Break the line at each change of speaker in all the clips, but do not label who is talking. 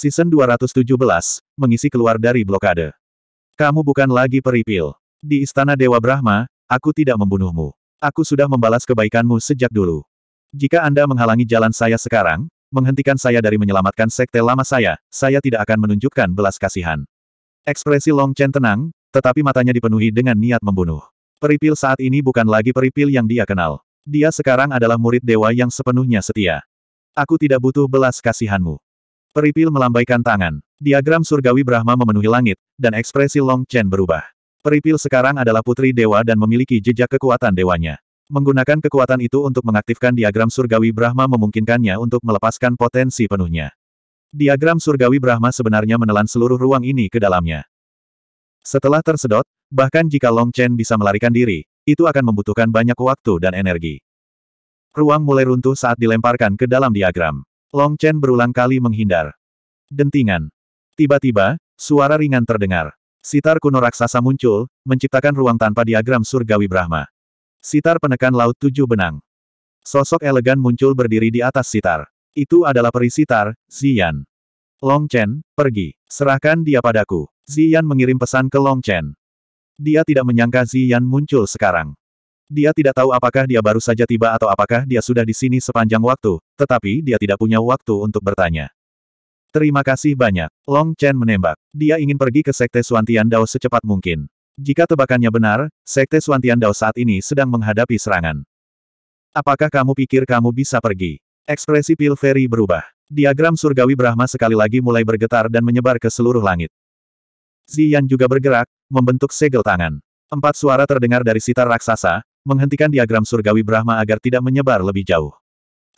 Season 217, mengisi keluar dari blokade. Kamu bukan lagi peripil. Di Istana Dewa Brahma, aku tidak membunuhmu. Aku sudah membalas kebaikanmu sejak dulu. Jika Anda menghalangi jalan saya sekarang, menghentikan saya dari menyelamatkan sekte lama saya, saya tidak akan menunjukkan belas kasihan. Ekspresi Long Chen tenang, tetapi matanya dipenuhi dengan niat membunuh. Peripil saat ini bukan lagi peripil yang dia kenal. Dia sekarang adalah murid dewa yang sepenuhnya setia. Aku tidak butuh belas kasihanmu. Peripil melambaikan tangan. Diagram surgawi Brahma memenuhi langit, dan ekspresi Long Chen berubah. Peripil sekarang adalah putri dewa dan memiliki jejak kekuatan dewanya. Menggunakan kekuatan itu untuk mengaktifkan diagram surgawi Brahma memungkinkannya untuk melepaskan potensi penuhnya. Diagram surgawi Brahma sebenarnya menelan seluruh ruang ini ke dalamnya. Setelah tersedot, bahkan jika Long Chen bisa melarikan diri, itu akan membutuhkan banyak waktu dan energi. Ruang mulai runtuh saat dilemparkan ke dalam diagram. Long Chen berulang kali menghindar. Dentingan. Tiba-tiba, suara ringan terdengar. Sitar kuno raksasa muncul, menciptakan ruang tanpa diagram surgawi Brahma. Sitar penekan laut tujuh benang. Sosok elegan muncul berdiri di atas sitar. Itu adalah peri sitar, Ziyan. Long Chen, pergi. Serahkan dia padaku. Ziyan mengirim pesan ke Long Chen. Dia tidak menyangka Ziyan muncul sekarang. Dia tidak tahu apakah dia baru saja tiba atau apakah dia sudah di sini sepanjang waktu, tetapi dia tidak punya waktu untuk bertanya. Terima kasih banyak. Long Chen menembak. Dia ingin pergi ke Sekte Suantian Dao secepat mungkin. Jika tebakannya benar, Sekte Suantian Dao saat ini sedang menghadapi serangan. Apakah kamu pikir kamu bisa pergi? Ekspresi Pil Fairy berubah. Diagram surgawi Brahma sekali lagi mulai bergetar dan menyebar ke seluruh langit. Ziyan juga bergerak, membentuk segel tangan. Empat suara terdengar dari sitar raksasa, menghentikan diagram surgawi Brahma agar tidak menyebar lebih jauh.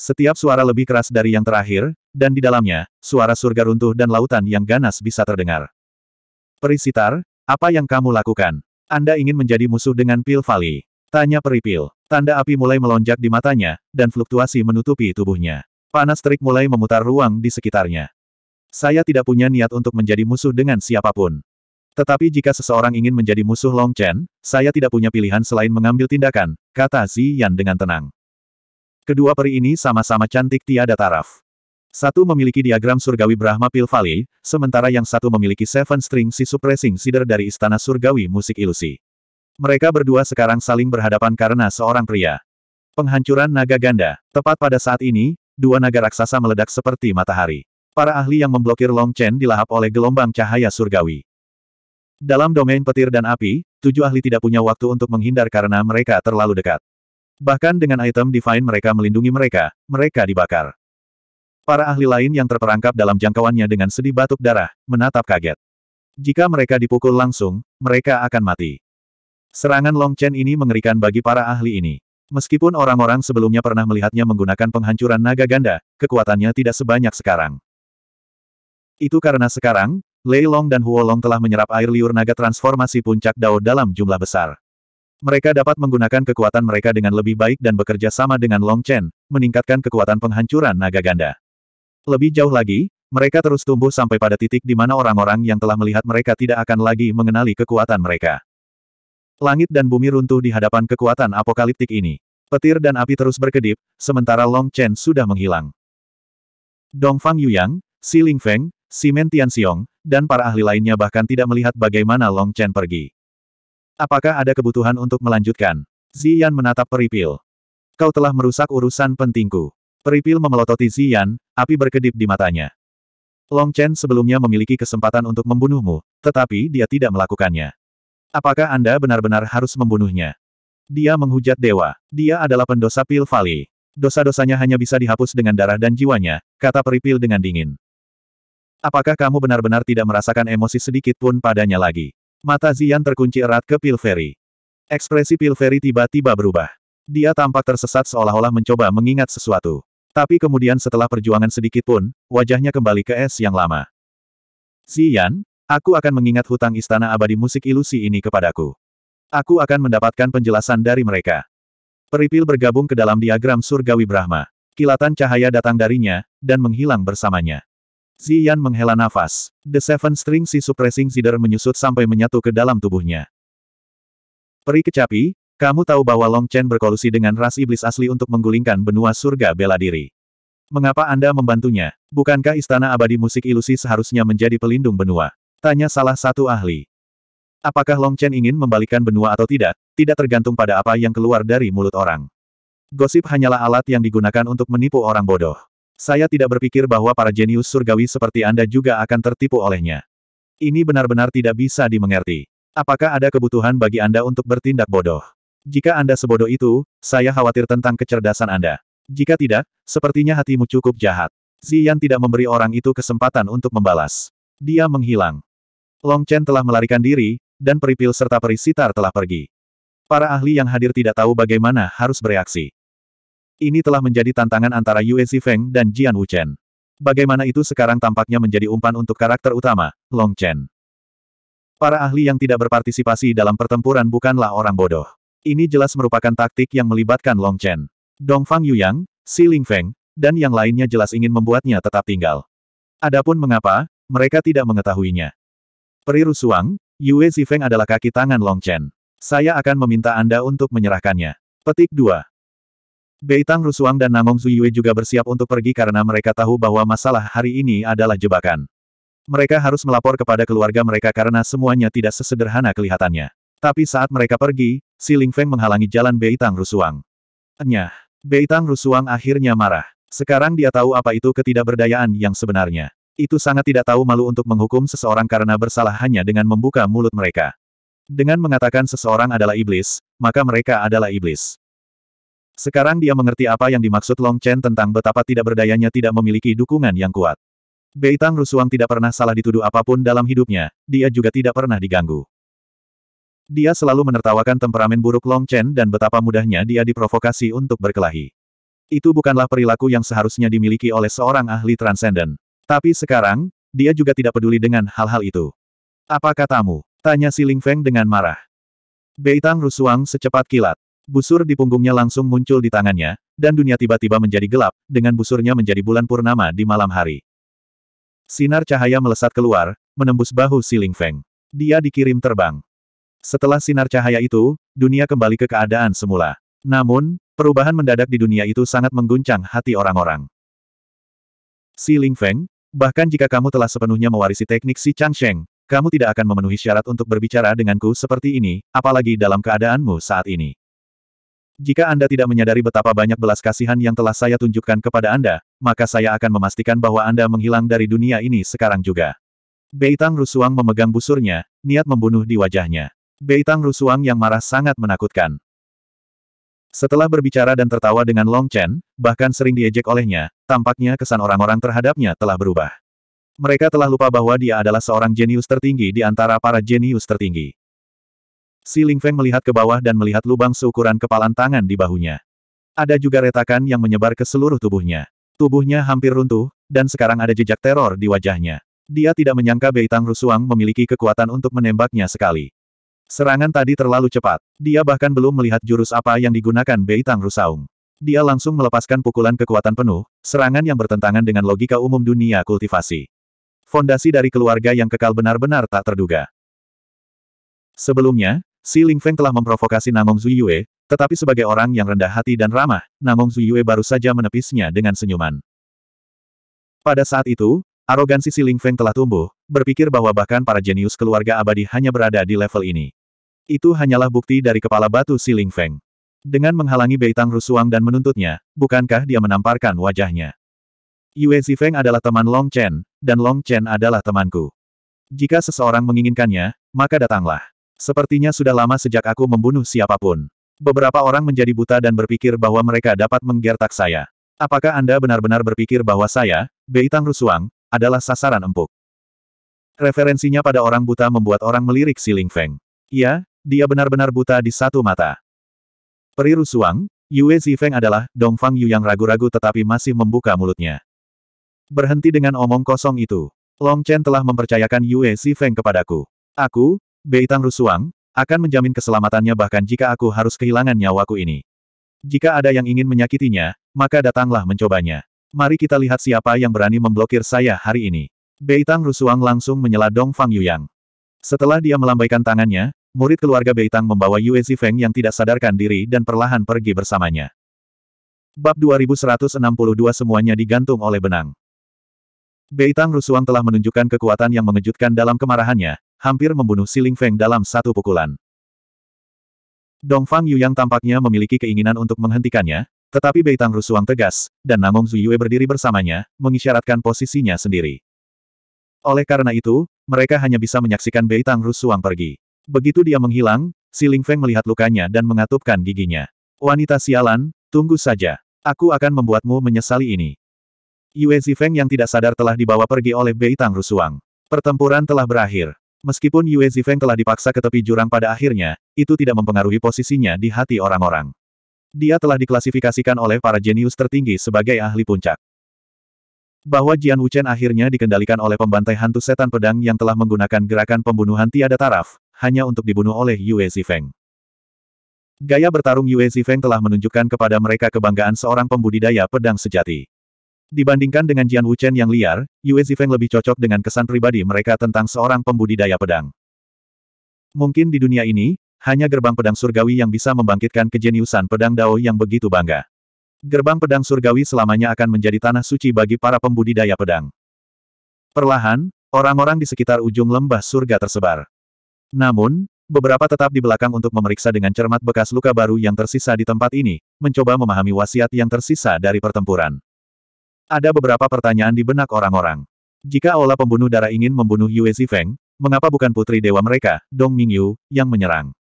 Setiap suara lebih keras dari yang terakhir, dan di dalamnya, suara surga runtuh dan lautan yang ganas bisa terdengar. Perisitar, apa yang kamu lakukan? Anda ingin menjadi musuh dengan Pil Valley? Tanya Peripil. Tanda api mulai melonjak di matanya, dan fluktuasi menutupi tubuhnya. Panas terik mulai memutar ruang di sekitarnya. Saya tidak punya niat untuk menjadi musuh dengan siapa pun. Tetapi jika seseorang ingin menjadi musuh Long Chen, saya tidak punya pilihan selain mengambil tindakan, kata Yan dengan tenang. Kedua peri ini sama-sama cantik tiada taraf. Satu memiliki diagram surgawi Brahma Pil sementara yang satu memiliki Seven String Si Suppressing Cider dari Istana Surgawi Musik Ilusi. Mereka berdua sekarang saling berhadapan karena seorang pria. Penghancuran naga ganda. Tepat pada saat ini, dua naga raksasa meledak seperti matahari. Para ahli yang memblokir Long Chen dilahap oleh gelombang cahaya surgawi. Dalam domain petir dan api, tujuh ahli tidak punya waktu untuk menghindar karena mereka terlalu dekat. Bahkan dengan item Divine mereka melindungi mereka, mereka dibakar. Para ahli lain yang terperangkap dalam jangkauannya dengan sedih batuk darah, menatap kaget. Jika mereka dipukul langsung, mereka akan mati. Serangan Long Chen ini mengerikan bagi para ahli ini. Meskipun orang-orang sebelumnya pernah melihatnya menggunakan penghancuran naga ganda, kekuatannya tidak sebanyak sekarang. Itu karena sekarang, Lei Long dan Huo Long telah menyerap air liur naga transformasi puncak Dao dalam jumlah besar. Mereka dapat menggunakan kekuatan mereka dengan lebih baik dan bekerja sama dengan Long Chen, meningkatkan kekuatan penghancuran naga ganda. Lebih jauh lagi, mereka terus tumbuh sampai pada titik di mana orang-orang yang telah melihat mereka tidak akan lagi mengenali kekuatan mereka. Langit dan bumi runtuh di hadapan kekuatan apokaliptik ini. Petir dan api terus berkedip, sementara Long Chen sudah menghilang. Dong Fang Yuyang, Si Ling Feng, Si Men Tianxiong, dan para ahli lainnya bahkan tidak melihat bagaimana Long Chen pergi. Apakah ada kebutuhan untuk melanjutkan? Ziyan menatap Peripil. Kau telah merusak urusan pentingku. Peripil memelototi Ziyan, api berkedip di matanya. Long Chen sebelumnya memiliki kesempatan untuk membunuhmu, tetapi dia tidak melakukannya. Apakah Anda benar-benar harus membunuhnya? Dia menghujat dewa. Dia adalah pendosa Pil Valley. Dosa-dosanya hanya bisa dihapus dengan darah dan jiwanya, kata Peripil dengan dingin. Apakah kamu benar-benar tidak merasakan emosi sedikit pun padanya lagi? Mata Zian terkunci erat ke Pil Fairy. Ekspresi Pil Fairy tiba-tiba berubah. Dia tampak tersesat seolah-olah mencoba mengingat sesuatu. Tapi kemudian setelah perjuangan sedikit pun, wajahnya kembali ke es yang lama. Zian, Aku akan mengingat hutang istana abadi musik ilusi ini kepadaku. Aku akan mendapatkan penjelasan dari mereka. Peripil bergabung ke dalam diagram surgawi Brahma. Kilatan cahaya datang darinya, dan menghilang bersamanya. Ziyan menghela nafas. The Seven String Si Suppressing Zider menyusut sampai menyatu ke dalam tubuhnya. Peri kecapi, kamu tahu bahwa Long Chen berkolusi dengan ras iblis asli untuk menggulingkan benua surga bela diri. Mengapa Anda membantunya? Bukankah Istana Abadi Musik Ilusi seharusnya menjadi pelindung benua? Tanya salah satu ahli. Apakah Long Chen ingin membalikkan benua atau tidak, tidak tergantung pada apa yang keluar dari mulut orang. Gosip hanyalah alat yang digunakan untuk menipu orang bodoh. Saya tidak berpikir bahwa para jenius surgawi seperti Anda juga akan tertipu olehnya. Ini benar-benar tidak bisa dimengerti. Apakah ada kebutuhan bagi Anda untuk bertindak bodoh? Jika Anda sebodoh itu, saya khawatir tentang kecerdasan Anda. Jika tidak, sepertinya hatimu cukup jahat. Ziyan tidak memberi orang itu kesempatan untuk membalas. Dia menghilang. Long Chen telah melarikan diri, dan peripil serta peri sitar telah pergi. Para ahli yang hadir tidak tahu bagaimana harus bereaksi. Ini telah menjadi tantangan antara Yue Zifeng dan Jian Wuchen. Bagaimana itu sekarang tampaknya menjadi umpan untuk karakter utama, Long Chen. Para ahli yang tidak berpartisipasi dalam pertempuran bukanlah orang bodoh. Ini jelas merupakan taktik yang melibatkan Long Chen. Dongfang Yuyang, Si Ling Feng, dan yang lainnya jelas ingin membuatnya tetap tinggal. Adapun mengapa, mereka tidak mengetahuinya. Peri Rusuang, Yue Zifeng adalah kaki tangan Long Chen. Saya akan meminta Anda untuk menyerahkannya. Petik 2. Beitang Rusuang dan Namong Zuyue juga bersiap untuk pergi karena mereka tahu bahwa masalah hari ini adalah jebakan. Mereka harus melapor kepada keluarga mereka karena semuanya tidak sesederhana kelihatannya. Tapi saat mereka pergi, Si Ling Feng menghalangi jalan Beitang Rusuang. Enyah. Beitang Rusuang akhirnya marah. Sekarang dia tahu apa itu ketidakberdayaan yang sebenarnya. Itu sangat tidak tahu malu untuk menghukum seseorang karena bersalah hanya dengan membuka mulut mereka. Dengan mengatakan seseorang adalah iblis, maka mereka adalah iblis. Sekarang dia mengerti apa yang dimaksud Long Chen tentang betapa tidak berdayanya tidak memiliki dukungan yang kuat. Beitang Rusuang tidak pernah salah dituduh apa pun dalam hidupnya, dia juga tidak pernah diganggu. Dia selalu menertawakan temperamen buruk Long Chen dan betapa mudahnya dia diprovokasi untuk berkelahi. Itu bukanlah perilaku yang seharusnya dimiliki oleh seorang ahli transenden. Tapi sekarang, dia juga tidak peduli dengan hal-hal itu. Apa katamu? Tanya Si Ling Feng dengan marah. Beitang Rusuang secepat kilat. Busur di punggungnya langsung muncul di tangannya, dan dunia tiba-tiba menjadi gelap, dengan busurnya menjadi bulan purnama di malam hari. Sinar cahaya melesat keluar, menembus bahu Si Ling Feng. Dia dikirim terbang. Setelah sinar cahaya itu, dunia kembali ke keadaan semula. Namun, perubahan mendadak di dunia itu sangat mengguncang hati orang-orang. Si Ling Feng, bahkan jika kamu telah sepenuhnya mewarisi teknik si Changsheng, kamu tidak akan memenuhi syarat untuk berbicara denganku seperti ini, apalagi dalam keadaanmu saat ini. Jika Anda tidak menyadari betapa banyak belas kasihan yang telah saya tunjukkan kepada Anda, maka saya akan memastikan bahwa Anda menghilang dari dunia ini sekarang juga. Beitang Rusuang memegang busurnya, niat membunuh di wajahnya. Beitang Rusuang yang marah sangat menakutkan. Setelah berbicara dan tertawa dengan Long Chen, bahkan sering diejek olehnya, tampaknya kesan orang-orang terhadapnya telah berubah. Mereka telah lupa bahwa dia adalah seorang jenius tertinggi di antara para jenius tertinggi. Si Ling Feng melihat ke bawah dan melihat lubang seukuran kepalan tangan di bahunya. Ada juga retakan yang menyebar ke seluruh tubuhnya. Tubuhnya hampir runtuh, dan sekarang ada jejak teror di wajahnya. Dia tidak menyangka Beitang Rusuang memiliki kekuatan untuk menembaknya sekali. Serangan tadi terlalu cepat. Dia bahkan belum melihat jurus apa yang digunakan Beitang Rusaung. Dia langsung melepaskan pukulan kekuatan penuh, serangan yang bertentangan dengan logika umum dunia kultivasi. Fondasi dari keluarga yang kekal benar-benar tak terduga. Sebelumnya, Si Ling Feng telah memprovokasi Namong Zuyue, tetapi sebagai orang yang rendah hati dan ramah, Namong Zuyue baru saja menepisnya dengan senyuman. Pada saat itu, arogansi Si Ling Feng telah tumbuh, berpikir bahwa bahkan para jenius keluarga abadi hanya berada di level ini. Itu hanyalah bukti dari kepala batu Si Ling Feng. Dengan menghalangi Beitang Rusuang dan menuntutnya, bukankah dia menamparkan wajahnya? Yue Zifeng adalah teman Long Chen, dan Long Chen adalah temanku. Jika seseorang menginginkannya, maka datanglah. Sepertinya sudah lama sejak aku membunuh siapa pun. Beberapa orang menjadi buta dan berpikir bahwa mereka dapat menggertak saya. Apakah Anda benar-benar berpikir bahwa saya, Beitang Rusuang, adalah sasaran empuk? Referensinya pada orang buta membuat orang melirik Si Ling Feng. Iya, dia benar-benar buta di satu mata. Peri Rusuang, Yue Zifeng adalah Dongfang Yu yang ragu-ragu tetapi masih membuka mulutnya. Berhenti dengan omong kosong itu. Long Chen telah mempercayakan Yue Zifeng kepadaku. Aku, Beitang Rusuang, akan menjamin keselamatannya bahkan jika aku harus kehilangan nyawaku ini. Jika ada yang ingin menyakitinya, maka datanglah mencobanya. Mari kita lihat siapa yang berani memblokir saya hari ini. Beitang Rusuang langsung menyela Dongfang Yuyang. Setelah dia melambaikan tangannya, Murid keluarga Beitang membawa Yue Zifeng yang tidak sadarkan diri dan perlahan pergi bersamanya. Bab 2162 semuanya digantung oleh benang. Beitang Rusuang telah menunjukkan kekuatan yang mengejutkan dalam kemarahannya, hampir membunuh Siling Feng dalam satu pukulan. Dongfang Yu yang tampaknya memiliki keinginan untuk menghentikannya, tetapi Beitang Rusuang tegas, dan Namong Zuyue berdiri bersamanya, mengisyaratkan posisinya sendiri. Oleh karena itu, mereka hanya bisa menyaksikan Beitang Rusuang pergi. Begitu dia menghilang, Siling Feng melihat lukanya dan mengatupkan giginya. Wanita sialan, tunggu saja. Aku akan membuatmu menyesali ini. Yue Zifeng yang tidak sadar telah dibawa pergi oleh Beitang Rusuang. Pertempuran telah berakhir. Meskipun Yue Zifeng telah dipaksa ke tepi jurang pada akhirnya, itu tidak mempengaruhi posisinya di hati orang-orang. Dia telah diklasifikasikan oleh para jenius tertinggi sebagai ahli puncak. Bahwa Jian Wuchen akhirnya dikendalikan oleh pembantai hantu setan pedang yang telah menggunakan gerakan pembunuhan tiada taraf, hanya untuk dibunuh oleh Yue Zifeng. Gaya bertarung Yue Zifeng telah menunjukkan kepada mereka kebanggaan seorang pembudidaya pedang sejati. Dibandingkan dengan Jian Wuchen yang liar, Yue Zifeng lebih cocok dengan kesan pribadi mereka tentang seorang pembudidaya pedang. Mungkin di dunia ini, hanya gerbang pedang surgawi yang bisa membangkitkan kejeniusan pedang Dao yang begitu bangga. Gerbang pedang surgawi selamanya akan menjadi tanah suci bagi para pembudidaya pedang. Perlahan, orang-orang di sekitar ujung lembah surga tersebar. Namun, beberapa tetap di belakang untuk memeriksa dengan cermat bekas luka baru yang tersisa di tempat ini, mencoba memahami wasiat yang tersisa dari pertempuran. Ada beberapa pertanyaan di benak orang-orang. Jika Aula pembunuh darah ingin membunuh Yue Zifeng, mengapa bukan putri dewa mereka, Dong Mingyu, yang menyerang?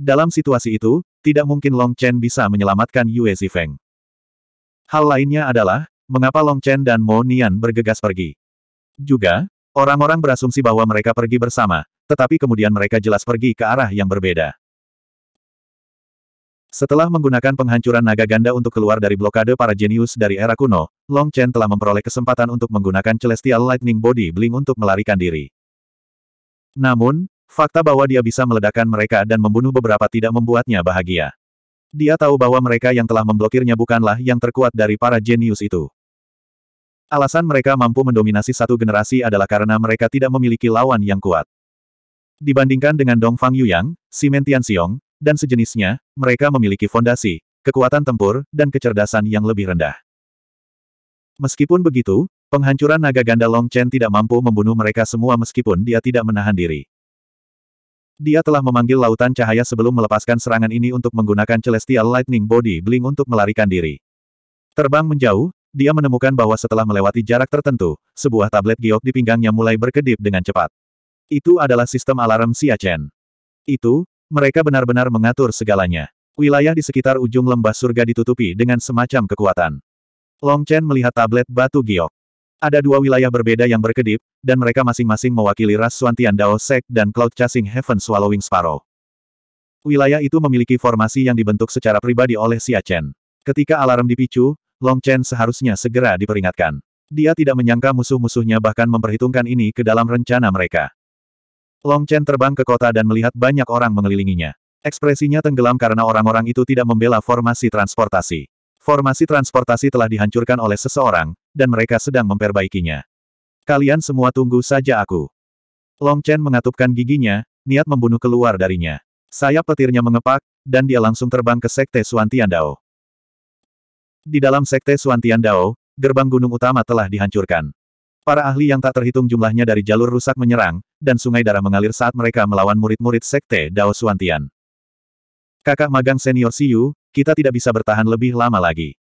Dalam situasi itu, tidak mungkin Long Chen bisa menyelamatkan Yue Zifeng. Hal lainnya adalah, mengapa Long Chen dan Mo Nian bergegas pergi. Juga, orang-orang berasumsi bahwa mereka pergi bersama, tetapi kemudian mereka jelas pergi ke arah yang berbeda. Setelah menggunakan penghancuran naga ganda untuk keluar dari blokade para jenius dari era kuno, Long Chen telah memperoleh kesempatan untuk menggunakan Celestial Lightning Body Bling untuk melarikan diri. Namun, fakta bahwa dia bisa meledakkan mereka dan membunuh beberapa tidak membuatnya bahagia. Dia tahu bahwa mereka yang telah memblokirnya bukanlah yang terkuat dari para jenius itu. Alasan mereka mampu mendominasi satu generasi adalah karena mereka tidak memiliki lawan yang kuat. Dibandingkan dengan Dong Fang Yuyang, Simentian Xiong, dan sejenisnya, mereka memiliki fondasi, kekuatan tempur, dan kecerdasan yang lebih rendah. Meskipun begitu, penghancuran naga ganda Long Chen tidak mampu membunuh mereka semua meskipun dia tidak menahan diri. Dia telah memanggil lautan cahaya sebelum melepaskan serangan ini untuk menggunakan Celestial Lightning Body Bling untuk melarikan diri. Terbang menjauh, dia menemukan bahwa setelah melewati jarak tertentu, sebuah tablet giok di pinggangnya mulai berkedip dengan cepat. Itu adalah sistem alarm Xia Chen. Itu, mereka benar-benar mengatur segalanya. Wilayah di sekitar ujung lembah surga ditutupi dengan semacam kekuatan. Long Chen melihat tablet batu giok. Ada dua wilayah berbeda yang berkedip, dan mereka masing-masing mewakili ras Suantian Dao Sek dan Cloud Chasing Heaven Swallowing Sparrow. Wilayah itu memiliki formasi yang dibentuk secara pribadi oleh Xia Chen. Ketika alarm dipicu, Long Chen seharusnya segera diperingatkan. Dia tidak menyangka musuh-musuhnya bahkan memperhitungkan ini ke dalam rencana mereka. Long Chen terbang ke kota dan melihat banyak orang mengelilinginya. Ekspresinya tenggelam karena orang-orang itu tidak membela formasi transportasi. Formasi transportasi telah dihancurkan oleh seseorang, dan mereka sedang memperbaikinya. Kalian semua tunggu saja aku. Long Chen mengatupkan giginya, niat membunuh keluar darinya. Sayap petirnya mengepak, dan dia langsung terbang ke Sekte Suantian Dao. Di dalam Sekte Suantian Dao, gerbang gunung utama telah dihancurkan. Para ahli yang tak terhitung jumlahnya dari jalur rusak menyerang, dan sungai darah mengalir saat mereka melawan murid-murid Sekte Dao Suantian. Kakak magang senior Siyu, kita tidak bisa bertahan lebih lama lagi.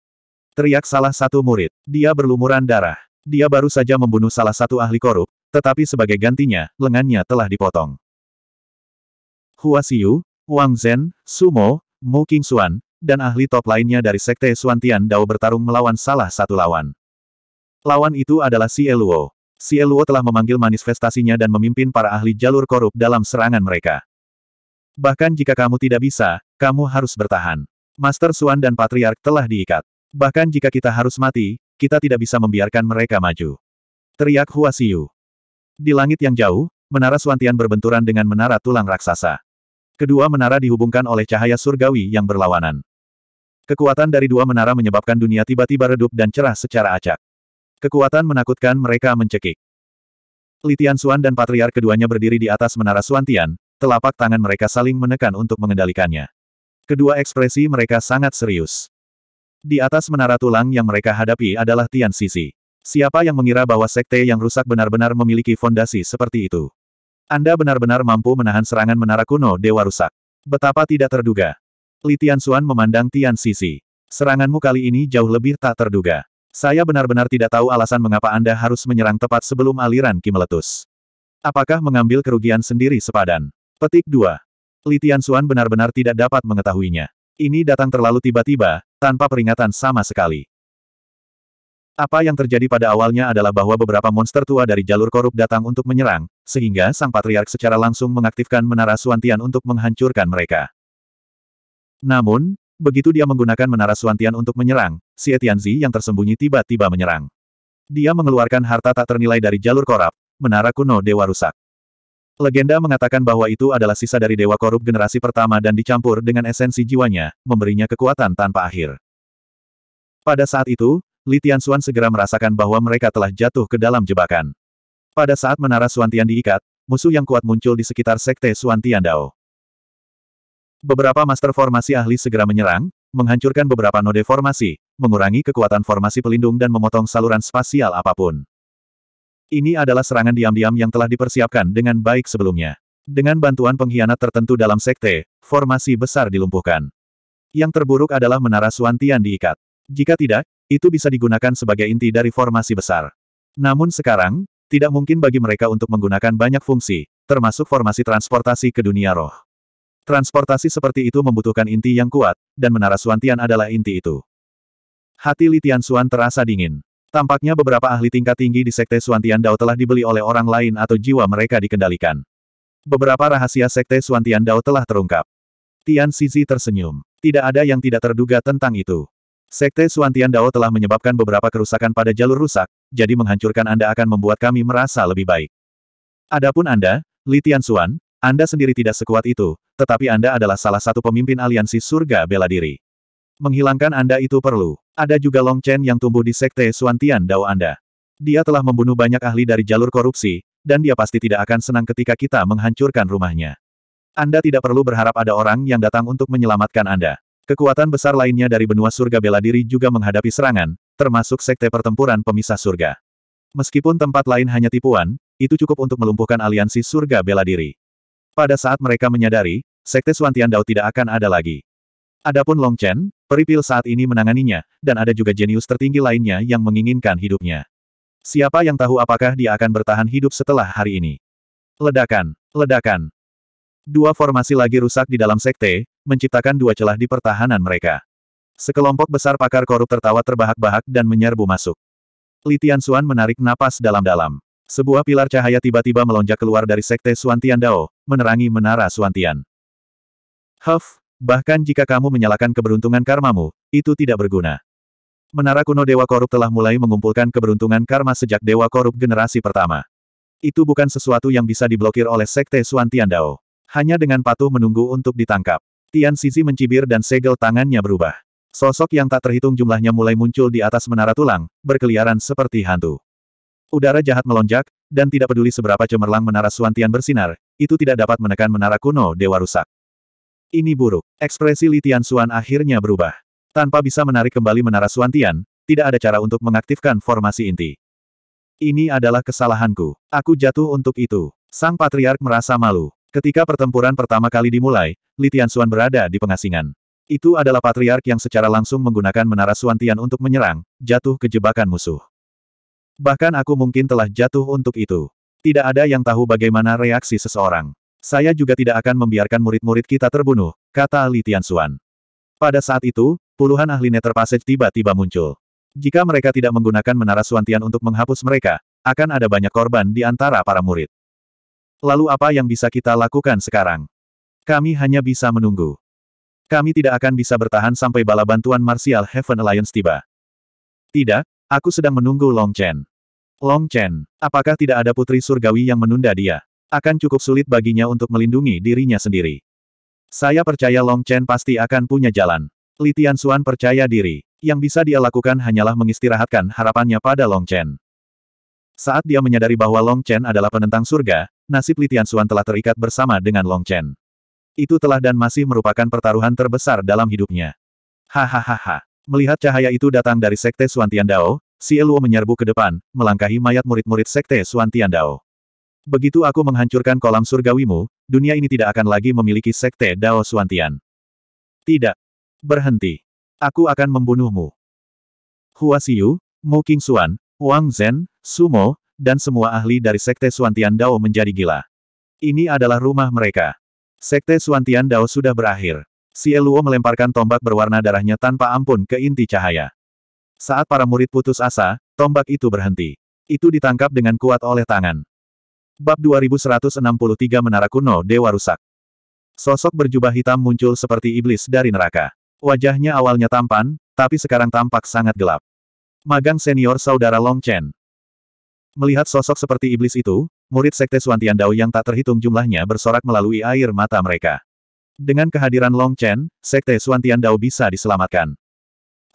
Teriak salah satu murid. Dia berlumuran darah. Dia baru saja membunuh salah satu ahli korup, tetapi sebagai gantinya, lengannya telah dipotong. Hua Siyu, Wang Zhen, Sumo, Mu Qingxuan, dan ahli top lainnya dari Sekte Suantian Dao bertarung melawan salah satu lawan. Lawan itu adalah Si Eluo. Si Eluo telah memanggil manifestasinya dan memimpin para ahli jalur korup dalam serangan mereka. Bahkan jika kamu tidak bisa, kamu harus bertahan. Master Suan dan Patriark telah diikat. Bahkan jika kita harus mati, kita tidak bisa membiarkan mereka maju. Teriak Hua Xiu. Di langit yang jauh, menara Suantian berbenturan dengan menara tulang raksasa. Kedua menara dihubungkan oleh cahaya surgawi yang berlawanan. Kekuatan dari dua menara menyebabkan dunia tiba-tiba redup dan cerah secara acak. Kekuatan menakutkan mereka mencekik. Litian Suan dan Patriar keduanya berdiri di atas menara Suantian, telapak tangan mereka saling menekan untuk mengendalikannya. Kedua ekspresi mereka sangat serius. Di atas menara tulang yang mereka hadapi adalah Tian Sisi. Siapa yang mengira bahwa sekte yang rusak benar-benar memiliki fondasi seperti itu? Anda benar-benar mampu menahan serangan menara kuno Dewa Rusak. Betapa tidak terduga. Li Tianxuan memandang Tian Sisi. Seranganmu kali ini jauh lebih tak terduga. Saya benar-benar tidak tahu alasan mengapa Anda harus menyerang tepat sebelum aliran Ki meletus. Apakah mengambil kerugian sendiri sepadan? Petik 2. Li Tianxuan benar-benar tidak dapat mengetahuinya. Ini datang terlalu tiba-tiba, tanpa peringatan sama sekali. Apa yang terjadi pada awalnya adalah bahwa beberapa monster tua dari jalur korup datang untuk menyerang, sehingga sang patriark secara langsung mengaktifkan menara Suantian untuk menghancurkan mereka. Namun, begitu dia menggunakan menara Suantian untuk menyerang, si Etianzi yang tersembunyi tiba-tiba menyerang. Dia mengeluarkan harta tak ternilai dari jalur korup, menara kuno Dewa Rusak. Legenda mengatakan bahwa itu adalah sisa dari Dewa Korup generasi pertama dan dicampur dengan esensi jiwanya, memberinya kekuatan tanpa akhir. Pada saat itu, Li Tianxuan segera merasakan bahwa mereka telah jatuh ke dalam jebakan. Pada saat menara Suantian diikat, musuh yang kuat muncul di sekitar sekte Suantian Dao. Beberapa master formasi ahli segera menyerang, menghancurkan beberapa node formasi, mengurangi kekuatan formasi pelindung dan memotong saluran spasial apa pun. Ini adalah serangan diam-diam yang telah dipersiapkan dengan baik sebelumnya. Dengan bantuan pengkhianat tertentu dalam sekte, formasi besar dilumpuhkan. Yang terburuk adalah menara Suantian diikat. Jika tidak, itu bisa digunakan sebagai inti dari formasi besar. Namun sekarang, tidak mungkin bagi mereka untuk menggunakan banyak fungsi, termasuk formasi transportasi ke dunia roh. Transportasi seperti itu membutuhkan inti yang kuat, dan menara Suantian adalah inti itu. Hati Litian Suan terasa dingin. Tampaknya beberapa ahli tingkat tinggi di Sekte Suantian Dao telah dibeli oleh orang lain atau jiwa mereka dikendalikan. Beberapa rahasia Sekte Suantian Dao telah terungkap. Tian Sisi tersenyum. Tidak ada yang tidak terduga tentang itu. Sekte Suantian Dao telah menyebabkan beberapa kerusakan pada jalur rusak, jadi menghancurkan Anda akan membuat kami merasa lebih baik. Adapun Anda, Li Tianxuan, Anda sendiri tidak sekuat itu, tetapi Anda adalah salah satu pemimpin aliansi surga bela diri. Menghilangkan Anda itu perlu. Ada juga Long Chen yang tumbuh di sekte Suantian Dao Anda. Dia telah membunuh banyak ahli dari jalur korupsi, dan dia pasti tidak akan senang ketika kita menghancurkan rumahnya. Anda tidak perlu berharap ada orang yang datang untuk menyelamatkan Anda. Kekuatan besar lainnya dari benua surga bela diri juga menghadapi serangan, termasuk sekte pertempuran pemisah surga. Meskipun tempat lain hanya tipuan, itu cukup untuk melumpuhkan aliansi surga bela diri. Pada saat mereka menyadari, sekte Suantian Dao tidak akan ada lagi. Adapun Long Chen, peripil saat ini menanganinya, dan ada juga jenius tertinggi lainnya yang menginginkan hidupnya. Siapa yang tahu apakah dia akan bertahan hidup setelah hari ini? Ledakan, ledakan. Dua formasi lagi rusak di dalam sekte, menciptakan dua celah di pertahanan mereka. Sekelompok besar pakar korup tertawa terbahak-bahak dan menyerbu masuk. Li Tianxuan menarik napas dalam-dalam. Sebuah pilar cahaya tiba-tiba melonjak keluar dari sekte Suantian Dao, menerangi menara Suantian. Huff, Bahkan jika kamu menyalakan keberuntungan karmamu, itu tidak berguna. Menara kuno Dewa Korup telah mulai mengumpulkan keberuntungan karma sejak Dewa Korup generasi pertama. Itu bukan sesuatu yang bisa diblokir oleh Sekte Suantian Dao. Hanya dengan patuh menunggu untuk ditangkap. Tian Sisi mencibir dan segel tangannya berubah. Sosok yang tak terhitung jumlahnya mulai muncul di atas menara tulang, berkeliaran seperti hantu. Udara jahat melonjak, dan tidak peduli seberapa cemerlang menara Suantian bersinar, itu tidak dapat menekan menara kuno Dewa Rusak. Ini buruk. Ekspresi Li Tianxuan akhirnya berubah. Tanpa bisa menarik kembali menara Suantian, tidak ada cara untuk mengaktifkan formasi inti. Ini adalah kesalahanku. Aku jatuh untuk itu. Sang Patriark merasa malu. Ketika pertempuran pertama kali dimulai, Li Tianxuan berada di pengasingan. Itu adalah Patriark yang secara langsung menggunakan menara Suantian untuk menyerang, jatuh ke jebakan musuh. Bahkan aku mungkin telah jatuh untuk itu. Tidak ada yang tahu bagaimana reaksi seseorang. Saya juga tidak akan membiarkan murid-murid kita terbunuh, kata Li Tianxuan. Pada saat itu, puluhan ahli Nether Passage tiba-tiba muncul. Jika mereka tidak menggunakan menara Suantian untuk menghapus mereka, akan ada banyak korban di antara para murid. Lalu apa yang bisa kita lakukan sekarang? Kami hanya bisa menunggu. Kami tidak akan bisa bertahan sampai bala bantuan Martial Heaven Alliance tiba. Tidak, aku sedang menunggu Long Chen. Long Chen, apakah tidak ada putri surgawi yang menunda dia? akan cukup sulit baginya untuk melindungi dirinya sendiri. Saya percaya Long Chen pasti akan punya jalan. Li Tianxuan percaya diri. Yang bisa dia lakukan hanyalah mengistirahatkan harapannya pada Long Chen. Saat dia menyadari bahwa Long Chen adalah penentang surga, nasib Li Tianxuan telah terikat bersama dengan Long Chen. Itu telah dan masih merupakan pertaruhan terbesar dalam hidupnya. Hahaha. Melihat cahaya itu datang dari Sekte Suantian Dao, Si Eluo menyerbu ke depan, melangkahi mayat murid-murid Sekte Suantian Dao. Begitu aku menghancurkan kolam surgawimu, dunia ini tidak akan lagi memiliki Sekte Dao Suantian. Tidak. Berhenti. Aku akan membunuhmu. Hua Xiu, Mu Qingxuan, Wang Zhen, Sumo, dan semua ahli dari Sekte Suantian Dao menjadi gila. Ini adalah rumah mereka. Sekte Suantian Dao sudah berakhir. Luo melemparkan tombak berwarna darahnya tanpa ampun ke inti cahaya. Saat para murid putus asa, tombak itu berhenti. Itu ditangkap dengan kuat oleh tangan. Bab 2163 Menara Kuno Dewa Rusak Sosok berjubah hitam muncul seperti iblis dari neraka. Wajahnya awalnya tampan, tapi sekarang tampak sangat gelap. Magang senior saudara Long Chen. Melihat sosok seperti iblis itu, murid Sekte Suantian Dao yang tak terhitung jumlahnya bersorak melalui air mata mereka. Dengan kehadiran Long Chen, Sekte Suantian Dao bisa diselamatkan.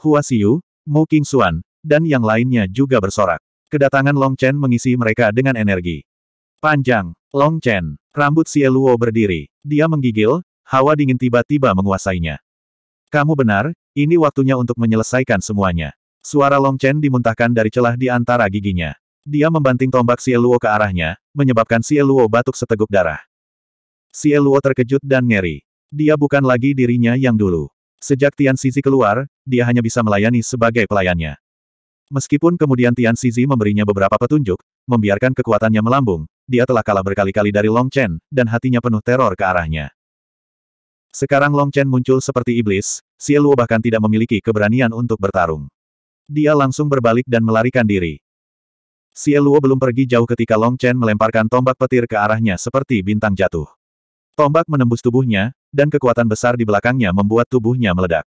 Hua Xiu, Mu Qingxuan, dan yang lainnya juga bersorak. Kedatangan Long Chen mengisi mereka dengan energi. Panjang, Long Chen, rambut Xie Luo berdiri. Dia menggigil, hawa dingin tiba-tiba menguasainya. Kamu benar, ini waktunya untuk menyelesaikan semuanya. Suara Long Chen dimuntahkan dari celah di antara giginya. Dia membanting tombak Xie Luo ke arahnya, menyebabkan Xie Luo batuk seteguk darah. Xie Luo terkejut dan ngeri. Dia bukan lagi dirinya yang dulu. Sejak Tian Sisi keluar, dia hanya bisa melayani sebagai pelayannya. Meskipun kemudian Tian Sisi memberinya beberapa petunjuk, membiarkan kekuatannya melambung, dia telah kalah berkali-kali dari Long Chen, dan hatinya penuh teror ke arahnya. Sekarang Long Chen muncul seperti iblis, Xie Luo bahkan tidak memiliki keberanian untuk bertarung. Dia langsung berbalik dan melarikan diri. Xie Luo belum pergi jauh ketika Long Chen melemparkan tombak petir ke arahnya seperti bintang jatuh. Tombak menembus tubuhnya, dan kekuatan besar di belakangnya membuat tubuhnya meledak.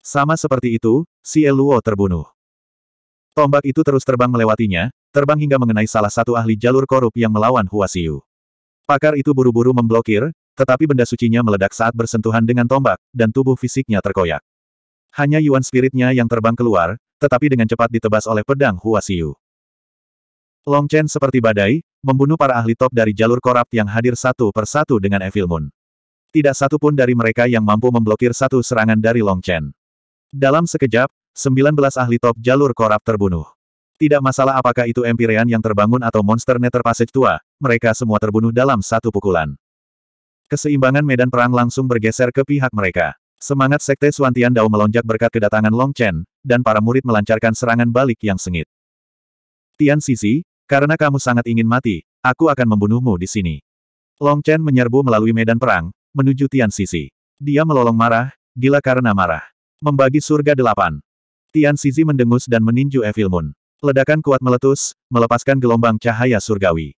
Sama seperti itu, si Luo terbunuh. Tombak itu terus terbang melewatinya, terbang hingga mengenai salah satu ahli jalur korup yang melawan Hua Xiu. Pakar itu buru-buru memblokir, tetapi benda sucinya meledak saat bersentuhan dengan tombak, dan tubuh fisiknya terkoyak. Hanya Yuan spiritnya yang terbang keluar, tetapi dengan cepat ditebas oleh pedang Hua Xiu. Long Chen seperti badai, membunuh para ahli top dari jalur korap yang hadir satu per satu dengan Evil Moon. Tidak satu pun dari mereka yang mampu memblokir satu serangan dari Long Chen. Dalam sekejap, 19 ahli top jalur korap terbunuh. Tidak masalah apakah itu Empyrean yang terbangun atau monster Nether Passage tua, mereka semua terbunuh dalam satu pukulan. Keseimbangan medan perang langsung bergeser ke pihak mereka. Semangat Sekte Suantian Dao melonjak berkat kedatangan Long Chen, dan para murid melancarkan serangan balik yang sengit. Tian Sisi, karena kamu sangat ingin mati, aku akan membunuhmu di sini. Long Chen menyerbu melalui medan perang, menuju Tian Sisi. Dia melolong marah, gila karena marah. Membagi surga delapan. Tian Sisi mendengus dan meninju Evil Moon. Ledakan kuat meletus, melepaskan gelombang cahaya surgawi.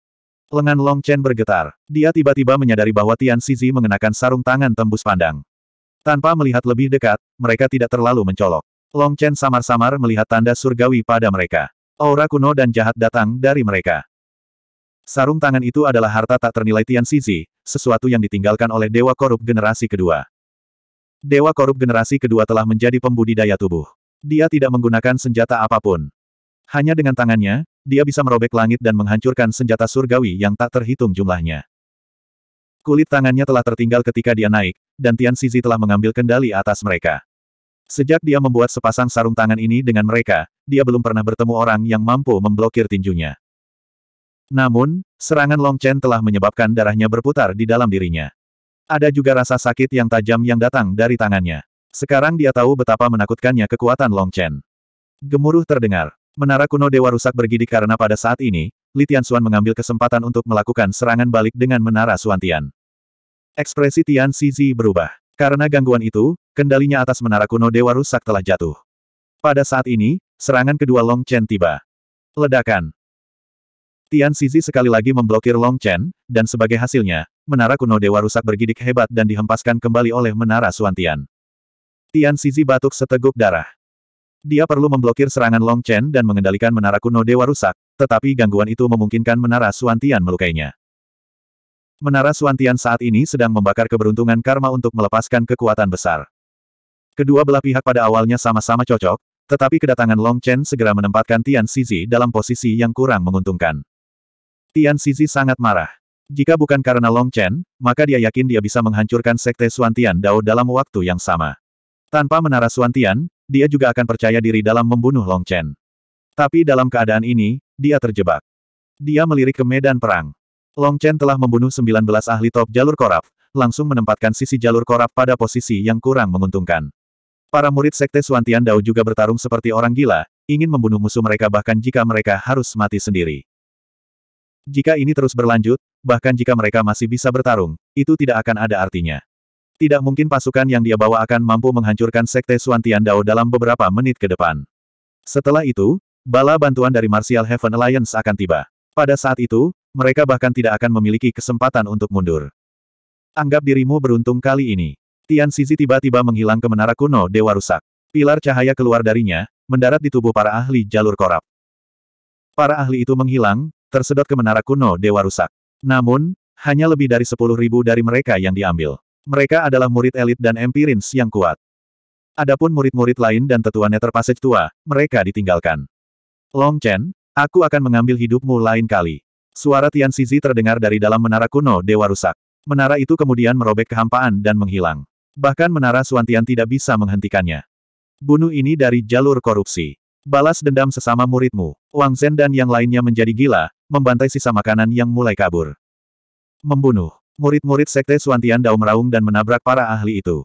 Lengan Long Chen bergetar. Dia tiba-tiba menyadari bahwa Tian Sisi mengenakan sarung tangan tembus pandang. Tanpa melihat lebih dekat, mereka tidak terlalu mencolok. Long Chen samar-samar melihat tanda surgawi pada mereka. Aura kuno dan jahat datang dari mereka. Sarung tangan itu adalah harta tak ternilai Tian Sisi, sesuatu yang ditinggalkan oleh Dewa Korup generasi kedua. Dewa Korup generasi kedua telah menjadi pembudidaya tubuh. Dia tidak menggunakan senjata apa pun. Hanya dengan tangannya, dia bisa merobek langit dan menghancurkan senjata surgawi yang tak terhitung jumlahnya. Kulit tangannya telah tertinggal ketika dia naik, dan Tian Sisi telah mengambil kendali atas mereka. Sejak dia membuat sepasang sarung tangan ini dengan mereka, dia belum pernah bertemu orang yang mampu memblokir tinjunya. Namun, serangan Long Chen telah menyebabkan darahnya berputar di dalam dirinya. Ada juga rasa sakit yang tajam yang datang dari tangannya. Sekarang dia tahu betapa menakutkannya kekuatan Long Chen. Gemuruh terdengar. Menara kuno Dewa rusak bergidik karena pada saat ini, Li Tianxuan mengambil kesempatan untuk melakukan serangan balik dengan Menara Suantian. Ekspresi Tian Zi berubah. Karena gangguan itu, kendalinya atas menara kuno Dewa Rusak telah jatuh. Pada saat ini, serangan kedua Long Chen tiba. Ledakan. Tian Sisi sekali lagi memblokir Long Chen, dan sebagai hasilnya, menara kuno Dewa Rusak bergidik hebat dan dihempaskan kembali oleh menara Suantian. Tian Sisi batuk seteguk darah. Dia perlu memblokir serangan Long Chen dan mengendalikan menara kuno Dewa Rusak, tetapi gangguan itu memungkinkan menara Suantian melukainya. Menara Suantian saat ini sedang membakar keberuntungan karma untuk melepaskan kekuatan besar. Kedua belah pihak pada awalnya sama-sama cocok, tetapi kedatangan Long Chen segera menempatkan Tian Sisi dalam posisi yang kurang menguntungkan. Tian Sisi sangat marah. Jika bukan karena Long Chen, maka dia yakin dia bisa menghancurkan Sekte Suantian Dao dalam waktu yang sama. Tanpa menara Suantian, dia juga akan percaya diri dalam membunuh Long Chen. Tapi dalam keadaan ini, dia terjebak. Dia melirik ke medan perang. Long Chen telah membunuh 19 ahli top jalur korap, langsung menempatkan sisi jalur korap pada posisi yang kurang menguntungkan. Para murid Sekte Suantian Dao juga bertarung seperti orang gila, ingin membunuh musuh mereka bahkan jika mereka harus mati sendiri. Jika ini terus berlanjut, bahkan jika mereka masih bisa bertarung, itu tidak akan ada artinya. Tidak mungkin pasukan yang dia bawa akan mampu menghancurkan Sekte Suantian Dao dalam beberapa menit ke depan. Setelah itu, bala bantuan dari Martial Heaven Alliance akan tiba. Pada saat itu, mereka bahkan tidak akan memiliki kesempatan untuk mundur. Anggap dirimu beruntung kali ini. Tian Sisi tiba-tiba menghilang ke menara kuno Dewa Rusak. Pilar cahaya keluar darinya, mendarat di tubuh para ahli jalur korap. Para ahli itu menghilang, tersedot ke menara kuno Dewa Rusak. Namun, hanya lebih dari sepuluh ribu dari mereka yang diambil. Mereka adalah murid elit dan empirins yang kuat. Adapun murid-murid lain dan tetua Netherpassage tua, mereka ditinggalkan. Long Chen, aku akan mengambil hidupmu lain kali. Suara Tian Sizi terdengar dari dalam menara kuno Dewa Rusak. Menara itu kemudian merobek kehampaan dan menghilang. Bahkan menara Suantian tidak bisa menghentikannya. Bunuh ini dari jalur korupsi. Balas dendam sesama muridmu. Wang Zhen dan yang lainnya menjadi gila, membantai sisa makanan yang mulai kabur. Membunuh. Murid-murid Sekte Suantian Dao meraung dan menabrak para ahli itu.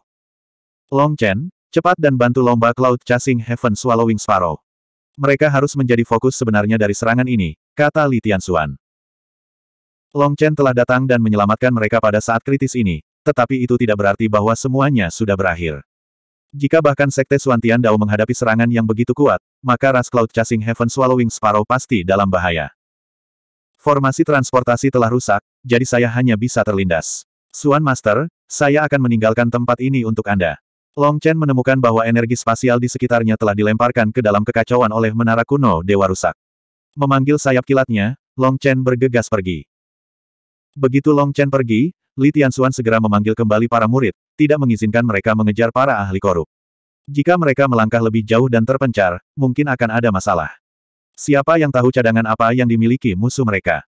Long Chen, cepat dan bantu lomba Cloud Chasing Heaven Swallowing Sparrow. Mereka harus menjadi fokus sebenarnya dari serangan ini, kata Li Tianxuan. Long Chen telah datang dan menyelamatkan mereka pada saat kritis ini, tetapi itu tidak berarti bahwa semuanya sudah berakhir. Jika bahkan Sekte Suantian Dao menghadapi serangan yang begitu kuat, maka ras Cloud Chasing Heaven Swallowing Sparrow pasti dalam bahaya. Formasi transportasi telah rusak, jadi saya hanya bisa terlindas. Suan Master, saya akan meninggalkan tempat ini untuk Anda. Long Chen menemukan bahwa energi spasial di sekitarnya telah dilemparkan ke dalam kekacauan oleh menara kuno Dewa Rusak. Memanggil sayap kilatnya, Long Chen bergegas pergi. Begitu Long Chen pergi, Li Tianxuan segera memanggil kembali para murid, tidak mengizinkan mereka mengejar para ahli korup. Jika mereka melangkah lebih jauh dan terpencar, mungkin akan ada masalah. Siapa yang tahu cadangan apa yang dimiliki musuh mereka?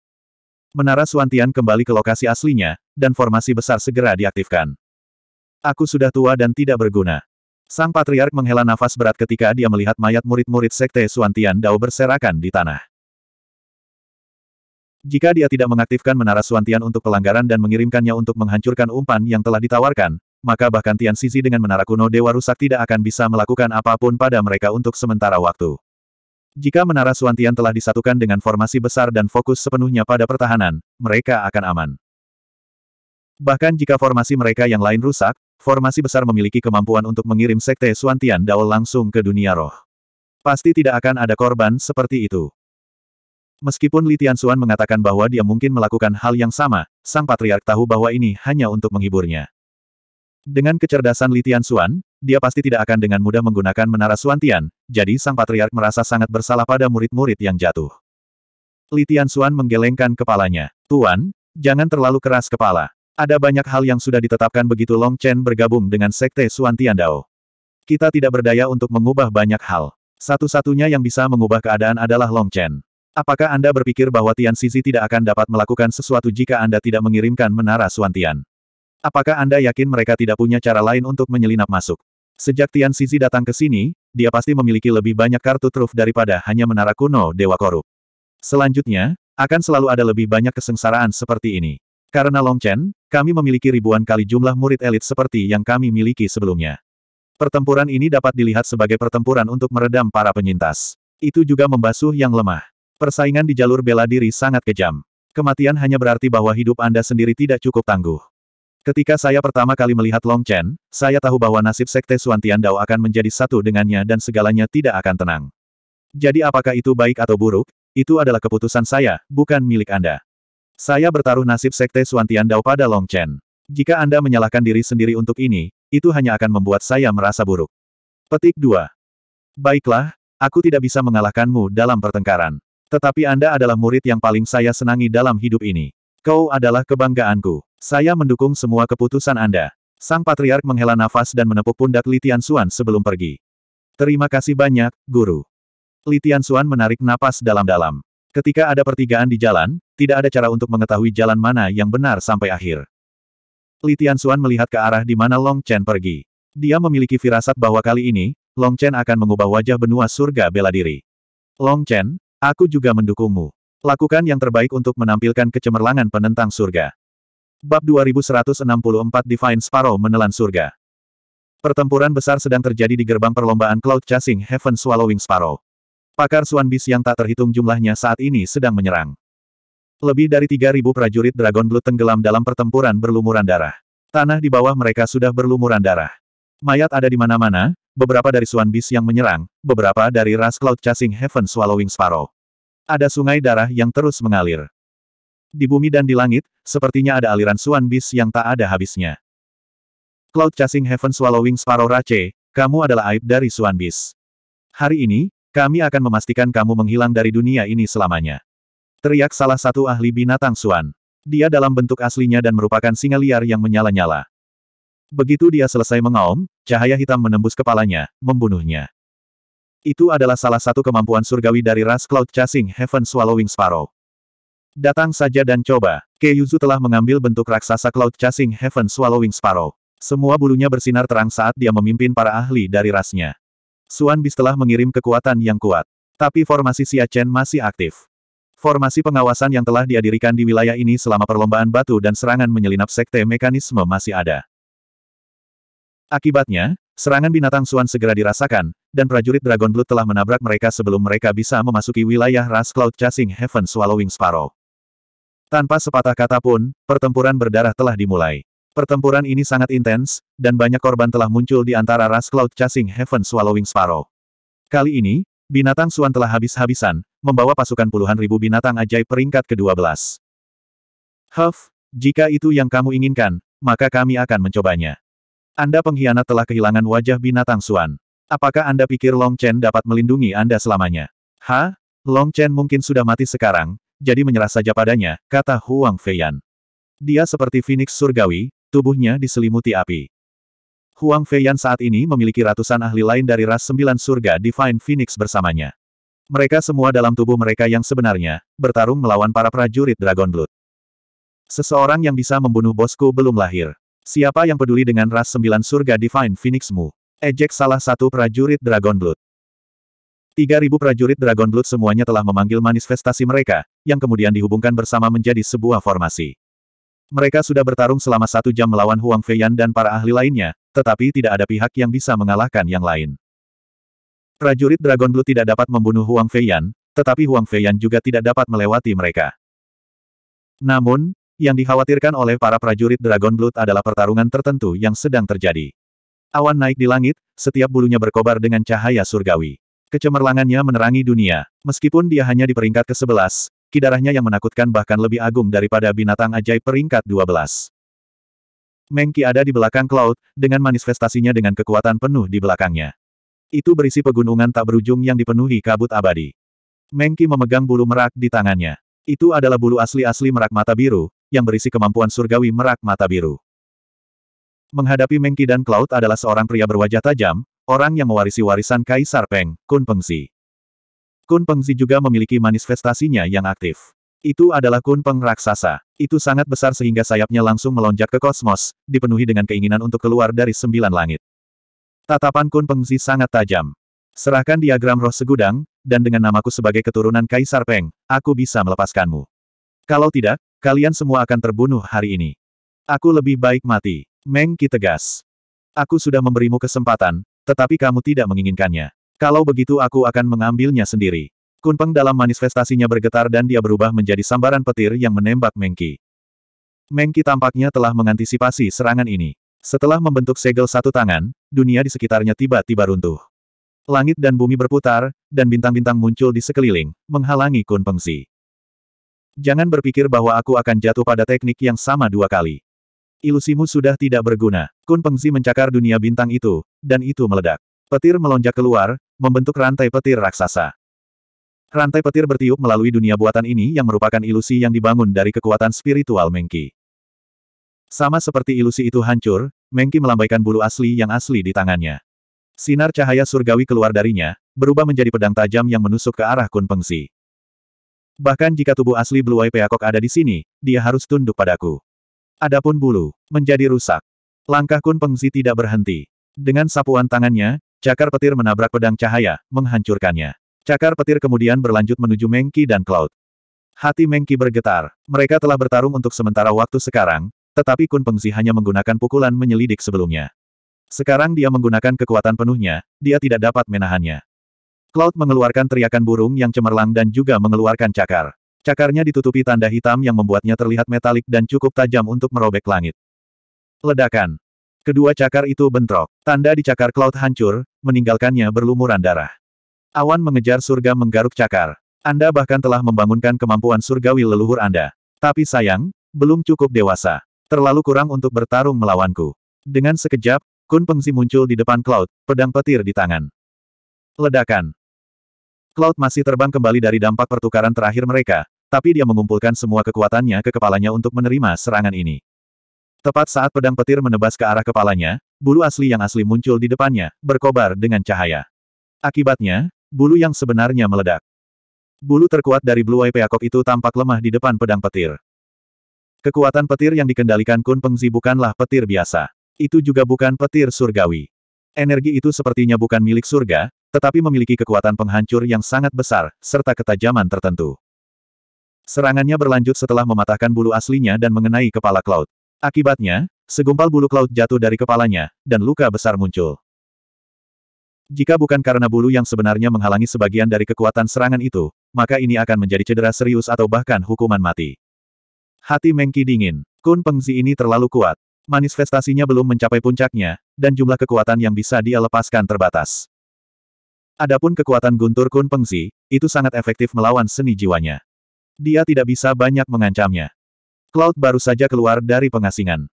Menara Suantian kembali ke lokasi aslinya, dan formasi besar segera diaktifkan. Aku sudah tua dan tidak berguna. Sang Patriark menghela nafas berat ketika dia melihat mayat murid-murid Sekte Suantian Dao berserakan di tanah. Jika dia tidak mengaktifkan Menara Suantian untuk pelanggaran dan mengirimkannya untuk menghancurkan umpan yang telah ditawarkan, maka bahkan Tian Sisi dengan menara kuno Dewa Rusak tidak akan bisa melakukan apa pun pada mereka untuk sementara waktu. Jika menara Suantian telah disatukan dengan formasi besar dan fokus sepenuhnya pada pertahanan, mereka akan aman. Bahkan jika formasi mereka yang lain rusak, formasi besar memiliki kemampuan untuk mengirim Sekte Suantian Dao langsung ke dunia roh. Pasti tidak akan ada korban seperti itu. Meskipun Li Tianxuan mengatakan bahwa dia mungkin melakukan hal yang sama, sang patriark tahu bahwa ini hanya untuk menghiburnya. Dengan kecerdasan Li Tianxuan, dia pasti tidak akan dengan mudah menggunakan menara Suantian, jadi sang patriark merasa sangat bersalah pada murid-murid yang jatuh. Li Tianxuan menggelengkan kepalanya. Tuan, jangan terlalu keras kepala. Ada banyak hal yang sudah ditetapkan begitu Long Chen bergabung dengan Sekte Suantian Dao. Kita tidak berdaya untuk mengubah banyak hal. Satu-satunya yang bisa mengubah keadaan adalah Long Chen. Apakah Anda berpikir bahwa Tian Sisi tidak akan dapat melakukan sesuatu jika Anda tidak mengirimkan menara Suantian? Apakah Anda yakin mereka tidak punya cara lain untuk menyelinap masuk? Sejak Tian Sisi datang ke sini, dia pasti memiliki lebih banyak kartu truf daripada hanya menara kuno Dewa Korup. Selanjutnya, akan selalu ada lebih banyak kesengsaraan seperti ini. Karena Long Chen, kami memiliki ribuan kali jumlah murid elit seperti yang kami miliki sebelumnya. Pertempuran ini dapat dilihat sebagai pertempuran untuk meredam para penyintas. Itu juga membasuh yang lemah. Persaingan di jalur bela diri sangat kejam. Kematian hanya berarti bahwa hidup Anda sendiri tidak cukup tangguh. Ketika saya pertama kali melihat Long Chen, saya tahu bahwa nasib Sekte Suantian Dao akan menjadi satu dengannya dan segalanya tidak akan tenang. Jadi apakah itu baik atau buruk, itu adalah keputusan saya, bukan milik Anda. Saya bertaruh nasib Sekte Suantian Dao pada Long Chen. Jika Anda menyalahkan diri sendiri untuk ini, itu hanya akan membuat saya merasa buruk. Petik 2. Baiklah, aku tidak bisa mengalahkanmu dalam pertengkaran. Tetapi Anda adalah murid yang paling saya senangi dalam hidup ini. Kau adalah kebanggaanku. Saya mendukung semua keputusan Anda. Sang Patriark menghela nafas dan menepuk pundak Li Tianxuan sebelum pergi. Terima kasih banyak, Guru. Li Tianxuan menarik napas dalam-dalam. Ketika ada pertigaan di jalan, tidak ada cara untuk mengetahui jalan mana yang benar sampai akhir. Li Tianxuan melihat ke arah di mana Long Chen pergi. Dia memiliki firasat bahwa kali ini, Long Chen akan mengubah wajah benua surga bela diri. Long Chen, aku juga mendukungmu. Lakukan yang terbaik untuk menampilkan kecemerlangan penentang surga. Bab 2164 Divine Sparrow menelan surga. Pertempuran besar sedang terjadi di gerbang perlombaan Cloud Chasing Heaven Swallowing Sparrow. Pakar Swan Beast yang tak terhitung jumlahnya saat ini sedang menyerang. Lebih dari 3.000 prajurit Dragon Blood tenggelam dalam pertempuran berlumuran darah. Tanah di bawah mereka sudah berlumuran darah. Mayat ada di mana-mana, beberapa dari Swan Beast yang menyerang, beberapa dari ras Cloud Chasing Heaven Swallowing Sparrow. Ada sungai darah yang terus mengalir. Di bumi dan di langit, sepertinya ada aliran Swan Beast yang tak ada habisnya. Cloud Chasing Heaven Swallowing Sparrow Rache, kamu adalah aib dari Swan Beast. Hari ini, kami akan memastikan kamu menghilang dari dunia ini selamanya. Teriak salah satu ahli binatang Suan. Dia dalam bentuk aslinya dan merupakan singa liar yang menyala-nyala. Begitu dia selesai mengaum, cahaya hitam menembus kepalanya, membunuhnya. Itu adalah salah satu kemampuan surgawi dari ras Cloud Chasing Heaven Swallowing Sparrow. Datang saja dan coba. Keyuzu telah mengambil bentuk raksasa Cloud Chasing Heaven Swallowing Sparrow. Semua bulunya bersinar terang saat dia memimpin para ahli dari rasnya. Suan Bis telah mengirim kekuatan yang kuat. Tapi formasi Xia Chen masih aktif. Formasi pengawasan yang telah diadirikan di wilayah ini selama perlombaan batu dan serangan menyelinap sekte mekanisme masih ada. Akibatnya, serangan binatang Suan segera dirasakan, dan prajurit Dragon Blood telah menabrak mereka sebelum mereka bisa memasuki wilayah ras Cloud Chasing Heaven Swallowing Sparrow. Tanpa sepatah kata pun, pertempuran berdarah telah dimulai. Pertempuran ini sangat intens, dan banyak korban telah muncul di antara ras Cloud Chasing Heaven Swallowing Sparrow. Kali ini, binatang Suan telah habis-habisan, membawa pasukan puluhan ribu binatang ajaib peringkat ke-12. Huff, jika itu yang kamu inginkan, maka kami akan mencobanya. Anda pengkhianat telah kehilangan wajah binatang Suan. Apakah Anda pikir Long Chen dapat melindungi Anda selamanya? Ha? Long Chen mungkin sudah mati sekarang, jadi menyerah saja padanya, kata Huang Feiyan. Dia seperti Phoenix surgawi, tubuhnya diselimuti api. Huang Feiyan saat ini memiliki ratusan ahli lain dari ras sembilan surga Divine Phoenix bersamanya. Mereka semua dalam tubuh mereka yang sebenarnya, bertarung melawan para prajurit Dragon Blood. Seseorang yang bisa membunuh bosku belum lahir. Siapa yang peduli dengan ras sembilan surga Divine Phoenixmu? Ejek salah satu prajurit Dragon Blood. 3000 prajurit Dragon Blood semuanya telah memanggil manifestasi mereka, yang kemudian dihubungkan bersama menjadi sebuah formasi. Mereka sudah bertarung selama satu jam melawan Huang Feiyan dan para ahli lainnya, tetapi tidak ada pihak yang bisa mengalahkan yang lain. Prajurit Dragon Blood tidak dapat membunuh Huang Feiyan, tetapi Huang Feiyan juga tidak dapat melewati mereka. Namun, yang dikhawatirkan oleh para prajurit Dragon Blood adalah pertarungan tertentu yang sedang terjadi. Awan naik di langit, setiap bulunya berkobar dengan cahaya surgawi. Kecemerlangannya menerangi dunia, meskipun dia hanya di peringkat ke-11, kidarahnya yang menakutkan bahkan lebih agung daripada binatang ajaib peringkat 12. Mengki ada di belakang Cloud, dengan manifestasinya dengan kekuatan penuh di belakangnya. Itu berisi pegunungan tak berujung yang dipenuhi kabut abadi. Mengki memegang bulu merak di tangannya. Itu adalah bulu asli-asli merak mata biru, yang berisi kemampuan surgawi merak mata biru. Menghadapi Mengki dan Cloud adalah seorang pria berwajah tajam, orang yang mewarisi warisan Kaisar Peng, Kun Pengzi. Kun Pengzi juga memiliki manifestasinya yang aktif. Itu adalah Kun Peng raksasa. Itu sangat besar sehingga sayapnya langsung melonjak ke kosmos, dipenuhi dengan keinginan untuk keluar dari sembilan langit. Tatapan Kun Pengzi sangat tajam. Serahkan diagram roh segudang, dan dengan namaku sebagai keturunan Kaisar Peng, aku bisa melepaskanmu. Kalau tidak, kalian semua akan terbunuh hari ini. Aku lebih baik mati. Meng Qi tegas. Aku sudah memberimu kesempatan, tetapi kamu tidak menginginkannya. Kalau begitu aku akan mengambilnya sendiri. Kun Peng dalam manifestasinya bergetar dan dia berubah menjadi sambaran petir yang menembak Meng Qi. Meng Qi tampaknya telah mengantisipasi serangan ini. Setelah membentuk segel satu tangan, dunia di sekitarnya tiba-tiba runtuh. Langit dan bumi berputar, dan bintang-bintang muncul di sekeliling, menghalangi Kun Pengzi. Jangan berpikir bahwa aku akan jatuh pada teknik yang sama dua kali. Ilusimu sudah tidak berguna. Kun Pengzi mencakar dunia bintang itu, dan itu meledak. Petir melonjak keluar, membentuk rantai petir raksasa. Rantai petir bertiup melalui dunia buatan ini yang merupakan ilusi yang dibangun dari kekuatan spiritual Mengki. Sama seperti ilusi itu hancur, Mengki melambaikan bulu asli yang asli di tangannya. Sinar cahaya surgawi keluar darinya, berubah menjadi pedang tajam yang menusuk ke arah Kun Pengsi. Bahkan jika tubuh asli Blue Eye Peacock ada di sini, dia harus tunduk padaku. Adapun bulu, menjadi rusak. Langkah Kun Pengsi tidak berhenti. Dengan sapuan tangannya, cakar petir menabrak pedang cahaya, menghancurkannya. Cakar petir kemudian berlanjut menuju Mengki dan Cloud. Hati Mengki bergetar. Mereka telah bertarung untuk sementara waktu sekarang, tetapi Kun Pengzi hanya menggunakan pukulan menyelidik sebelumnya. Sekarang dia menggunakan kekuatan penuhnya, dia tidak dapat menahannya. Cloud mengeluarkan teriakan burung yang cemerlang dan juga mengeluarkan cakar. Cakarnya ditutupi tanda hitam yang membuatnya terlihat metalik dan cukup tajam untuk merobek langit. Ledakan. Kedua cakar itu bentrok. Tanda di cakar Cloud hancur, meninggalkannya berlumuran darah. Awan mengejar surga menggaruk cakar. Anda bahkan telah membangunkan kemampuan surgawi leluhur Anda. Tapi sayang, belum cukup dewasa. Terlalu kurang untuk bertarung melawanku. Dengan sekejap, Kun Pengzi muncul di depan Cloud, pedang petir di tangan. Ledakan. Cloud masih terbang kembali dari dampak pertukaran terakhir mereka, tapi dia mengumpulkan semua kekuatannya ke kepalanya untuk menerima serangan ini. Tepat saat pedang petir menebas ke arah kepalanya, bulu asli yang asli muncul di depannya, berkobar dengan cahaya. Akibatnya, bulu yang sebenarnya meledak. Bulu terkuat dari Blue Eye Peacock itu tampak lemah di depan pedang petir. Kekuatan petir yang dikendalikan Kun Pengzi bukanlah petir biasa. Itu juga bukan petir surgawi. Energi itu sepertinya bukan milik surga, tetapi memiliki kekuatan penghancur yang sangat besar, serta ketajaman tertentu. Serangannya berlanjut setelah mematahkan bulu aslinya dan mengenai kepala Cloud. Akibatnya, segumpal bulu Cloud jatuh dari kepalanya, dan luka besar muncul. Jika bukan karena bulu yang sebenarnya menghalangi sebagian dari kekuatan serangan itu, maka ini akan menjadi cedera serius atau bahkan hukuman mati. Hati Mengki dingin. Kun Pengzi ini terlalu kuat. Manifestasinya belum mencapai puncaknya, dan jumlah kekuatan yang bisa dia lepaskan terbatas. Adapun kekuatan guntur Kun Pengzi, itu sangat efektif melawan seni jiwanya. Dia tidak bisa banyak mengancamnya. Cloud baru saja keluar dari pengasingan.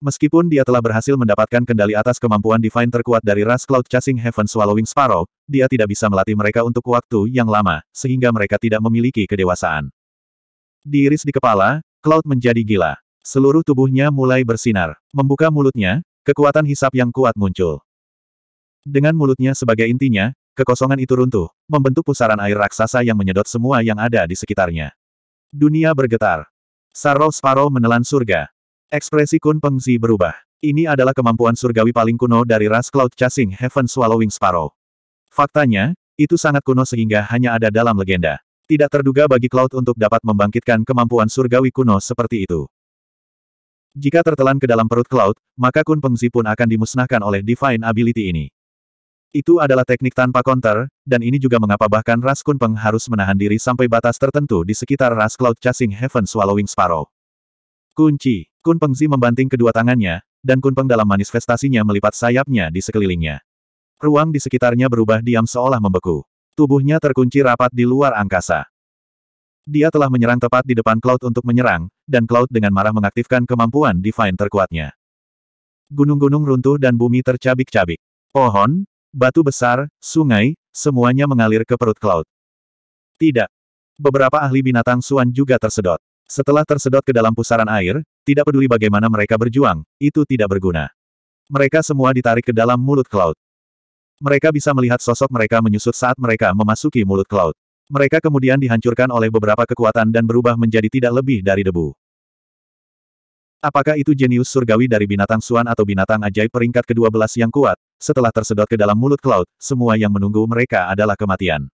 Meskipun dia telah berhasil mendapatkan kendali atas kemampuan Divine terkuat dari ras Cloud Chasing Heaven Swallowing Sparrow, dia tidak bisa melatih mereka untuk waktu yang lama, sehingga mereka tidak memiliki kedewasaan. Di iris di kepala, Cloud menjadi gila. Seluruh tubuhnya mulai bersinar. Membuka mulutnya, kekuatan hisap yang kuat muncul. Dengan mulutnya sebagai intinya, kekosongan itu runtuh, membentuk pusaran air raksasa yang menyedot semua yang ada di sekitarnya. Dunia bergetar. Sarrow Sparrow menelan surga. Ekspresi Kun Pengzi berubah. Ini adalah kemampuan surgawi paling kuno dari ras Cloud Chasing Heaven Swallowing Sparrow. Faktanya, itu sangat kuno sehingga hanya ada dalam legenda. Tidak terduga bagi Cloud untuk dapat membangkitkan kemampuan surgawi kuno seperti itu. Jika tertelan ke dalam perut Cloud, maka Kun Pengzi pun akan dimusnahkan oleh Divine Ability ini. Itu adalah teknik tanpa counter, dan ini juga mengapa bahkan ras Kunpeng harus menahan diri sampai batas tertentu di sekitar ras Cloud Chasing Heaven Swallowing Sparrow. Kunci, Kunpeng Zi membanting kedua tangannya, dan Kunpeng dalam manifestasinya melipat sayapnya di sekelilingnya. Ruang di sekitarnya berubah diam seolah membeku. Tubuhnya terkunci rapat di luar angkasa. Dia telah menyerang tepat di depan Cloud untuk menyerang, dan Cloud dengan marah mengaktifkan kemampuan Divine terkuatnya. Gunung-gunung runtuh dan bumi tercabik-cabik. Pohon, Batu besar, sungai, semuanya mengalir ke perut Cloud. Tidak. Beberapa ahli binatang Suan juga tersedot. Setelah tersedot ke dalam pusaran air, tidak peduli bagaimana mereka berjuang, itu tidak berguna. Mereka semua ditarik ke dalam mulut Cloud. Mereka bisa melihat sosok mereka menyusut saat mereka memasuki mulut Cloud. Mereka kemudian dihancurkan oleh beberapa kekuatan dan berubah menjadi tidak lebih dari debu. Apakah itu jenius surgawi dari binatang suan atau binatang ajaib peringkat ke-12 yang kuat? Setelah tersedot ke dalam mulut Cloud, semua yang menunggu mereka adalah kematian.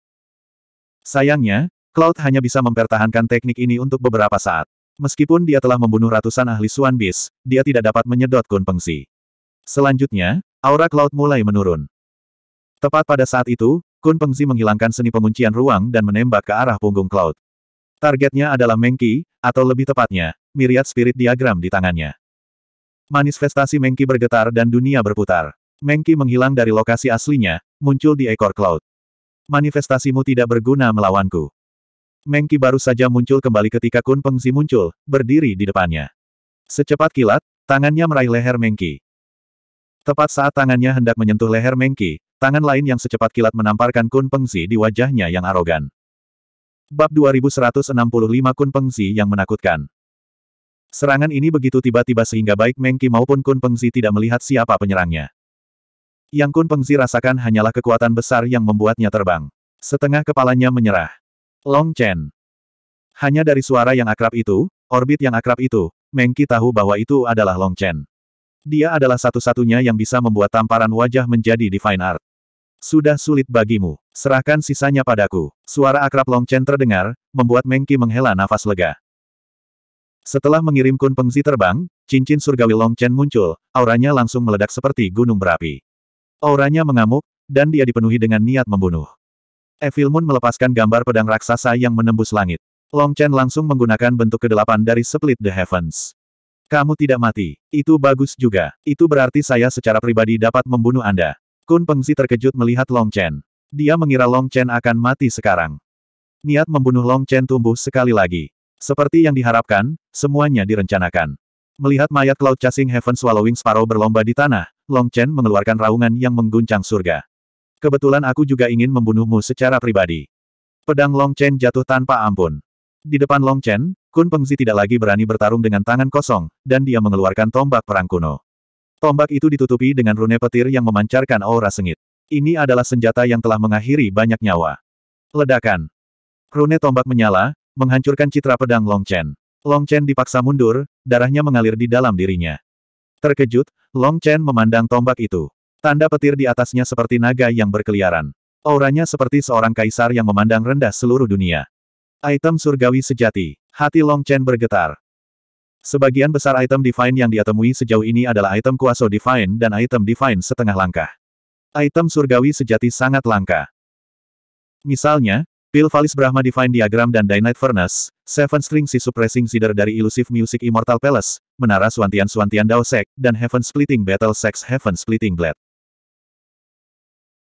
Sayangnya, Cloud hanya bisa mempertahankan teknik ini untuk beberapa saat. Meskipun dia telah membunuh ratusan ahli Suan Beast, dia tidak dapat menyedot Kun Pengsi. Selanjutnya, aura Cloud mulai menurun. Tepat pada saat itu, Kun Pengsi menghilangkan seni penguncian ruang dan menembak ke arah punggung Cloud. Targetnya adalah Mengki, atau lebih tepatnya, Myriad Spirit Diagram di tangannya. Manifestasi Mengki bergetar dan dunia berputar. Mengki menghilang dari lokasi aslinya, muncul di ekor Cloud. Manifestasimu tidak berguna melawanku. Mengki baru saja muncul kembali ketika Kun Pengzi muncul, berdiri di depannya. Secepat kilat, tangannya meraih leher Mengki. Tepat saat tangannya hendak menyentuh leher Mengki, tangan lain yang secepat kilat menamparkan Kun Pengzi di wajahnya yang arogan. Bab 2165 Kun Pengzi yang menakutkan. Serangan ini begitu tiba-tiba sehingga baik Mengki maupun Kun Pengzi tidak melihat siapa penyerangnya. Yang Kun Pengzi rasakan hanyalah kekuatan besar yang membuatnya terbang. Setengah kepalanya menyerah. Long Chen. Hanya dari suara yang akrab itu, orbit yang akrab itu, Mengki tahu bahwa itu adalah Long Chen. Dia adalah satu-satunya yang bisa membuat tamparan wajah menjadi divine art. Sudah sulit bagimu. Serahkan sisanya padaku. Suara akrab Long Chen terdengar, membuat Mengki menghela nafas lega. Setelah mengirim Kun Pengzi terbang, cincin surgawi Long Chen muncul, auranya langsung meledak seperti gunung berapi. Auranya mengamuk, dan dia dipenuhi dengan niat membunuh. Evil Moon melepaskan gambar pedang raksasa yang menembus langit. Long Chen langsung menggunakan bentuk kedelapan dari Split the Heavens. Kamu tidak mati. Itu bagus juga. Itu berarti saya secara pribadi dapat membunuh Anda. Kun Pengzi terkejut melihat Long Chen. Dia mengira Long Chen akan mati sekarang. Niat membunuh Long Chen tumbuh sekali lagi. Seperti yang diharapkan, semuanya direncanakan. Melihat mayat Cloud Chasing Heaven Swallowing Sparrow berlomba di tanah, Long Chen mengeluarkan raungan yang mengguncang surga. Kebetulan aku juga ingin membunuhmu secara pribadi. Pedang Long Chen jatuh tanpa ampun. Di depan Long Chen, Kun Pengzi tidak lagi berani bertarung dengan tangan kosong, dan dia mengeluarkan tombak perang kuno. Tombak itu ditutupi dengan rune petir yang memancarkan aura sengit. Ini adalah senjata yang telah mengakhiri banyak nyawa. Ledakan. Rune tombak menyala, menghancurkan citra pedang Long Chen. Long Chen dipaksa mundur, darahnya mengalir di dalam dirinya. Terkejut, Long Chen memandang tombak itu. Tanda petir di atasnya seperti naga yang berkeliaran. Auranya seperti seorang kaisar yang memandang rendah seluruh dunia. Item surgawi sejati. Hati Long Chen bergetar. Sebagian besar item Divine yang dia temui sejauh ini adalah item kuaso Divine dan item Divine setengah langkah. Item surgawi sejati sangat langka. Misalnya, Pil Valis Brahma Divine Diagram dan Dynite Furnace, Seven String Si Suppressing Cider dari Illusive Music Immortal Palace, Menara Suantian-Suantian Dao Sek, dan Heaven Splitting Battle Sex Heaven Splitting Blade.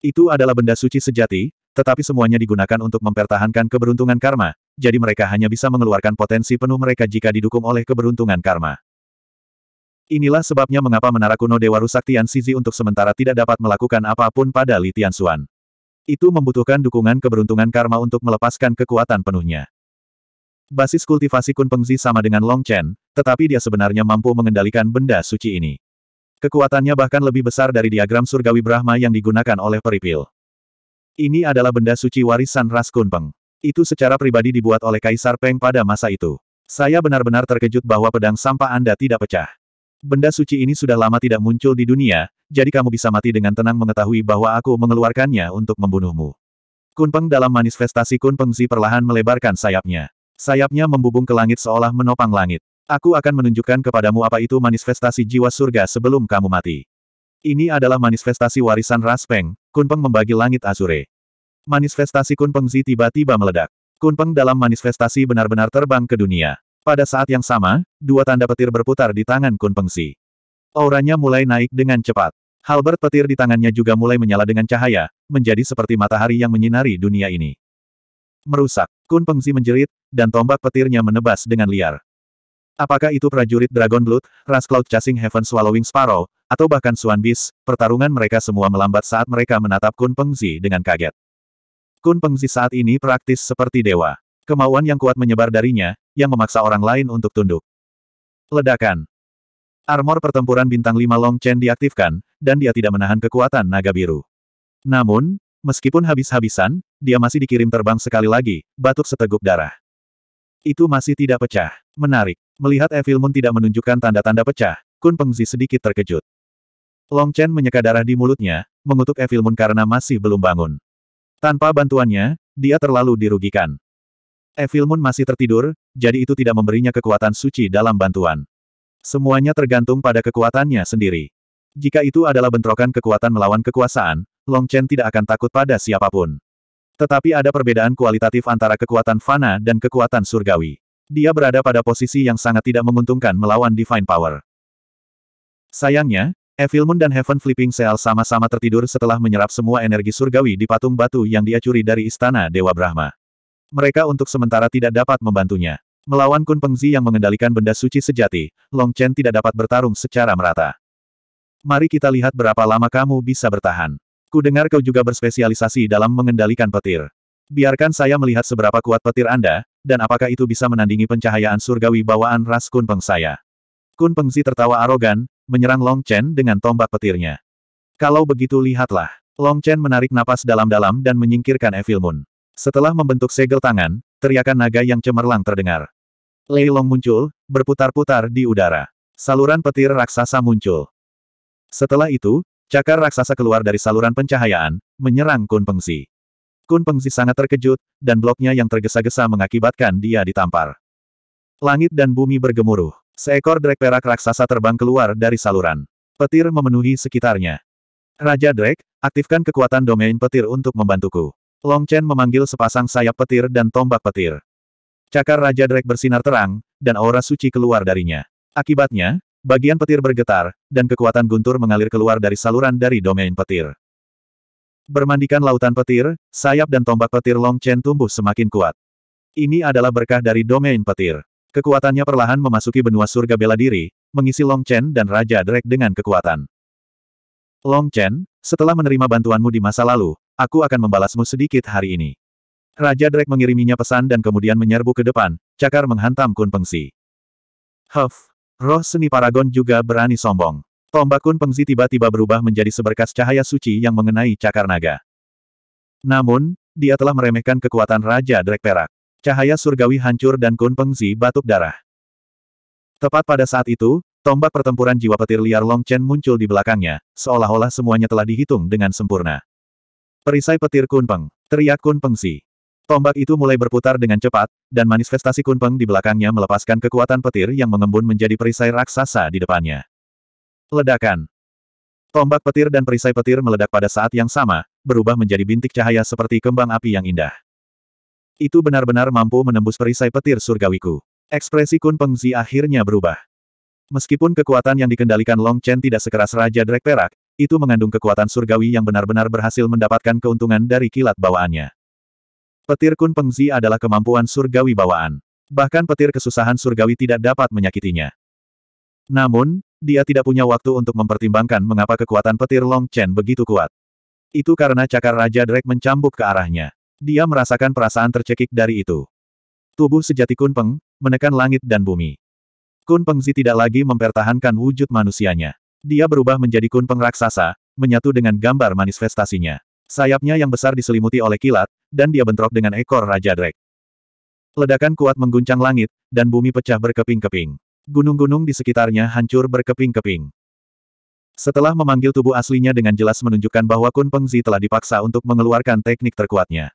Itu adalah benda suci sejati, tetapi semuanya digunakan untuk mempertahankan keberuntungan karma, jadi mereka hanya bisa mengeluarkan potensi penuh mereka jika didukung oleh keberuntungan karma. Inilah sebabnya mengapa menara kuno Dewa Rusak Tian Sizi untuk sementara tidak dapat melakukan apa pun pada Li Tianxuan. Itu membutuhkan dukungan keberuntungan karma untuk melepaskan kekuatan penuhnya. Basis kultivasi Kun Pengzi sama dengan Long Chen, tetapi dia sebenarnya mampu mengendalikan benda suci ini. Kekuatannya bahkan lebih besar dari diagram surgawi Brahma yang digunakan oleh Peripil. Ini adalah benda suci warisan ras Kunpeng. Itu secara pribadi dibuat oleh Kaisar Peng pada masa itu. Saya benar-benar terkejut bahwa pedang sampah Anda tidak pecah. Benda suci ini sudah lama tidak muncul di dunia, jadi kamu bisa mati dengan tenang mengetahui bahwa aku mengeluarkannya untuk membunuhmu. Kunpeng dalam manifestasi Kunpeng Zi perlahan melebarkan sayapnya. Sayapnya membubung ke langit seolah menopang langit. Aku akan menunjukkan kepadamu apa itu manifestasi jiwa surga sebelum kamu mati. Ini adalah manifestasi warisan ras Peng, Kunpeng membagi langit Azure. Manifestasi Kun Pengzi tiba-tiba meledak. Kun Peng dalam manifestasi benar-benar terbang ke dunia. Pada saat yang sama, dua tanda petir berputar di tangan Kun Pengzi. Auranya mulai naik dengan cepat. Halbert petir di tangannya juga mulai menyala dengan cahaya, menjadi seperti matahari yang menyinari dunia ini. Merusak. Kun Pengzi menjerit, dan tombak petirnya menebas dengan liar. Apakah itu prajurit Dragon Blood, ras Cloud Chasing Heaven Swallowing Sparrow, atau bahkan Swan Beast, pertarungan mereka semua melambat saat mereka menatap Kun Pengzi dengan kaget. Kun Pengzi saat ini praktis seperti dewa. Kemauan yang kuat menyebar darinya, yang memaksa orang lain untuk tunduk. Ledakan. Armor pertempuran bintang 5 Long Chen diaktifkan, dan dia tidak menahan kekuatan naga biru. Namun, meskipun habis-habisan, dia masih dikirim terbang sekali lagi, batuk seteguk darah. Itu masih tidak pecah. Menarik. Melihat Evil Moon tidak menunjukkan tanda-tanda pecah, Kun Pengzi sedikit terkejut. Long Chen menyeka darah di mulutnya, mengutuk Evil Moon karena masih belum bangun. Tanpa bantuannya, dia terlalu dirugikan. Evil Moon masih tertidur, jadi itu tidak memberinya kekuatan suci dalam bantuan. Semuanya tergantung pada kekuatannya sendiri. Jika itu adalah bentrokan kekuatan melawan kekuasaan, Long Chen tidak akan takut pada siapa pun. Tetapi ada perbedaan kualitatif antara kekuatan fana dan kekuatan surgawi. Dia berada pada posisi yang sangat tidak menguntungkan melawan Divine Power. Sayangnya, Evil Moon dan Heaven Flipping Seal sama-sama tertidur setelah menyerap semua energi surgawi di patung batu yang dia curi dari istana Dewa Brahma. Mereka untuk sementara tidak dapat membantunya. Melawan Kun Pengzi yang mengendalikan benda suci sejati, Long Chen tidak dapat bertarung secara merata. Mari kita lihat berapa lama kamu bisa bertahan. Ku dengar kau juga berspesialisasi dalam mengendalikan petir. Biarkan saya melihat seberapa kuat petir Anda, dan apakah itu bisa menandingi pencahayaan surgawi bawaan ras Kun Peng saya. Kun Pengzi tertawa arogan, menyerang Long Chen dengan tombak petirnya. Kalau begitu lihatlah. Long Chen menarik napas dalam-dalam dan menyingkirkan Evil Moon. Setelah membentuk segel tangan, teriakan naga yang cemerlang terdengar. Lei Long muncul, berputar-putar di udara. Saluran petir raksasa muncul. Setelah itu, cakar raksasa keluar dari saluran pencahayaan, menyerang Kun Pengsi. Kun Pengsi sangat terkejut, dan bloknya yang tergesa-gesa mengakibatkan dia ditampar. Langit dan bumi bergemuruh. Seekor Drake perak raksasa terbang keluar dari saluran. Petir memenuhi sekitarnya. Raja Drake, aktifkan kekuatan domain petir untuk membantuku. Long Chen memanggil sepasang sayap petir dan tombak petir. Cakar Raja Drake bersinar terang, dan aura suci keluar darinya. Akibatnya, bagian petir bergetar, dan kekuatan guntur mengalir keluar dari saluran dari domain petir. Bermandikan lautan petir, sayap dan tombak petir Long Chen tumbuh semakin kuat. Ini adalah berkah dari domain petir. Kekuatannya perlahan memasuki benua surga bela diri, mengisi Long Chen dan Raja Drake dengan kekuatan. Long Chen, setelah menerima bantuanmu di masa lalu, Aku akan membalasmu sedikit hari ini. Raja Drake mengiriminya pesan dan kemudian menyerbu ke depan, cakar menghantam Kun Pengsi. Huff, roh seni Paragon juga berani sombong. Tombak Kun Pengsi tiba-tiba berubah menjadi seberkas cahaya suci yang mengenai cakar naga. Namun, dia telah meremehkan kekuatan Raja Drake perak. Cahaya surgawi hancur dan Kun Pengsi batuk darah. Tepat pada saat itu, tombak pertempuran jiwa petir liar Long Chen muncul di belakangnya, seolah-olah semuanya telah dihitung dengan sempurna. Perisai petir Kunpeng. Teriak Kunpeng Si. Tombak itu mulai berputar dengan cepat, dan manifestasi Kunpeng di belakangnya melepaskan kekuatan petir yang mengembun menjadi perisai raksasa di depannya. Ledakan. Tombak petir dan perisai petir meledak pada saat yang sama, berubah menjadi bintik cahaya seperti kembang api yang indah. Itu benar-benar mampu menembus perisai petir surgawiku. Ekspresi Kun Pengzi akhirnya berubah. Meskipun kekuatan yang dikendalikan Long Chen tidak sekeras Raja Drake Perak, itu mengandung kekuatan surgawi yang benar-benar berhasil mendapatkan keuntungan dari kilat bawaannya. Petir Kun Pengzi adalah kemampuan surgawi bawaan. Bahkan petir kesusahan surgawi tidak dapat menyakitinya. Namun, dia tidak punya waktu untuk mempertimbangkan mengapa kekuatan petir Long Chen begitu kuat. Itu karena cakar Raja Drake mencambuk ke arahnya. Dia merasakan perasaan tercekik dari itu. Tubuh sejati Kun Peng, menekan langit dan bumi. Kun Pengzi tidak lagi mempertahankan wujud manusianya. Dia berubah menjadi kun pengraksasa, menyatu dengan gambar manifestasinya. Sayapnya yang besar diselimuti oleh kilat, dan dia bentrok dengan ekor Raja Drake. Ledakan kuat mengguncang langit, dan bumi pecah berkeping-keping. Gunung-gunung di sekitarnya hancur berkeping-keping. Setelah memanggil tubuh aslinya dengan jelas menunjukkan bahwa Kun Pengzi telah dipaksa untuk mengeluarkan teknik terkuatnya.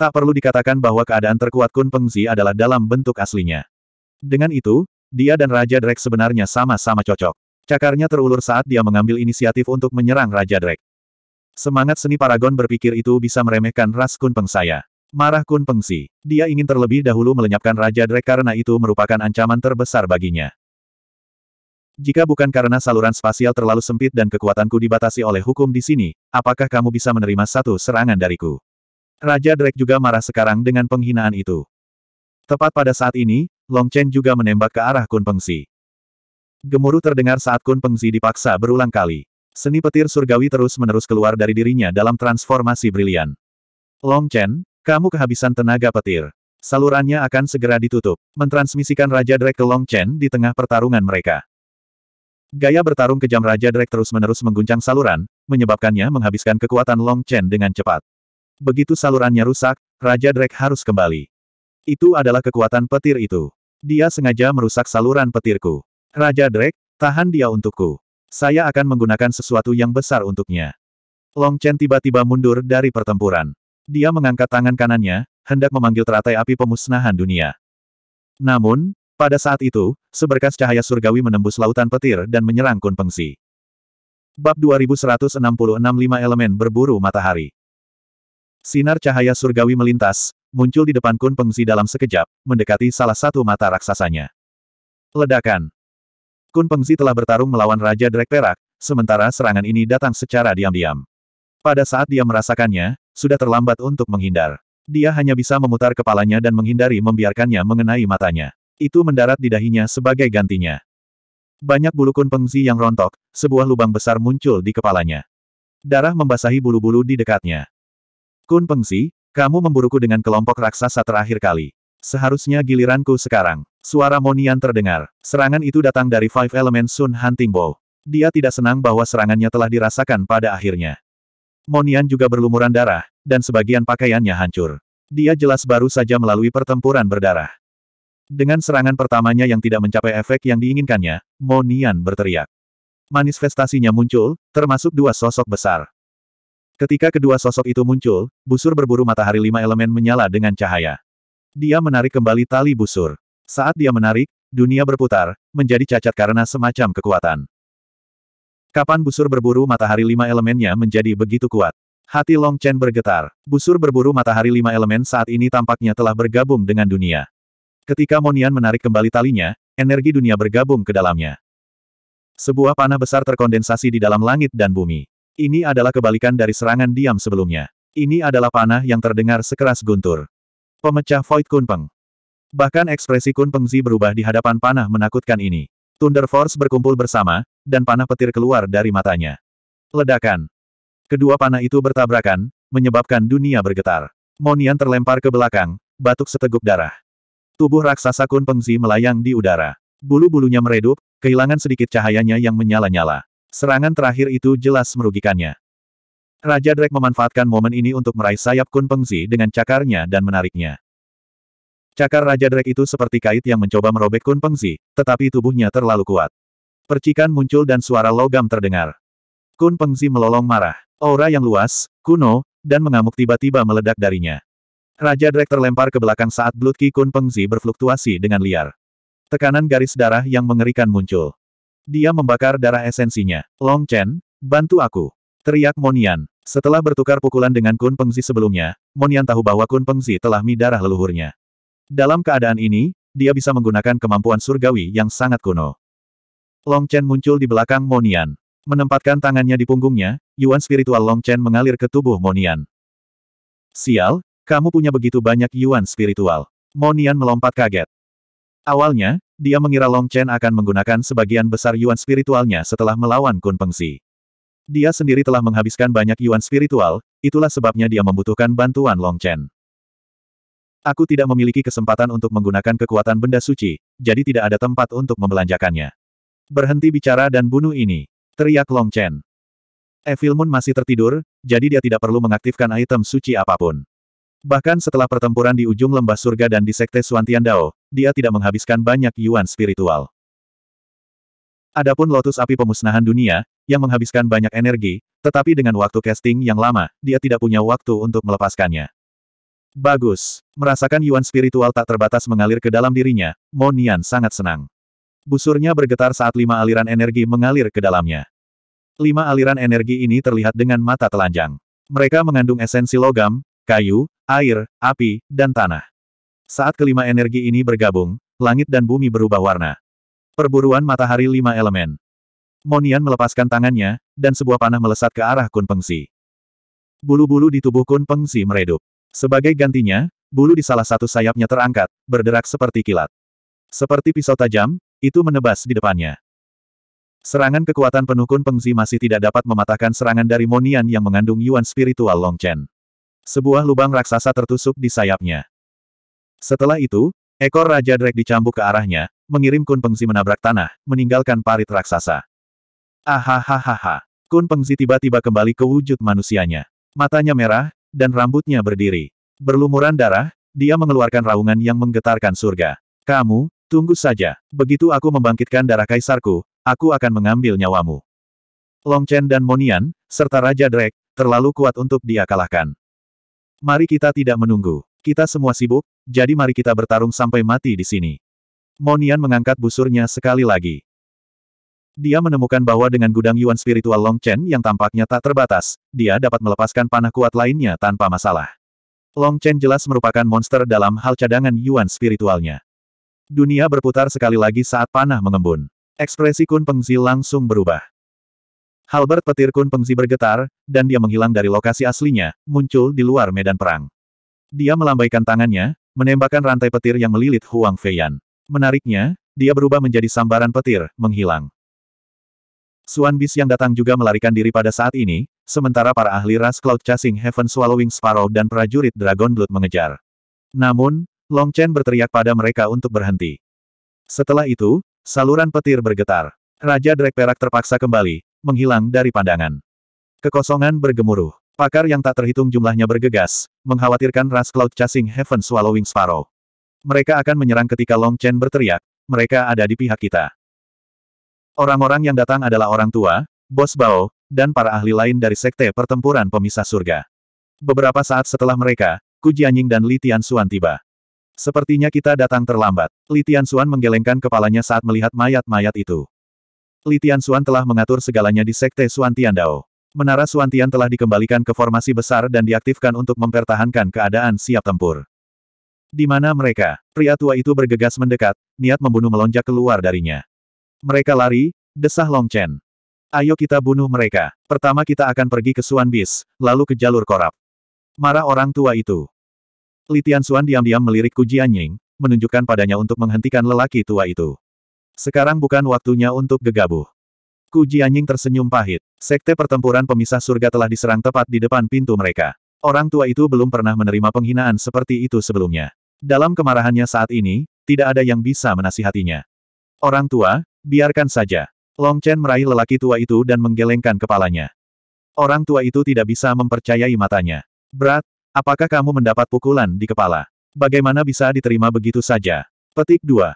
Tak perlu dikatakan bahwa keadaan terkuat Kun Pengzi adalah dalam bentuk aslinya. Dengan itu, dia dan Raja Drake sebenarnya sama-sama cocok. Cakarnya terulur saat dia mengambil inisiatif untuk menyerang Raja Drake. Semangat seni Paragon berpikir itu bisa meremehkan ras Kun Peng saya. Marah Kun Pengsi. Dia ingin terlebih dahulu melenyapkan Raja Drake karena itu merupakan ancaman terbesar baginya. Jika bukan karena saluran spasial terlalu sempit dan kekuatanku dibatasi oleh hukum di sini, apakah kamu bisa menerima satu serangan dariku? Raja Drake juga marah sekarang dengan penghinaan itu. Tepat pada saat ini, Long Chen juga menembak ke arah Kun Pengsi. Gemuruh terdengar saat Kun Pengzi dipaksa berulang kali. Seni petir surgawi terus-menerus keluar dari dirinya dalam transformasi brilian. Long Chen, kamu kehabisan tenaga petir. Salurannya akan segera ditutup. Mentransmisikan Raja Drake ke Long Chen di tengah pertarungan mereka. Gaya bertarung kejam Raja Drake terus-menerus mengguncang saluran, menyebabkannya menghabiskan kekuatan Long Chen dengan cepat. Begitu salurannya rusak, Raja Drake harus kembali. Itu adalah kekuatan petir itu. Dia sengaja merusak saluran petirku. Raja Drake, tahan dia untukku. Saya akan menggunakan sesuatu yang besar untuknya. Long Chen tiba-tiba mundur dari pertempuran. Dia mengangkat tangan kanannya, hendak memanggil teratai api pemusnahan dunia. Namun, pada saat itu, seberkas cahaya surgawi menembus lautan petir dan menyerang Kun Pengsi. Bab 2166 elemen berburu matahari. Sinar cahaya surgawi melintas, muncul di depan Kun Pengsi dalam sekejap, mendekati salah satu mata raksasanya. Ledakan. Kun Pengzi telah bertarung melawan Raja Drake Perak, sementara serangan ini datang secara diam-diam. Pada saat dia merasakannya, sudah terlambat untuk menghindar. Dia hanya bisa memutar kepalanya dan menghindari membiarkannya mengenai matanya. Itu mendarat di dahinya sebagai gantinya. Banyak bulu Kun Pengzi yang rontok, sebuah lubang besar muncul di kepalanya. Darah membasahi bulu-bulu di dekatnya. Kun Pengzi, kamu memburuku dengan kelompok raksasa terakhir kali. Seharusnya giliranku sekarang. Suara Monian terdengar. Serangan itu datang dari Five Element Sun Hunting Bow. Dia tidak senang bahwa serangannya telah dirasakan pada akhirnya. Monian juga berlumuran darah, dan sebagian pakaiannya hancur. Dia jelas baru saja melalui pertempuran berdarah. Dengan serangan pertamanya yang tidak mencapai efek yang diinginkannya, Monian berteriak. Manifestasinya muncul, termasuk dua sosok besar. Ketika kedua sosok itu muncul, busur berburu matahari lima elemen menyala dengan cahaya. Dia menarik kembali tali busur. Saat dia menarik, dunia berputar, menjadi cacat karena semacam kekuatan. Kapan busur berburu matahari lima elemennya menjadi begitu kuat? Hati Long Chen bergetar. Busur berburu matahari lima elemen saat ini tampaknya telah bergabung dengan dunia. Ketika Monian menarik kembali talinya, energi dunia bergabung ke dalamnya. Sebuah panah besar terkondensasi di dalam langit dan bumi. Ini adalah kebalikan dari serangan diam sebelumnya. Ini adalah panah yang terdengar sekeras guntur. Pemecah Void Kunpeng. Bahkan ekspresi Kunpeng Zi berubah di hadapan panah menakutkan ini. Thunder Force berkumpul bersama, dan panah petir keluar dari matanya. Ledakan. Kedua panah itu bertabrakan, menyebabkan dunia bergetar. Monian terlempar ke belakang, batuk seteguk darah. Tubuh raksasa Kunpeng Zi melayang di udara. Bulu-bulunya meredup, kehilangan sedikit cahayanya yang menyala-nyala. Serangan terakhir itu jelas merugikannya. Raja Drake memanfaatkan momen ini untuk meraih sayap Kun Pengzi dengan cakarnya dan menariknya. Cakar Raja Drake itu seperti kait yang mencoba merobek Kun Pengzi, tetapi tubuhnya terlalu kuat. Percikan muncul dan suara logam terdengar. Kun Pengzi melolong marah. Aura yang luas, kuno, dan mengamuk tiba-tiba meledak darinya. Raja Drake terlempar ke belakang saat Blood Ki Kun Pengzi berfluktuasi dengan liar. Tekanan garis darah yang mengerikan muncul. Dia membakar darah esensinya. Long Chen, bantu aku. Teriak Monian. Setelah bertukar pukulan dengan Kun Pengzi sebelumnya, Monian tahu bahwa Kun Pengzi telah mi darah leluhurnya. Dalam keadaan ini, dia bisa menggunakan kemampuan surgawi yang sangat kuno. Long Chen muncul di belakang Monian. Menempatkan tangannya di punggungnya, Yuan spiritual Long Chen mengalir ke tubuh Monian. Sial, kamu punya begitu banyak Yuan spiritual. Monian melompat kaget. Awalnya, dia mengira Long Chen akan menggunakan sebagian besar yuan spiritualnya setelah melawan Kun Pengsi. Dia sendiri telah menghabiskan banyak yuan spiritual, itulah sebabnya dia membutuhkan bantuan Long Chen. Aku tidak memiliki kesempatan untuk menggunakan kekuatan benda suci, jadi tidak ada tempat untuk membelanjakannya. Berhenti bicara dan bunuh ini. Teriak Long Chen. Evil Moon masih tertidur, jadi dia tidak perlu mengaktifkan item suci apa pun. Bahkan setelah pertempuran di ujung lembah surga dan di sekte Suantian Dao, dia tidak menghabiskan banyak yuan spiritual. Adapun lotus api pemusnahan dunia, yang menghabiskan banyak energi, tetapi dengan waktu casting yang lama, dia tidak punya waktu untuk melepaskannya. Bagus. Merasakan yuan spiritual tak terbatas mengalir ke dalam dirinya, Mo Nian sangat senang. Busurnya bergetar saat lima aliran energi mengalir ke dalamnya. Lima aliran energi ini terlihat dengan mata telanjang. Mereka mengandung esensi logam, kayu, air, api, dan tanah. Saat kelima energi ini bergabung, langit dan bumi berubah warna. Perburuan matahari lima elemen. Monian melepaskan tangannya, dan sebuah panah melesat ke arah Kun Pengsi. Bulu-bulu di tubuh Kun Pengsi meredup. Sebagai gantinya, bulu di salah satu sayapnya terangkat, berderak seperti kilat. Seperti pisau tajam, itu menebas di depannya. Serangan kekuatan penuh Kun Pengzi masih tidak dapat mematahkan serangan dari Monian yang mengandung yuan spiritual Long Chen. Sebuah lubang raksasa tertusuk di sayapnya. Setelah itu, ekor Raja Drake dicambuk ke arahnya, mengirim Kun Pengzi menabrak tanah, meninggalkan parit raksasa. Ahahaha. Kun Pengzi tiba-tiba kembali ke wujud manusianya. Matanya merah, dan rambutnya berdiri. Berlumuran darah, dia mengeluarkan raungan yang menggetarkan surga. Kamu, tunggu saja. Begitu aku membangkitkan darah kaisarku, aku akan mengambil nyawamu. Long Chen dan Monian, serta Raja Drake, terlalu kuat untuk dia kalahkan. Mari kita tidak menunggu. Kita semua sibuk, jadi mari kita bertarung sampai mati di sini. Monian mengangkat busurnya sekali lagi. Dia menemukan bahwa dengan gudang Yuan spiritual Long Chen yang tampaknya tak terbatas, dia dapat melepaskan panah kuat lainnya tanpa masalah. Long Chen jelas merupakan monster dalam hal cadangan Yuan spiritualnya. Dunia berputar sekali lagi saat panah mengembun. Ekspresi Kun Pengzi langsung berubah. Halbert petir Kun Pengzi bergetar, dan dia menghilang dari lokasi aslinya, muncul di luar medan perang. Dia melambaikan tangannya, menembakkan rantai petir yang melilit Huang Feiyan. Menariknya, dia berubah menjadi sambaran petir, menghilang. Suan Bis yang datang juga melarikan diri pada saat ini, sementara para ahli ras Cloud Chasing Heaven Swallowing Sparrow dan prajurit Dragon Blood mengejar. Namun, Long Chen berteriak pada mereka untuk berhenti. Setelah itu, saluran petir bergetar. Raja Drake Perak terpaksa kembali, menghilang dari pandangan. Kekosongan bergemuruh. Pakar yang tak terhitung jumlahnya bergegas, mengkhawatirkan ras Cloud Chasing Heaven Swallowing Sparrow. Mereka akan menyerang ketika Long Chen berteriak, mereka ada di pihak kita. Orang-orang yang datang adalah orang tua, bos Bao, dan para ahli lain dari Sekte Pertempuran Pemisah Surga. Beberapa saat setelah mereka, Ku Jianying dan Li Tianxuan tiba. Sepertinya kita datang terlambat. Li Tianxuan menggelengkan kepalanya saat melihat mayat-mayat itu. Li Tianxuan telah mengatur segalanya di Sekte Suantian Dao. Menara Suantian telah dikembalikan ke formasi besar dan diaktifkan untuk mempertahankan keadaan siap tempur. Di mana mereka? Pria tua itu bergegas mendekat, niat membunuh melonjak keluar darinya. Mereka lari, desah Long Chen. Ayo kita bunuh mereka. Pertama kita akan pergi ke Suan Bis, lalu ke jalur korap. Marah orang tua itu. Li Tianxuan diam-diam melirik Ku Jianying, menunjukkan padanya untuk menghentikan lelaki tua itu. Sekarang bukan waktunya untuk gegabah. Ku Jianying tersenyum pahit. Sekte pertempuran pemisah surga telah diserang tepat di depan pintu mereka. Orang tua itu belum pernah menerima penghinaan seperti itu sebelumnya. Dalam kemarahannya saat ini, tidak ada yang bisa menasihatinya. Orang tua, biarkan saja. Long Chen meraih lelaki tua itu dan menggelengkan kepalanya. Orang tua itu tidak bisa mempercayai matanya. Berat, apakah kamu mendapat pukulan di kepala? Bagaimana bisa diterima begitu saja? Petik 2.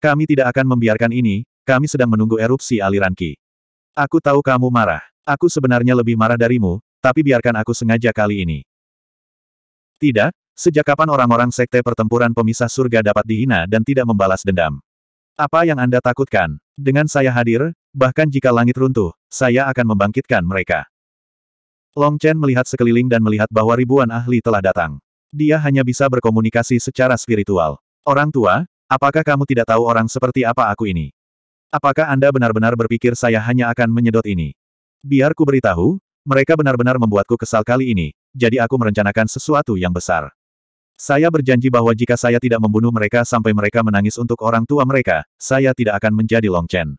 Kami tidak akan membiarkan ini, kami sedang menunggu erupsi aliran Qi. Aku tahu kamu marah. Aku sebenarnya lebih marah darimu, tapi biarkan aku sengaja kali ini. Tidak, sejak kapan orang-orang sekte pertempuran pemisah surga dapat dihina dan tidak membalas dendam? Apa yang Anda takutkan? Dengan saya hadir, bahkan jika langit runtuh, saya akan membangkitkan mereka. Long Chen melihat sekeliling dan melihat bahwa ribuan ahli telah datang. Dia hanya bisa berkomunikasi secara spiritual. Orang tua, apakah kamu tidak tahu orang seperti apa aku ini? Apakah Anda benar-benar berpikir saya hanya akan menyedot ini? Biar ku beritahu, mereka benar-benar membuatku kesal kali ini, jadi aku merencanakan sesuatu yang besar. Saya berjanji bahwa jika saya tidak membunuh mereka sampai mereka menangis untuk orang tua mereka, saya tidak akan menjadi Long Chen.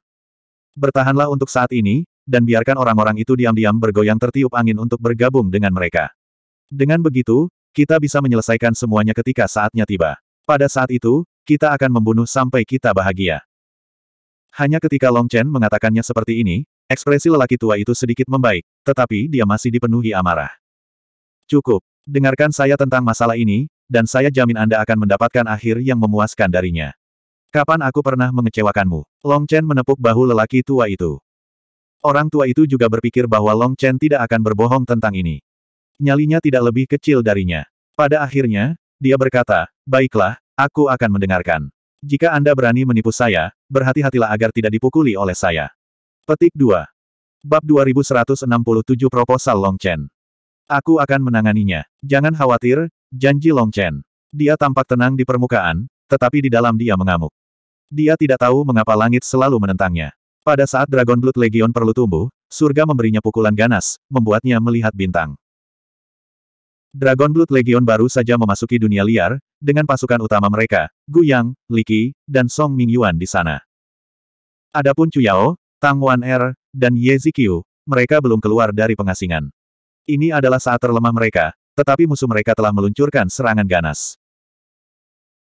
Bertahanlah untuk saat ini, dan biarkan orang-orang itu diam-diam bergoyang tertiup angin untuk bergabung dengan mereka. Dengan begitu, kita bisa menyelesaikan semuanya ketika saatnya tiba. Pada saat itu, kita akan membunuh sampai kita bahagia. Hanya ketika Long Chen mengatakannya seperti ini, ekspresi lelaki tua itu sedikit membaik, tetapi dia masih dipenuhi amarah. Cukup, dengarkan saya tentang masalah ini, dan saya jamin Anda akan mendapatkan akhir yang memuaskan darinya. Kapan aku pernah mengecewakanmu? Long Chen menepuk bahu lelaki tua itu. Orang tua itu juga berpikir bahwa Long Chen tidak akan berbohong tentang ini. Nyalinya tidak lebih kecil darinya. Pada akhirnya, dia berkata, Baiklah, aku akan mendengarkan. Jika Anda berani menipu saya, berhati-hatilah agar tidak dipukuli oleh saya. Petik 2. Bab 2167 Proposal Long Chen. Aku akan menanganinya. Jangan khawatir, janji Long Chen. Dia tampak tenang di permukaan, tetapi di dalam dia mengamuk. Dia tidak tahu mengapa langit selalu menentangnya. Pada saat Dragon Blood Legion perlu tumbuh, surga memberinya pukulan ganas, membuatnya melihat bintang. Dragon Blood Legion baru saja memasuki dunia liar, dengan pasukan utama mereka, Gu Yang, Li Qi, dan Song Mingyuan di sana. Adapun Chu Yao, Tang Wan Er, dan Ye Ziqiu, mereka belum keluar dari pengasingan. Ini adalah saat terlemah mereka, tetapi musuh mereka telah meluncurkan serangan ganas.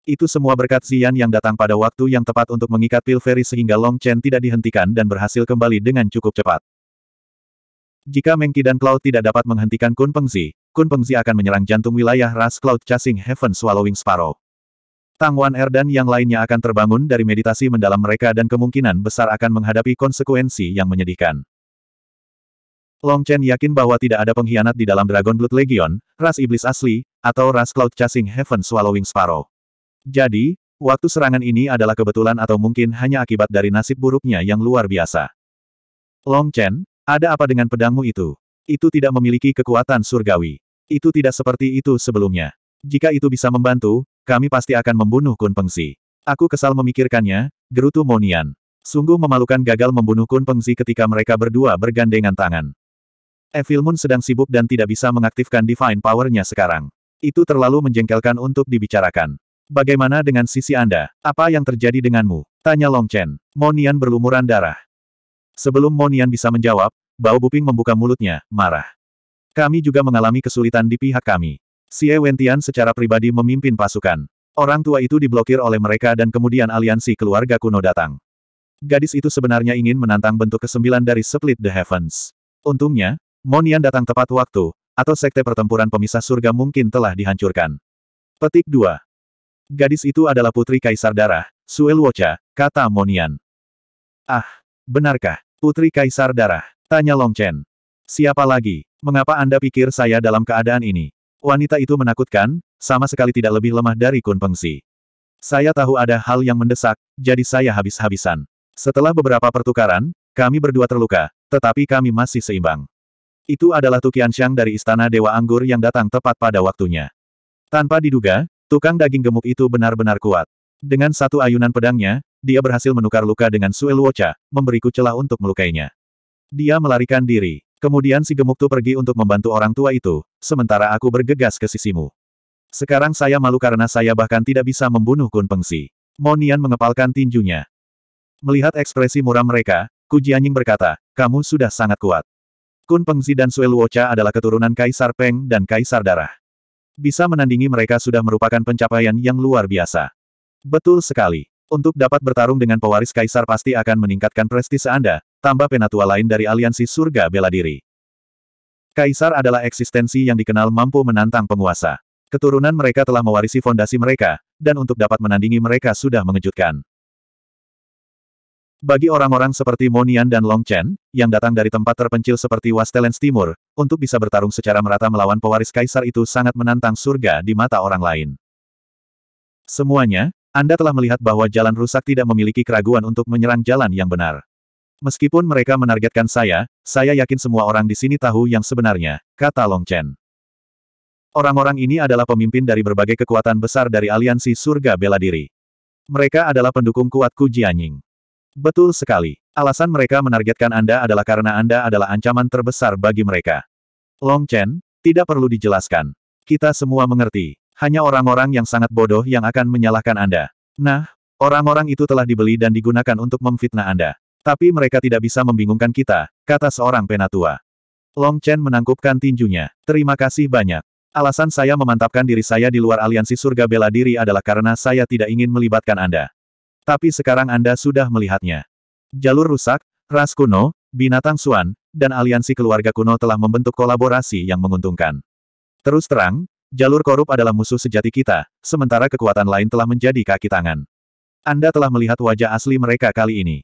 Itu semua berkat Zian yang datang pada waktu yang tepat untuk mengikat Pilferi sehingga Long Chen tidak dihentikan dan berhasil kembali dengan cukup cepat. Jika Mengki dan Cloud tidak dapat menghentikan Kun Pengzi, Kun Pengzi akan menyerang jantung wilayah ras Cloud Chasing Heaven Swallowing Sparrow. Tang Wan Er dan yang lainnya akan terbangun dari meditasi mendalam mereka dan kemungkinan besar akan menghadapi konsekuensi yang menyedihkan. Long Chen yakin bahwa tidak ada pengkhianat di dalam Dragon Blood Legion, ras iblis asli, atau ras Cloud Chasing Heaven Swallowing Sparrow. Jadi, waktu serangan ini adalah kebetulan atau mungkin hanya akibat dari nasib buruknya yang luar biasa. Long Chen, ada apa dengan pedangmu itu? Itu tidak memiliki kekuatan surgawi. Itu tidak seperti itu sebelumnya. Jika itu bisa membantu, kami pasti akan membunuh Kun Pengsi. Aku kesal memikirkannya, gerutu Monian. Sungguh memalukan gagal membunuh Kun Pengsi ketika mereka berdua bergandengan tangan. Evil Moon sedang sibuk dan tidak bisa mengaktifkan Divine Power-nya sekarang. Itu terlalu menjengkelkan untuk dibicarakan. Bagaimana dengan sisi Anda? Apa yang terjadi denganmu? Tanya Long Chen. Monian berlumuran darah. Sebelum Monian bisa menjawab, Bao Buping membuka mulutnya, marah. Kami juga mengalami kesulitan di pihak kami. Xie Wentian secara pribadi memimpin pasukan. Orang tua itu diblokir oleh mereka dan kemudian aliansi keluarga kuno datang. Gadis itu sebenarnya ingin menantang bentuk kesembilan dari Split the Heavens. Untungnya, Monian datang tepat waktu, atau sekte pertempuran pemisah surga mungkin telah dihancurkan. Petik 2. Gadis itu adalah putri Kaisar Darah, Suel Wocha, kata Monian. Ah, benarkah? Putri Kaisar Darah. Tanya Long Chen. Siapa lagi? Mengapa Anda pikir saya dalam keadaan ini? Wanita itu menakutkan, sama sekali tidak lebih lemah dari Kun Pengsi. Saya tahu ada hal yang mendesak, jadi saya habis-habisan. Setelah beberapa pertukaran, kami berdua terluka, tetapi kami masih seimbang. Itu adalah Tukian Xiang dari Istana Dewa Anggur yang datang tepat pada waktunya. Tanpa diduga, tukang daging gemuk itu benar-benar kuat. Dengan satu ayunan pedangnya, dia berhasil menukar luka dengan Sue Luocha, memberiku celah untuk melukainya. Dia melarikan diri. Kemudian si gemuk tu pergi untuk membantu orang tua itu, sementara aku bergegas ke sisimu. Sekarang saya malu karena saya bahkan tidak bisa membunuh Kun Pengsi. Monian mengepalkan tinjunya. Melihat ekspresi muram mereka, Kujianying berkata, kamu sudah sangat kuat. Kun Pengzi dan Sue Luocha adalah keturunan Kaisar Peng dan Kaisar Darah. Bisa menandingi mereka sudah merupakan pencapaian yang luar biasa. Betul sekali. Untuk dapat bertarung dengan pewaris kaisar pasti akan meningkatkan prestise Anda, tambah penatua lain dari aliansi surga bela diri. Kaisar adalah eksistensi yang dikenal mampu menantang penguasa. Keturunan mereka telah mewarisi fondasi mereka, dan untuk dapat menandingi mereka sudah mengejutkan. Bagi orang-orang seperti Monian dan Long Chen, yang datang dari tempat terpencil seperti Wastelens Timur, untuk bisa bertarung secara merata melawan pewaris kaisar itu sangat menantang surga di mata orang lain. Semuanya, anda telah melihat bahwa jalan rusak tidak memiliki keraguan untuk menyerang jalan yang benar. Meskipun mereka menargetkan saya, saya yakin semua orang di sini tahu yang sebenarnya, kata Long Chen. Orang-orang ini adalah pemimpin dari berbagai kekuatan besar dari aliansi surga bela diri. Mereka adalah pendukung kuat Ku Jianying. Betul sekali. Alasan mereka menargetkan Anda adalah karena Anda adalah ancaman terbesar bagi mereka. Long Chen, tidak perlu dijelaskan. Kita semua mengerti. Hanya orang-orang yang sangat bodoh yang akan menyalahkan Anda. Nah, orang-orang itu telah dibeli dan digunakan untuk memfitnah Anda. Tapi mereka tidak bisa membingungkan kita, kata seorang penatua. Long Chen menangkupkan tinjunya. Terima kasih banyak. Alasan saya memantapkan diri saya di luar aliansi surga bela diri adalah karena saya tidak ingin melibatkan Anda. Tapi sekarang Anda sudah melihatnya. Jalur rusak, ras kuno, binatang suan, dan aliansi keluarga kuno telah membentuk kolaborasi yang menguntungkan. Terus terang, Jalur korup adalah musuh sejati kita, sementara kekuatan lain telah menjadi kaki tangan. Anda telah melihat wajah asli mereka kali ini.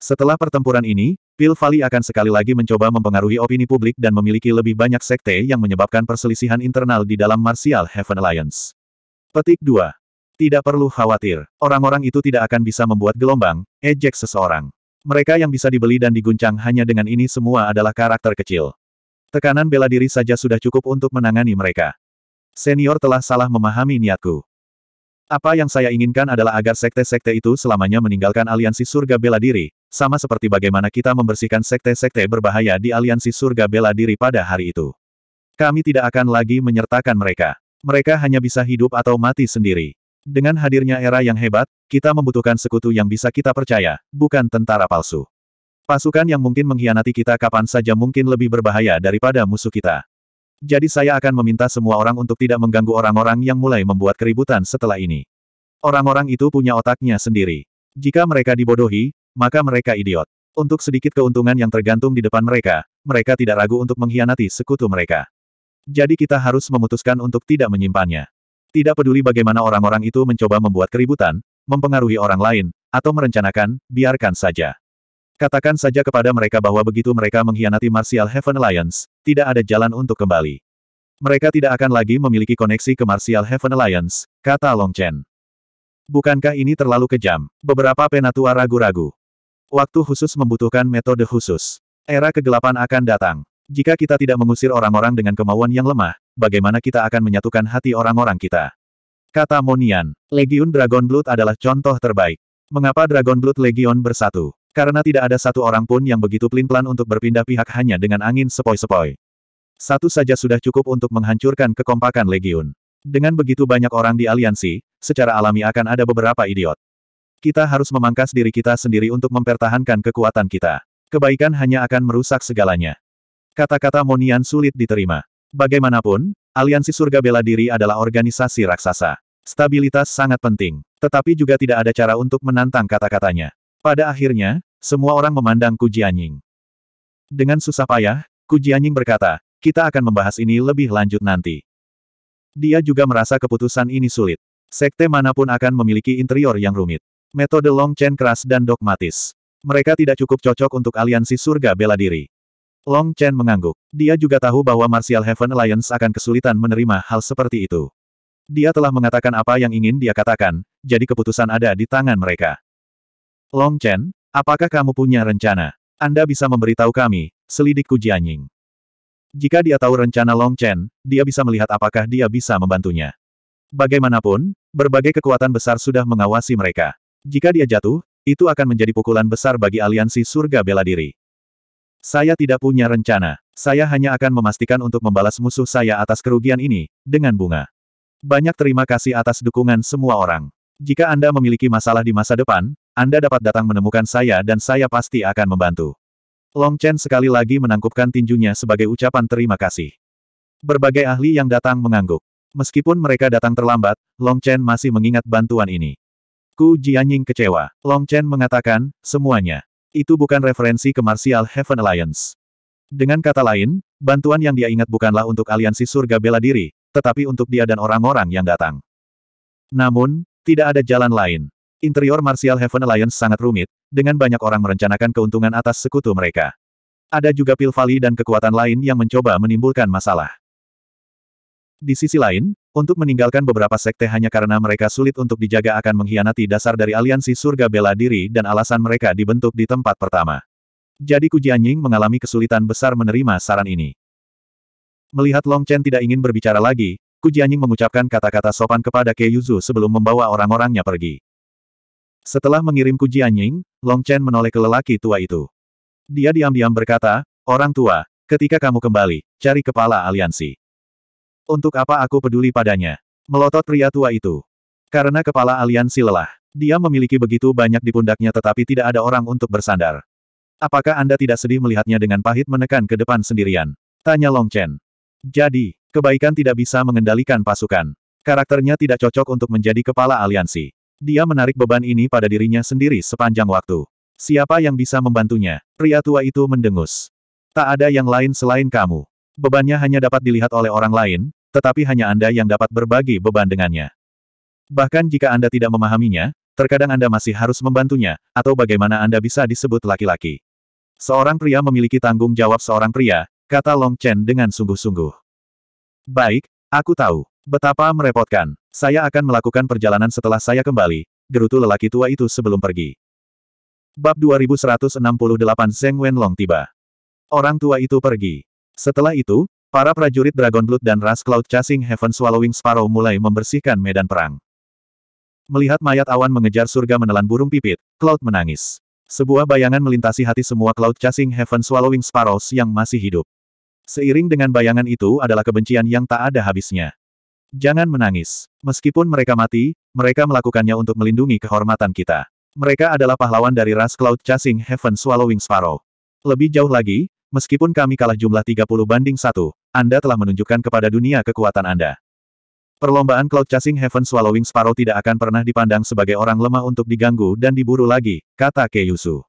Setelah pertempuran ini, Pil Valley akan sekali lagi mencoba mempengaruhi opini publik dan memiliki lebih banyak sekte yang menyebabkan perselisihan internal di dalam Martial Heaven Alliance. Petik 2. Tidak perlu khawatir, orang-orang itu tidak akan bisa membuat gelombang, ejek seseorang. Mereka yang bisa dibeli dan diguncang hanya dengan ini semua adalah karakter kecil. Tekanan bela diri saja sudah cukup untuk menangani mereka. Senior telah salah memahami niatku. Apa yang saya inginkan adalah agar sekte-sekte itu selamanya meninggalkan aliansi surga bela diri, sama seperti bagaimana kita membersihkan sekte-sekte berbahaya di aliansi surga bela diri pada hari itu. Kami tidak akan lagi menyertakan mereka. Mereka hanya bisa hidup atau mati sendiri. Dengan hadirnya era yang hebat, kita membutuhkan sekutu yang bisa kita percaya, bukan tentara palsu. Pasukan yang mungkin mengkhianati kita kapan saja mungkin lebih berbahaya daripada musuh kita. Jadi saya akan meminta semua orang untuk tidak mengganggu orang-orang yang mulai membuat keributan setelah ini. Orang-orang itu punya otaknya sendiri. Jika mereka dibodohi, maka mereka idiot. Untuk sedikit keuntungan yang tergantung di depan mereka, mereka tidak ragu untuk mengkhianati sekutu mereka. Jadi kita harus memutuskan untuk tidak menyimpannya. Tidak peduli bagaimana orang-orang itu mencoba membuat keributan, mempengaruhi orang lain, atau merencanakan, biarkan saja. Katakan saja kepada mereka bahwa begitu mereka mengkhianati Martial Heaven Alliance, tidak ada jalan untuk kembali. Mereka tidak akan lagi memiliki koneksi ke Martial Heaven Alliance, kata Long Chen. Bukankah ini terlalu kejam? Beberapa penatua ragu-ragu. Waktu khusus membutuhkan metode khusus. Era kegelapan akan datang. Jika kita tidak mengusir orang-orang dengan kemauan yang lemah, bagaimana kita akan menyatukan hati orang-orang kita? Kata Monian, Legion Dragon Blood adalah contoh terbaik. Mengapa Dragon Blood Legion bersatu? Karena tidak ada satu orang pun yang begitu pelin-pelan untuk berpindah pihak hanya dengan angin sepoi-sepoi. Satu saja sudah cukup untuk menghancurkan kekompakan Legiun. Dengan begitu banyak orang di aliansi, secara alami akan ada beberapa idiot. Kita harus memangkas diri kita sendiri untuk mempertahankan kekuatan kita. Kebaikan hanya akan merusak segalanya. Kata-kata Monian sulit diterima. Bagaimanapun, aliansi surga bela diri adalah organisasi raksasa. Stabilitas sangat penting, tetapi juga tidak ada cara untuk menantang kata-katanya. Pada akhirnya, semua orang memandang Kujianying. Dengan susah payah, Kujianying berkata, kita akan membahas ini lebih lanjut nanti. Dia juga merasa keputusan ini sulit. Sekte mana pun akan memiliki interior yang rumit. Metode Long Chen keras dan dogmatis. Mereka tidak cukup cocok untuk aliansi surga bela diri. Long Chen mengangguk. Dia juga tahu bahwa Martial Heaven Alliance akan kesulitan menerima hal seperti itu. Dia telah mengatakan apa yang ingin dia katakan, jadi keputusan ada di tangan mereka. Long Chen, apakah kamu punya rencana? Anda bisa memberitahu kami, selidik Kujianying. Jika dia tahu rencana Long Chen, dia bisa melihat apakah dia bisa membantunya. Bagaimanapun, berbagai kekuatan besar sudah mengawasi mereka. Jika dia jatuh, itu akan menjadi pukulan besar bagi aliansi surga bela diri. Saya tidak punya rencana. Saya hanya akan memastikan untuk membalas musuh saya atas kerugian ini, dengan bunga. Banyak terima kasih atas dukungan semua orang. Jika Anda memiliki masalah di masa depan, Anda dapat datang menemukan saya dan saya pasti akan membantu. Long Chen sekali lagi menangkupkan tinjunya sebagai ucapan terima kasih. Berbagai ahli yang datang mengangguk. Meskipun mereka datang terlambat, Long Chen masih mengingat bantuan ini. Ku Jianying kecewa. Long Chen mengatakan, semuanya. Itu bukan referensi ke Martial Heaven Alliance. Dengan kata lain, bantuan yang dia ingat bukanlah untuk aliansi surga bela diri, tetapi untuk dia dan orang-orang yang datang. Namun, tidak ada jalan lain. Interior Martial Heaven Alliance sangat rumit, dengan banyak orang merencanakan keuntungan atas sekutu mereka. Ada juga Pil Valley dan kekuatan lain yang mencoba menimbulkan masalah. Di sisi lain, untuk meninggalkan beberapa sekte hanya karena mereka sulit untuk dijaga akan mengkhianati dasar dari aliansi surga bela diri dan alasan mereka dibentuk di tempat pertama. Jadi Kujianying mengalami kesulitan besar menerima saran ini. Melihat Long Chen tidak ingin berbicara lagi, Kujianying mengucapkan kata-kata sopan kepada Ke Yuzu sebelum membawa orang-orangnya pergi. Setelah mengirim Ku Jianying, Long Chen menoleh ke lelaki tua itu. Dia diam-diam berkata, Orang tua, ketika kamu kembali, cari kepala aliansi. Untuk apa aku peduli padanya? Melotot pria tua itu. Karena kepala aliansi lelah. Dia memiliki begitu banyak di pundaknya tetapi tidak ada orang untuk bersandar. Apakah Anda tidak sedih melihatnya dengan pahit menekan ke depan sendirian? Tanya Long Chen. Jadi, kebaikan tidak bisa mengendalikan pasukan. Karakternya tidak cocok untuk menjadi kepala aliansi. Dia menarik beban ini pada dirinya sendiri sepanjang waktu. Siapa yang bisa membantunya? Pria tua itu mendengus. Tak ada yang lain selain kamu. Bebannya hanya dapat dilihat oleh orang lain, tetapi hanya Anda yang dapat berbagi beban dengannya. Bahkan jika Anda tidak memahaminya, terkadang Anda masih harus membantunya, atau bagaimana Anda bisa disebut laki-laki. Seorang pria memiliki tanggung jawab seorang pria, kata Long Chen dengan sungguh-sungguh. Baik, aku tahu. Betapa merepotkan. Saya akan melakukan perjalanan setelah saya kembali, gerutu lelaki tua itu sebelum pergi. Bab 2168 Zheng Wenlong tiba. Orang tua itu pergi. Setelah itu, para prajurit Dragon Blood dan ras Cloud Chasing Heaven Swallowing Sparrow mulai membersihkan medan perang. Melihat mayat awan mengejar surga menelan burung pipit, Cloud menangis. Sebuah bayangan melintasi hati semua Cloud Chasing Heaven Swallowing Sparrows yang masih hidup. Seiring dengan bayangan itu adalah kebencian yang tak ada habisnya. Jangan menangis. Meskipun mereka mati, mereka melakukannya untuk melindungi kehormatan kita. Mereka adalah pahlawan dari ras Cloud Chasing Heaven Swallowing Sparrow. Lebih jauh lagi, meskipun kami kalah jumlah 30 banding 1, Anda telah menunjukkan kepada dunia kekuatan Anda. Perlombaan Cloud Chasing Heaven Swallowing Sparrow tidak akan pernah dipandang sebagai orang lemah untuk diganggu dan diburu lagi, kata Keyusu.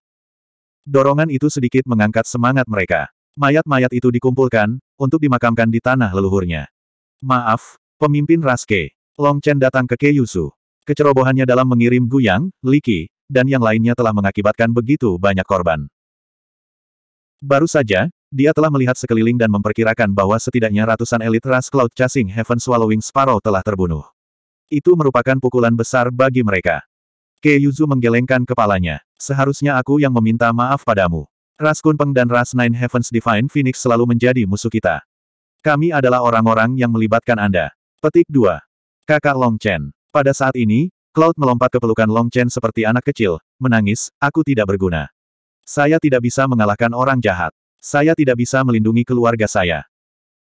Dorongan itu sedikit mengangkat semangat mereka. Mayat-mayat itu dikumpulkan, untuk dimakamkan di tanah leluhurnya. Maaf, Pemimpin Raske, Long Chen datang ke Keyusu. Kecerobohannya dalam mengirim Guyang, Liki, dan yang lainnya telah mengakibatkan begitu banyak korban. Baru saja, dia telah melihat sekeliling dan memperkirakan bahwa setidaknya ratusan elit ras Cloud Chasing Heaven Swallowing Sparrow telah terbunuh. Itu merupakan pukulan besar bagi mereka. Keyuzu menggelengkan kepalanya. Seharusnya aku yang meminta maaf padamu. Ras Kunpeng dan Ras Nine Heavens Divine Phoenix selalu menjadi musuh kita. Kami adalah orang-orang yang melibatkan Anda. Petik 2. Kakak Long Chen. Pada saat ini, Cloud melompat ke pelukan Long Chen seperti anak kecil, menangis, aku tidak berguna. Saya tidak bisa mengalahkan orang jahat. Saya tidak bisa melindungi keluarga saya.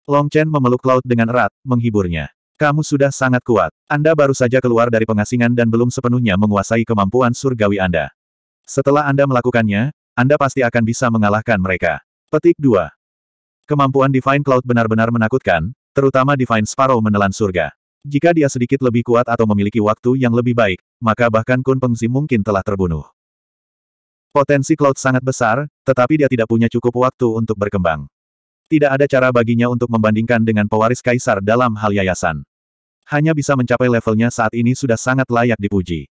Long Chen memeluk Cloud dengan erat, menghiburnya. Kamu sudah sangat kuat. Anda baru saja keluar dari pengasingan dan belum sepenuhnya menguasai kemampuan surgawi Anda. Setelah Anda melakukannya, Anda pasti akan bisa mengalahkan mereka. Petik 2. Kemampuan Divine Cloud benar-benar menakutkan, terutama Divine Sparrow menelan surga. Jika dia sedikit lebih kuat atau memiliki waktu yang lebih baik, maka bahkan Kun Pengzi mungkin telah terbunuh. Potensi Cloud sangat besar, tetapi dia tidak punya cukup waktu untuk berkembang. Tidak ada cara baginya untuk membandingkan dengan pewaris kaisar dalam hal yayasan. Hanya bisa mencapai levelnya saat ini sudah sangat layak dipuji.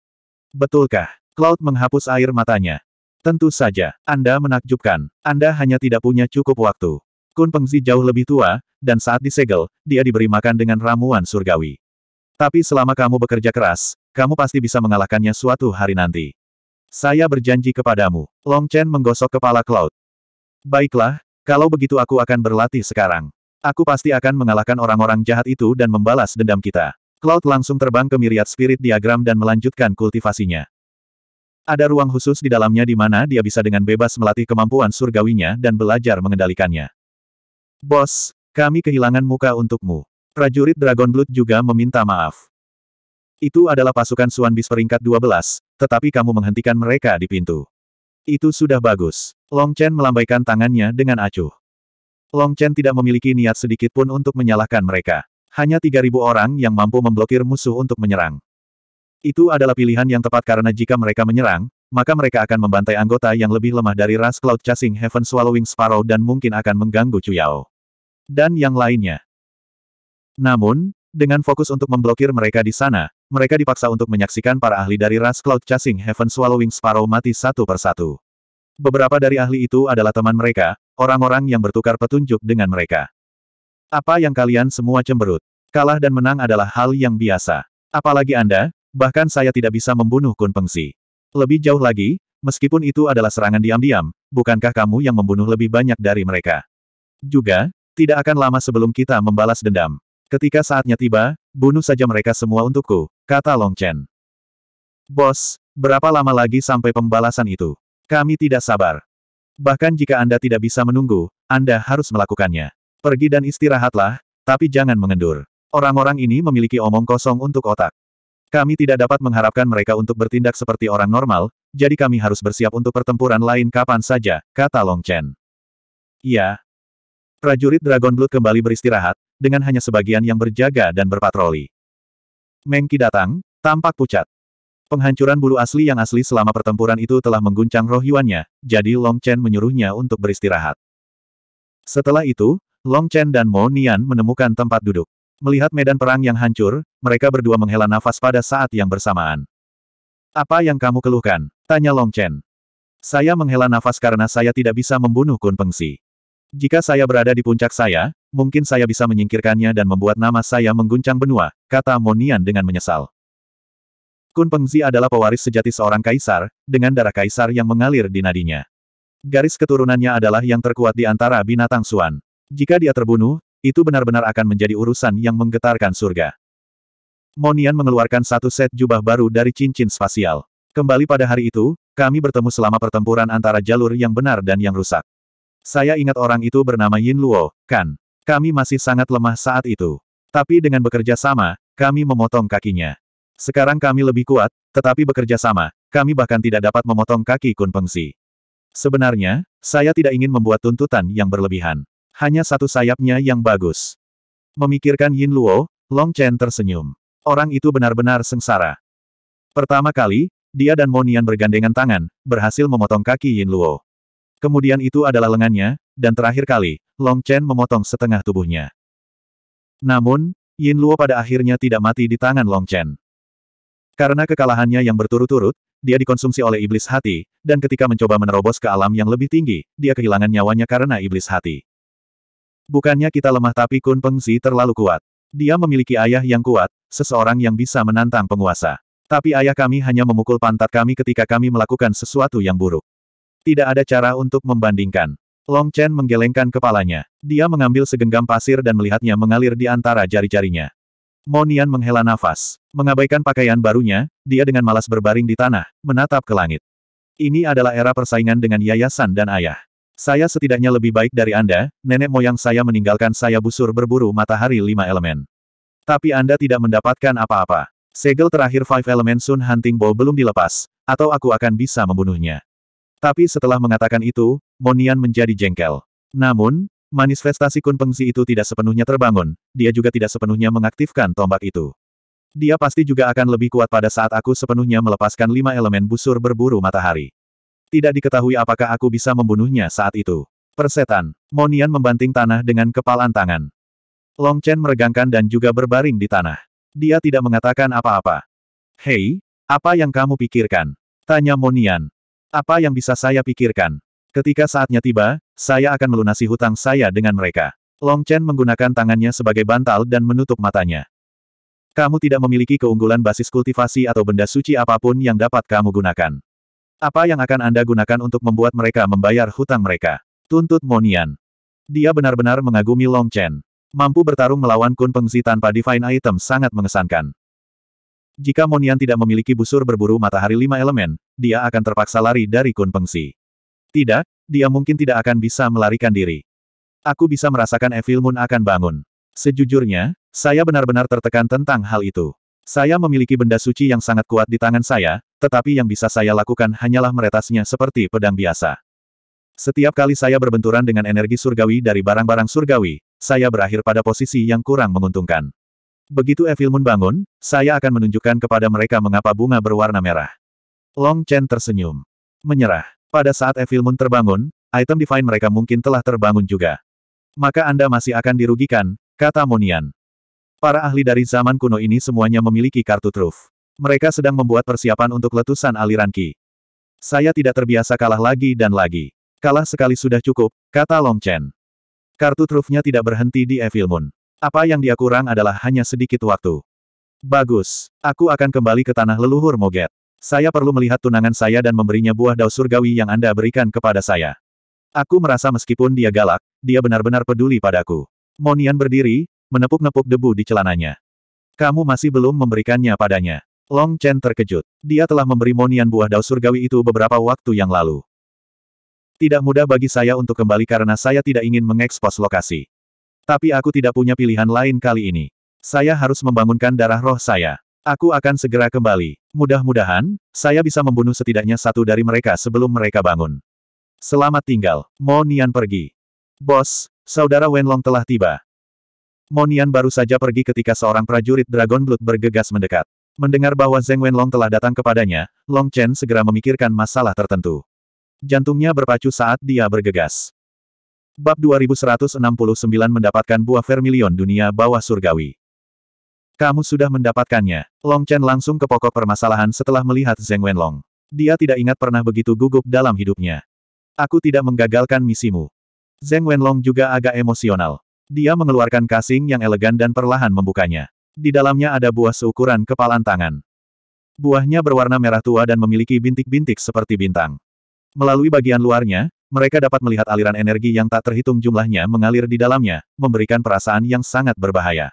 Betulkah? Cloud menghapus air matanya. Tentu saja, Anda menakjubkan. Anda hanya tidak punya cukup waktu. Kun Pengzi jauh lebih tua, dan saat disegel, dia diberi makan dengan ramuan surgawi. Tapi selama kamu bekerja keras, kamu pasti bisa mengalahkannya suatu hari nanti. Saya berjanji kepadamu. Long Chen menggosok kepala Cloud. Baiklah, kalau begitu aku akan berlatih sekarang. Aku pasti akan mengalahkan orang-orang jahat itu dan membalas dendam kita. Cloud langsung terbang ke Myriad Spirit Diagram dan melanjutkan kultivasinya. Ada ruang khusus di dalamnya di mana dia bisa dengan bebas melatih kemampuan surgawinya dan belajar mengendalikannya. Bos, kami kehilangan muka untukmu. Prajurit Dragon Blood juga meminta maaf. Itu adalah pasukan Suan Bis peringkat 12, tetapi kamu menghentikan mereka di pintu. Itu sudah bagus. Long Chen melambaikan tangannya dengan acuh. Long Chen tidak memiliki niat sedikit pun untuk menyalahkan mereka. Hanya 3.000 orang yang mampu memblokir musuh untuk menyerang. Itu adalah pilihan yang tepat karena jika mereka menyerang, maka mereka akan membantai anggota yang lebih lemah dari ras Cloud Chasing Heaven Swallowing Sparrow dan mungkin akan mengganggu Cuyao. Dan yang lainnya. Namun, dengan fokus untuk memblokir mereka di sana, mereka dipaksa untuk menyaksikan para ahli dari ras Cloud Chasing Heaven Swallowing Sparrow mati satu persatu. Beberapa dari ahli itu adalah teman mereka, orang-orang yang bertukar petunjuk dengan mereka. Apa yang kalian semua cemberut? Kalah dan menang adalah hal yang biasa. Apalagi Anda, Bahkan saya tidak bisa membunuh Kun Pengsi. Lebih jauh lagi, meskipun itu adalah serangan diam-diam, bukankah kamu yang membunuh lebih banyak dari mereka? Juga, tidak akan lama sebelum kita membalas dendam. Ketika saatnya tiba, bunuh saja mereka semua untukku, kata Long Chen. Bos, berapa lama lagi sampai pembalasan itu? Kami tidak sabar. Bahkan jika Anda tidak bisa menunggu, Anda harus melakukannya. Pergi dan istirahatlah, tapi jangan mengendur. Orang-orang ini memiliki omong kosong untuk otak. Kami tidak dapat mengharapkan mereka untuk bertindak seperti orang normal, jadi kami harus bersiap untuk pertempuran lain kapan saja, kata Long Chen. Iya. Prajurit Dragon Blood kembali beristirahat, dengan hanya sebagian yang berjaga dan berpatroli. Mengki datang, tampak pucat. Penghancuran bulu asli yang asli selama pertempuran itu telah mengguncang roh Yuannya, jadi Long Chen menyuruhnya untuk beristirahat. Setelah itu, Long Chen dan Mo Nian menemukan tempat duduk. Melihat medan perang yang hancur, mereka berdua menghela nafas pada saat yang bersamaan. Apa yang kamu keluhkan? Tanya Long Chen. Saya menghela nafas karena saya tidak bisa membunuh Kun Pengsi. Jika saya berada di puncak saya, mungkin saya bisa menyingkirkannya dan membuat nama saya mengguncang benua, kata Monian dengan menyesal. Kun Pengzi adalah pewaris sejati seorang kaisar, dengan darah kaisar yang mengalir di nadinya. Garis keturunannya adalah yang terkuat di antara binatang suan. Jika dia terbunuh, itu benar-benar akan menjadi urusan yang menggetarkan surga. Monian mengeluarkan satu set jubah baru dari cincin spasial. Kembali pada hari itu, kami bertemu selama pertempuran antara jalur yang benar dan yang rusak. Saya ingat orang itu bernama Yin Luo, kan? Kami masih sangat lemah saat itu. Tapi dengan bekerja sama, kami memotong kakinya. Sekarang kami lebih kuat, tetapi bekerja sama, kami bahkan tidak dapat memotong kaki Kun Pengsi. Sebenarnya, saya tidak ingin membuat tuntutan yang berlebihan. Hanya satu sayapnya yang bagus. Memikirkan Yin Luo, Long Chen tersenyum. Orang itu benar-benar sengsara. Pertama kali, dia dan Monian bergandengan tangan, berhasil memotong kaki Yin Luo. Kemudian itu adalah lengannya, dan terakhir kali, Long Chen memotong setengah tubuhnya. Namun, Yin Luo pada akhirnya tidak mati di tangan Long Chen. Karena kekalahannya yang berturut-turut, dia dikonsumsi oleh iblis hati, dan ketika mencoba menerobos ke alam yang lebih tinggi, dia kehilangan nyawanya karena iblis hati. Bukannya kita lemah tapi Kun Pengzi terlalu kuat. Dia memiliki ayah yang kuat, seseorang yang bisa menantang penguasa. Tapi ayah kami hanya memukul pantat kami ketika kami melakukan sesuatu yang buruk. Tidak ada cara untuk membandingkan. Long Chen menggelengkan kepalanya. Dia mengambil segenggam pasir dan melihatnya mengalir di antara jari-jarinya. Monian menghela nafas. Mengabaikan pakaian barunya, dia dengan malas berbaring di tanah, menatap ke langit. Ini adalah era persaingan dengan yayasan dan ayah. Saya setidaknya lebih baik dari Anda, nenek moyang saya meninggalkan saya busur berburu matahari lima elemen. Tapi Anda tidak mendapatkan apa-apa. Segel terakhir Five Element Sun Hunting Bow belum dilepas, atau aku akan bisa membunuhnya. Tapi setelah mengatakan itu, Monian menjadi jengkel. Namun, manifestasi Kun Pengsi itu tidak sepenuhnya terbangun, dia juga tidak sepenuhnya mengaktifkan tombak itu. Dia pasti juga akan lebih kuat pada saat aku sepenuhnya melepaskan lima elemen busur berburu matahari. Tidak diketahui apakah aku bisa membunuhnya saat itu. Persetan, Monian membanting tanah dengan kepalan tangan. Long Chen meregangkan dan juga berbaring di tanah. Dia tidak mengatakan apa-apa. Hei, apa yang kamu pikirkan? Tanya Monian. Apa yang bisa saya pikirkan? Ketika saatnya tiba, saya akan melunasi hutang saya dengan mereka. Long Chen menggunakan tangannya sebagai bantal dan menutup matanya. Kamu tidak memiliki keunggulan basis kultivasi atau benda suci apa pun yang dapat kamu gunakan. Apa yang akan Anda gunakan untuk membuat mereka membayar hutang mereka? Tuntut Monian. Dia benar-benar mengagumi Long Chen. Mampu bertarung melawan Kun Pengzi tanpa divine item sangat mengesankan. Jika Monian tidak memiliki busur berburu matahari lima elemen, dia akan terpaksa lari dari Kun Pengzi. Tidak, dia mungkin tidak akan bisa melarikan diri. Aku bisa merasakan Evil Moon akan bangun. Sejujurnya, saya benar-benar tertekan tentang hal itu. Saya memiliki benda suci yang sangat kuat di tangan saya, tetapi yang bisa saya lakukan hanyalah meretasnya seperti pedang biasa. Setiap kali saya berbenturan dengan energi surgawi dari barang-barang surgawi, saya berakhir pada posisi yang kurang menguntungkan. Begitu Evil Moon bangun, saya akan menunjukkan kepada mereka mengapa bunga berwarna merah. Long Chen tersenyum. Menyerah. Pada saat Evil Moon terbangun, item divine mereka mungkin telah terbangun juga. Maka Anda masih akan dirugikan, kata Monian. Para ahli dari zaman kuno ini semuanya memiliki kartu truf. Mereka sedang membuat persiapan untuk letusan aliran Qi. Saya tidak terbiasa kalah lagi dan lagi. Kalah sekali sudah cukup, kata Long Chen. Kartu trufnya tidak berhenti di Evil Moon. Apa yang dia kurang adalah hanya sedikit waktu. Bagus, aku akan kembali ke tanah leluhur Moget. Saya perlu melihat tunangan saya dan memberinya buah daun surgawi yang Anda berikan kepada saya. Aku merasa meskipun dia galak, dia benar-benar peduli padaku. Monian berdiri, menepuk-nepuk debu di celananya. Kamu masih belum memberikannya padanya. Long Chen terkejut. Dia telah memberi Monian buah daun surgawi itu beberapa waktu yang lalu. Tidak mudah bagi saya untuk kembali karena saya tidak ingin mengekspos lokasi. Tapi aku tidak punya pilihan lain kali ini. Saya harus membangunkan darah roh saya. Aku akan segera kembali. Mudah-mudahan, saya bisa membunuh setidaknya satu dari mereka sebelum mereka bangun. Selamat tinggal, Mo Nian pergi. Bos, saudara Wenlong telah tiba. Mo Nian baru saja pergi ketika seorang prajurit Dragon Blood bergegas mendekat. Mendengar bahwa Zheng Wenlong telah datang kepadanya, Long Chen segera memikirkan masalah tertentu. Jantungnya berpacu saat dia bergegas. Bab 2169 mendapatkan buah vermilion dunia bawah surgawi. Kamu sudah mendapatkannya. Long Chen langsung ke pokok permasalahan setelah melihat Zheng Wenlong. Dia tidak ingat pernah begitu gugup dalam hidupnya. Aku tidak menggagalkan misimu. Zheng Wenlong juga agak emosional. Dia mengeluarkan kasing yang elegan dan perlahan membukanya. Di dalamnya ada buah seukuran kepalan tangan. Buahnya berwarna merah tua dan memiliki bintik-bintik seperti bintang. Melalui bagian luarnya, mereka dapat melihat aliran energi yang tak terhitung jumlahnya mengalir di dalamnya, memberikan perasaan yang sangat berbahaya.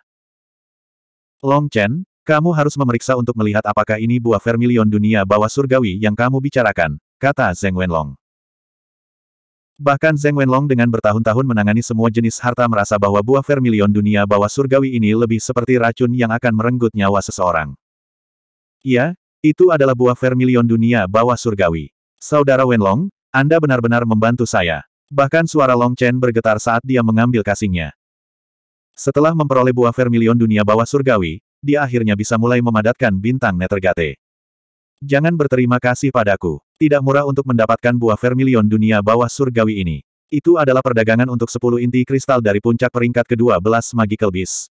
Long Chen, kamu harus memeriksa untuk melihat apakah ini buah vermilion dunia bawah surgawi yang kamu bicarakan, kata Zheng Wenlong. Bahkan Zheng Wenlong dengan bertahun-tahun menangani semua jenis harta merasa bahwa buah vermilion dunia bawah surgawi ini lebih seperti racun yang akan merenggut nyawa seseorang. Iya, itu adalah buah vermilion dunia bawah surgawi. Saudara Wenlong, Anda benar-benar membantu saya. Bahkan suara Long Chen bergetar saat dia mengambil kasingnya. Setelah memperoleh buah vermilion dunia bawah surgawi, dia akhirnya bisa mulai memadatkan bintang Nethergate. Jangan berterima kasih padaku. Tidak murah untuk mendapatkan buah vermilion dunia bawah surgawi ini. Itu adalah perdagangan untuk 10 inti kristal dari puncak peringkat kedua belas Magical Beast.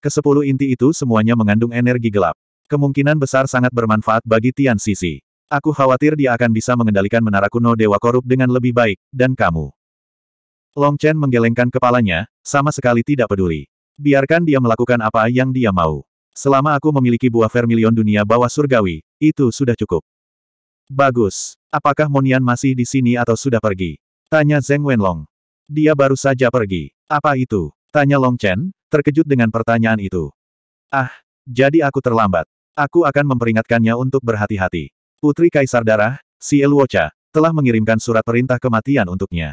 Kesepuluh inti itu semuanya mengandung energi gelap. Kemungkinan besar sangat bermanfaat bagi Tian Sisi. Aku khawatir dia akan bisa mengendalikan menara kuno Dewa Korup dengan lebih baik, dan kamu. Long Chen menggelengkan kepalanya, sama sekali tidak peduli. Biarkan dia melakukan apa yang dia mau. Selama aku memiliki buah vermilion dunia bawah surgawi, itu sudah cukup. Bagus. Apakah Monian masih di sini atau sudah pergi? Tanya Zheng Wenlong. Dia baru saja pergi. Apa itu? Tanya Long Chen, terkejut dengan pertanyaan itu. Ah, jadi aku terlambat. Aku akan memperingatkannya untuk berhati-hati. Putri Kaisar Darah, Si Eluocha, telah mengirimkan surat perintah kematian untuknya.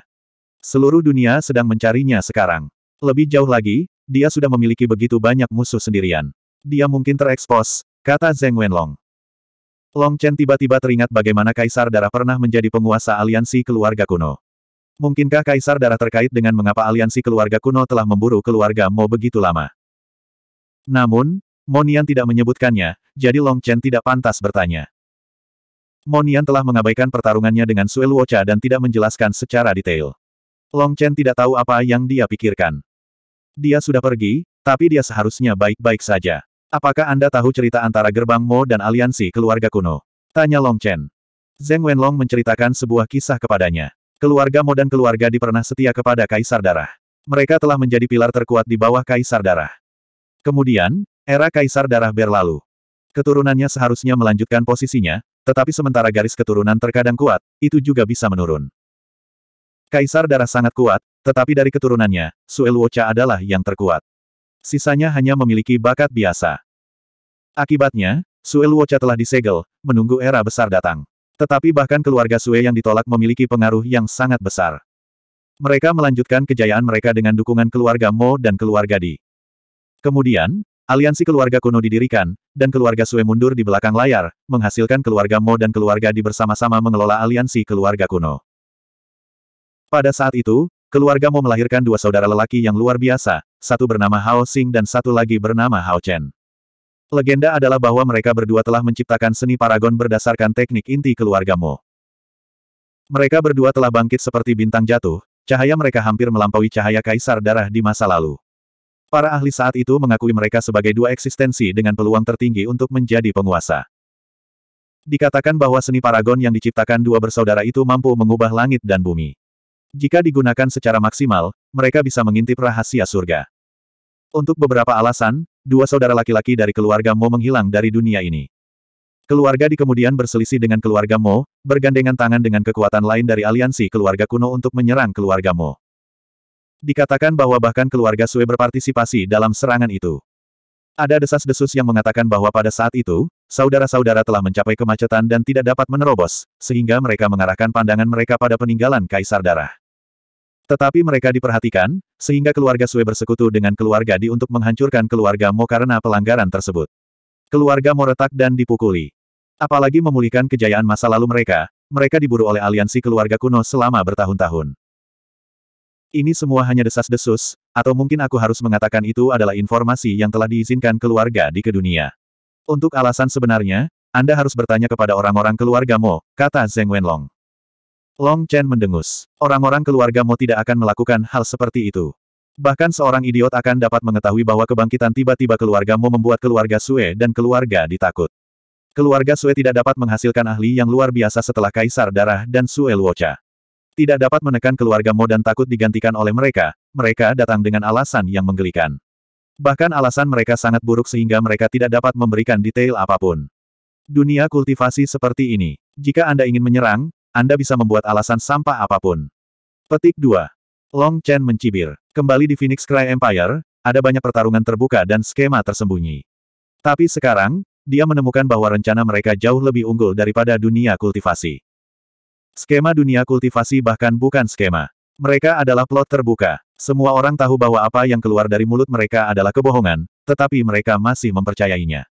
Seluruh dunia sedang mencarinya sekarang. Lebih jauh lagi, dia sudah memiliki begitu banyak musuh sendirian. Dia mungkin terekspos, kata Zheng Wenlong. Long Chen tiba-tiba teringat bagaimana Kaisar Darah pernah menjadi penguasa aliansi keluarga kuno. Mungkinkah Kaisar Darah terkait dengan mengapa aliansi keluarga kuno telah memburu keluarga Mo begitu lama? Namun, Monian tidak menyebutkannya, jadi Long Chen tidak pantas bertanya. Monian telah mengabaikan pertarungannya dengan Sue Luocha dan tidak menjelaskan secara detail. Long Chen tidak tahu apa yang dia pikirkan. Dia sudah pergi, tapi dia seharusnya baik-baik saja. Apakah Anda tahu cerita antara Gerbang Mo dan aliansi keluarga kuno? Tanya Long Chen. Zheng Wenlong menceritakan sebuah kisah kepadanya. Keluarga Mo dan keluarga Di pernah setia kepada Kaisar Darah. Mereka telah menjadi pilar terkuat di bawah Kaisar Darah. Kemudian, era Kaisar Darah berlalu. Keturunannya seharusnya melanjutkan posisinya, tetapi sementara garis keturunan terkadang kuat, itu juga bisa menurun. Kaisar Darah sangat kuat, tetapi dari keturunannya, Suel Wocha adalah yang terkuat. Sisanya hanya memiliki bakat biasa. Akibatnya, Suel Wocha telah disegel, menunggu era besar datang. Tetapi bahkan keluarga Sue yang ditolak memiliki pengaruh yang sangat besar. Mereka melanjutkan kejayaan mereka dengan dukungan keluarga Mo dan keluarga Di. Kemudian, aliansi keluarga kuno didirikan, dan keluarga Sue mundur di belakang layar, menghasilkan keluarga Mo dan keluarga Di bersama-sama mengelola aliansi keluarga kuno. Pada saat itu, keluarga Mo melahirkan dua saudara lelaki yang luar biasa, satu bernama Hao Xing dan satu lagi bernama Hao Chen. Legenda adalah bahwa mereka berdua telah menciptakan seni paragon berdasarkan teknik inti keluarga Mo. Mereka berdua telah bangkit seperti bintang jatuh, cahaya mereka hampir melampaui cahaya kaisar darah di masa lalu. Para ahli saat itu mengakui mereka sebagai dua eksistensi dengan peluang tertinggi untuk menjadi penguasa. Dikatakan bahwa seni paragon yang diciptakan dua bersaudara itu mampu mengubah langit dan bumi. Jika digunakan secara maksimal, mereka bisa mengintip rahasia surga. Untuk beberapa alasan, dua saudara laki-laki dari keluarga Mo menghilang dari dunia ini. Keluarga di kemudian berselisih dengan keluarga Mo, bergandengan tangan dengan kekuatan lain dari aliansi keluarga kuno untuk menyerang keluarga Mo. Dikatakan bahwa bahkan keluarga Sue berpartisipasi dalam serangan itu. Ada desas-desus yang mengatakan bahwa pada saat itu, saudara-saudara telah mencapai kemacetan dan tidak dapat menerobos, sehingga mereka mengarahkan pandangan mereka pada peninggalan Kaisar Darah. Tetapi mereka diperhatikan, sehingga keluarga Sue bersekutu dengan keluarga Di untuk menghancurkan keluarga Mo karena pelanggaran tersebut. Keluarga Mo retak dan dipukuli. Apalagi memulihkan kejayaan masa lalu mereka, mereka diburu oleh aliansi keluarga kuno selama bertahun-tahun. Ini semua hanya desas-desus, atau mungkin aku harus mengatakan itu adalah informasi yang telah diizinkan keluarga di ke dunia. Untuk alasan sebenarnya, Anda harus bertanya kepada orang-orang keluarga Mo, kata Zheng Wenlong. Long Chen mendengus. Orang-orang keluarga Mo tidak akan melakukan hal seperti itu. Bahkan seorang idiot akan dapat mengetahui bahwa kebangkitan tiba-tiba keluarga Mo membuat keluarga Sue dan keluarga ditakut. Keluarga Sue tidak dapat menghasilkan ahli yang luar biasa setelah Kaisar Darah dan Sue Luocha. Tidak dapat menekan keluarga Mo dan takut digantikan oleh mereka, mereka datang dengan alasan yang menggelikan. Bahkan alasan mereka sangat buruk sehingga mereka tidak dapat memberikan detail apa pun. Dunia kultivasi seperti ini. Jika Anda ingin menyerang, anda bisa membuat alasan sampah apa pun. Petik 2. Long Chen mencibir. Kembali di Phoenix Cry Empire, ada banyak pertarungan terbuka dan skema tersembunyi. Tapi sekarang, dia menemukan bahwa rencana mereka jauh lebih unggul daripada dunia kultivasi. Skema dunia kultivasi bahkan bukan skema. Mereka adalah plot terbuka. Semua orang tahu bahwa apa yang keluar dari mulut mereka adalah kebohongan, tetapi mereka masih mempercayainya.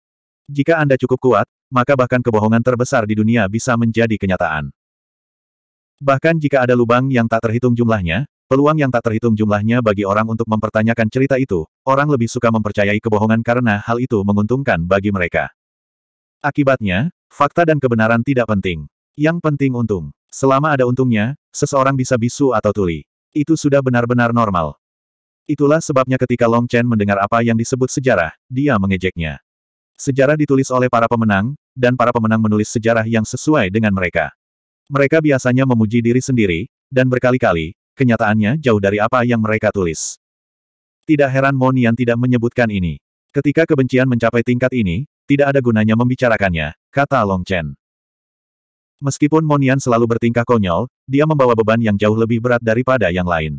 Jika Anda cukup kuat, maka bahkan kebohongan terbesar di dunia bisa menjadi kenyataan. Bahkan jika ada lubang yang tak terhitung jumlahnya, peluang yang tak terhitung jumlahnya bagi orang untuk mempertanyakan cerita itu, orang lebih suka mempercayai kebohongan karena hal itu menguntungkan bagi mereka. Akibatnya, fakta dan kebenaran tidak penting. Yang penting untung. Selama ada untungnya, seseorang bisa bisu atau tuli. Itu sudah benar-benar normal. Itulah sebabnya ketika Long Chen mendengar apa yang disebut sejarah, dia mengejeknya. Sejarah ditulis oleh para pemenang, dan para pemenang menulis sejarah yang sesuai dengan mereka. Mereka biasanya memuji diri sendiri, dan berkali-kali, kenyataannya jauh dari apa yang mereka tulis. Tidak heran Monian tidak menyebutkan ini. Ketika kebencian mencapai tingkat ini, tidak ada gunanya membicarakannya, kata Long Chen. Meskipun Monian selalu bertingkah konyol, dia membawa beban yang jauh lebih berat daripada yang lain.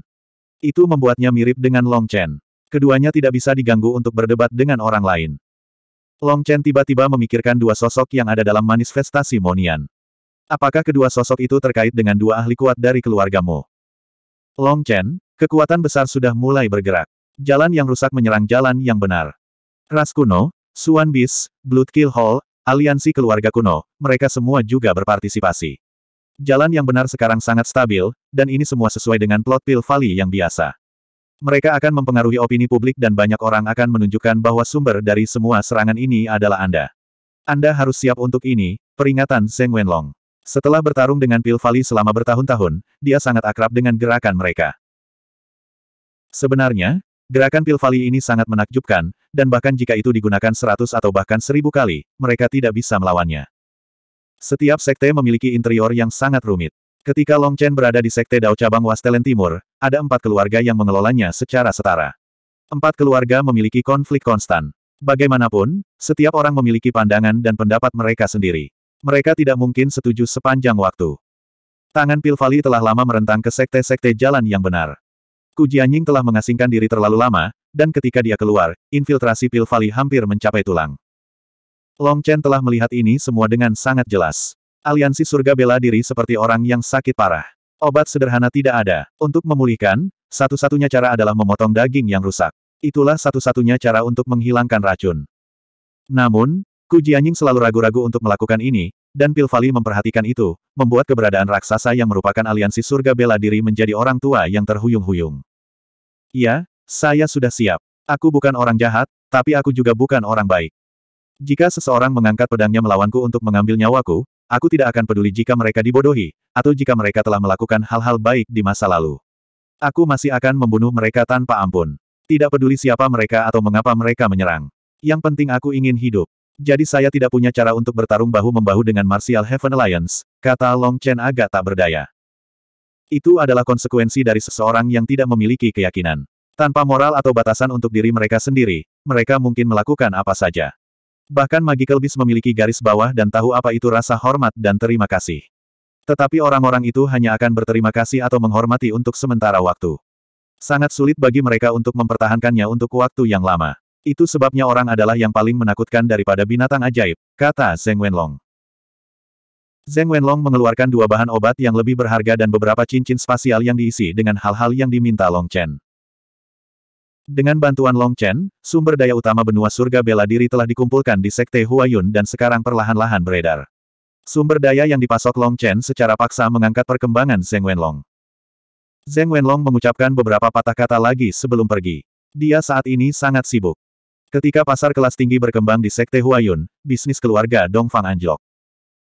Itu membuatnya mirip dengan Long Chen. Keduanya tidak bisa diganggu untuk berdebat dengan orang lain. Long Chen tiba-tiba memikirkan dua sosok yang ada dalam manifestasi Monian. Apakah kedua sosok itu terkait dengan dua ahli kuat dari keluarga Mo? Long Chen, kekuatan besar sudah mulai bergerak. Jalan yang rusak menyerang jalan yang benar. Ras kuno, Suan Bis, Blood Kill Hall, aliansi keluarga kuno, mereka semua juga berpartisipasi. Jalan yang benar sekarang sangat stabil, dan ini semua sesuai dengan plot Pil Valley yang biasa. Mereka akan mempengaruhi opini publik dan banyak orang akan menunjukkan bahwa sumber dari semua serangan ini adalah Anda. Anda harus siap untuk ini, peringatan Zheng Wenlong. Setelah bertarung dengan Pil Valley selama bertahun-tahun, dia sangat akrab dengan gerakan mereka. Sebenarnya, gerakan Pil Valley ini sangat menakjubkan, dan bahkan jika itu digunakan seratus atau bahkan seribu kali, mereka tidak bisa melawannya. Setiap sekte memiliki interior yang sangat rumit. Ketika Long Chen berada di sekte Dao cabang Wastelen Timur, ada empat keluarga yang mengelolanya secara setara. Empat keluarga memiliki konflik konstan. Bagaimanapun, setiap orang memiliki pandangan dan pendapat mereka sendiri. Mereka tidak mungkin setuju sepanjang waktu. Tangan Pilvali telah lama merentang ke sekte-sekte jalan yang benar. Ku Jianying telah mengasingkan diri terlalu lama, dan ketika dia keluar, infiltrasi Pil Valley hampir mencapai tulang. Long Chen telah melihat ini semua dengan sangat jelas. Aliansi surga bela diri seperti orang yang sakit parah. Obat sederhana tidak ada. Untuk memulihkan, satu-satunya cara adalah memotong daging yang rusak. Itulah satu-satunya cara untuk menghilangkan racun. Namun, Ku Jianying selalu ragu-ragu untuk melakukan ini, dan Pil Valley memperhatikan itu, membuat keberadaan raksasa yang merupakan aliansi surga bela diri menjadi orang tua yang terhuyung-huyung. Ya, saya sudah siap. Aku bukan orang jahat, tapi aku juga bukan orang baik. Jika seseorang mengangkat pedangnya melawanku untuk mengambil nyawaku, aku tidak akan peduli jika mereka dibodohi, atau jika mereka telah melakukan hal-hal baik di masa lalu. Aku masih akan membunuh mereka tanpa ampun. Tidak peduli siapa mereka atau mengapa mereka menyerang. Yang penting aku ingin hidup. Jadi saya tidak punya cara untuk bertarung bahu-membahu dengan Martial Heaven Alliance, kata Long Chen agak tak berdaya. Itu adalah konsekuensi dari seseorang yang tidak memiliki keyakinan. Tanpa moral atau batasan untuk diri mereka sendiri, mereka mungkin melakukan apa saja. Bahkan Magical Beast memiliki garis bawah dan tahu apa itu rasa hormat dan terima kasih. Tetapi orang-orang itu hanya akan berterima kasih atau menghormati untuk sementara waktu. Sangat sulit bagi mereka untuk mempertahankannya untuk waktu yang lama. Itu sebabnya orang adalah yang paling menakutkan daripada binatang ajaib, kata Zheng Wenlong. Zheng Wenlong mengeluarkan dua bahan obat yang lebih berharga dan beberapa cincin spasial yang diisi dengan hal-hal yang diminta Long Chen. Dengan bantuan Long Chen, sumber daya utama benua surga bela diri telah dikumpulkan di Sekte Huayun dan sekarang perlahan-lahan beredar. Sumber daya yang dipasok Long Chen secara paksa mengangkat perkembangan Zheng Wenlong. Zheng Wenlong mengucapkan beberapa patah kata lagi sebelum pergi. Dia saat ini sangat sibuk. Ketika pasar kelas tinggi berkembang di Sekte Huayun, bisnis keluarga Dongfang anjlok.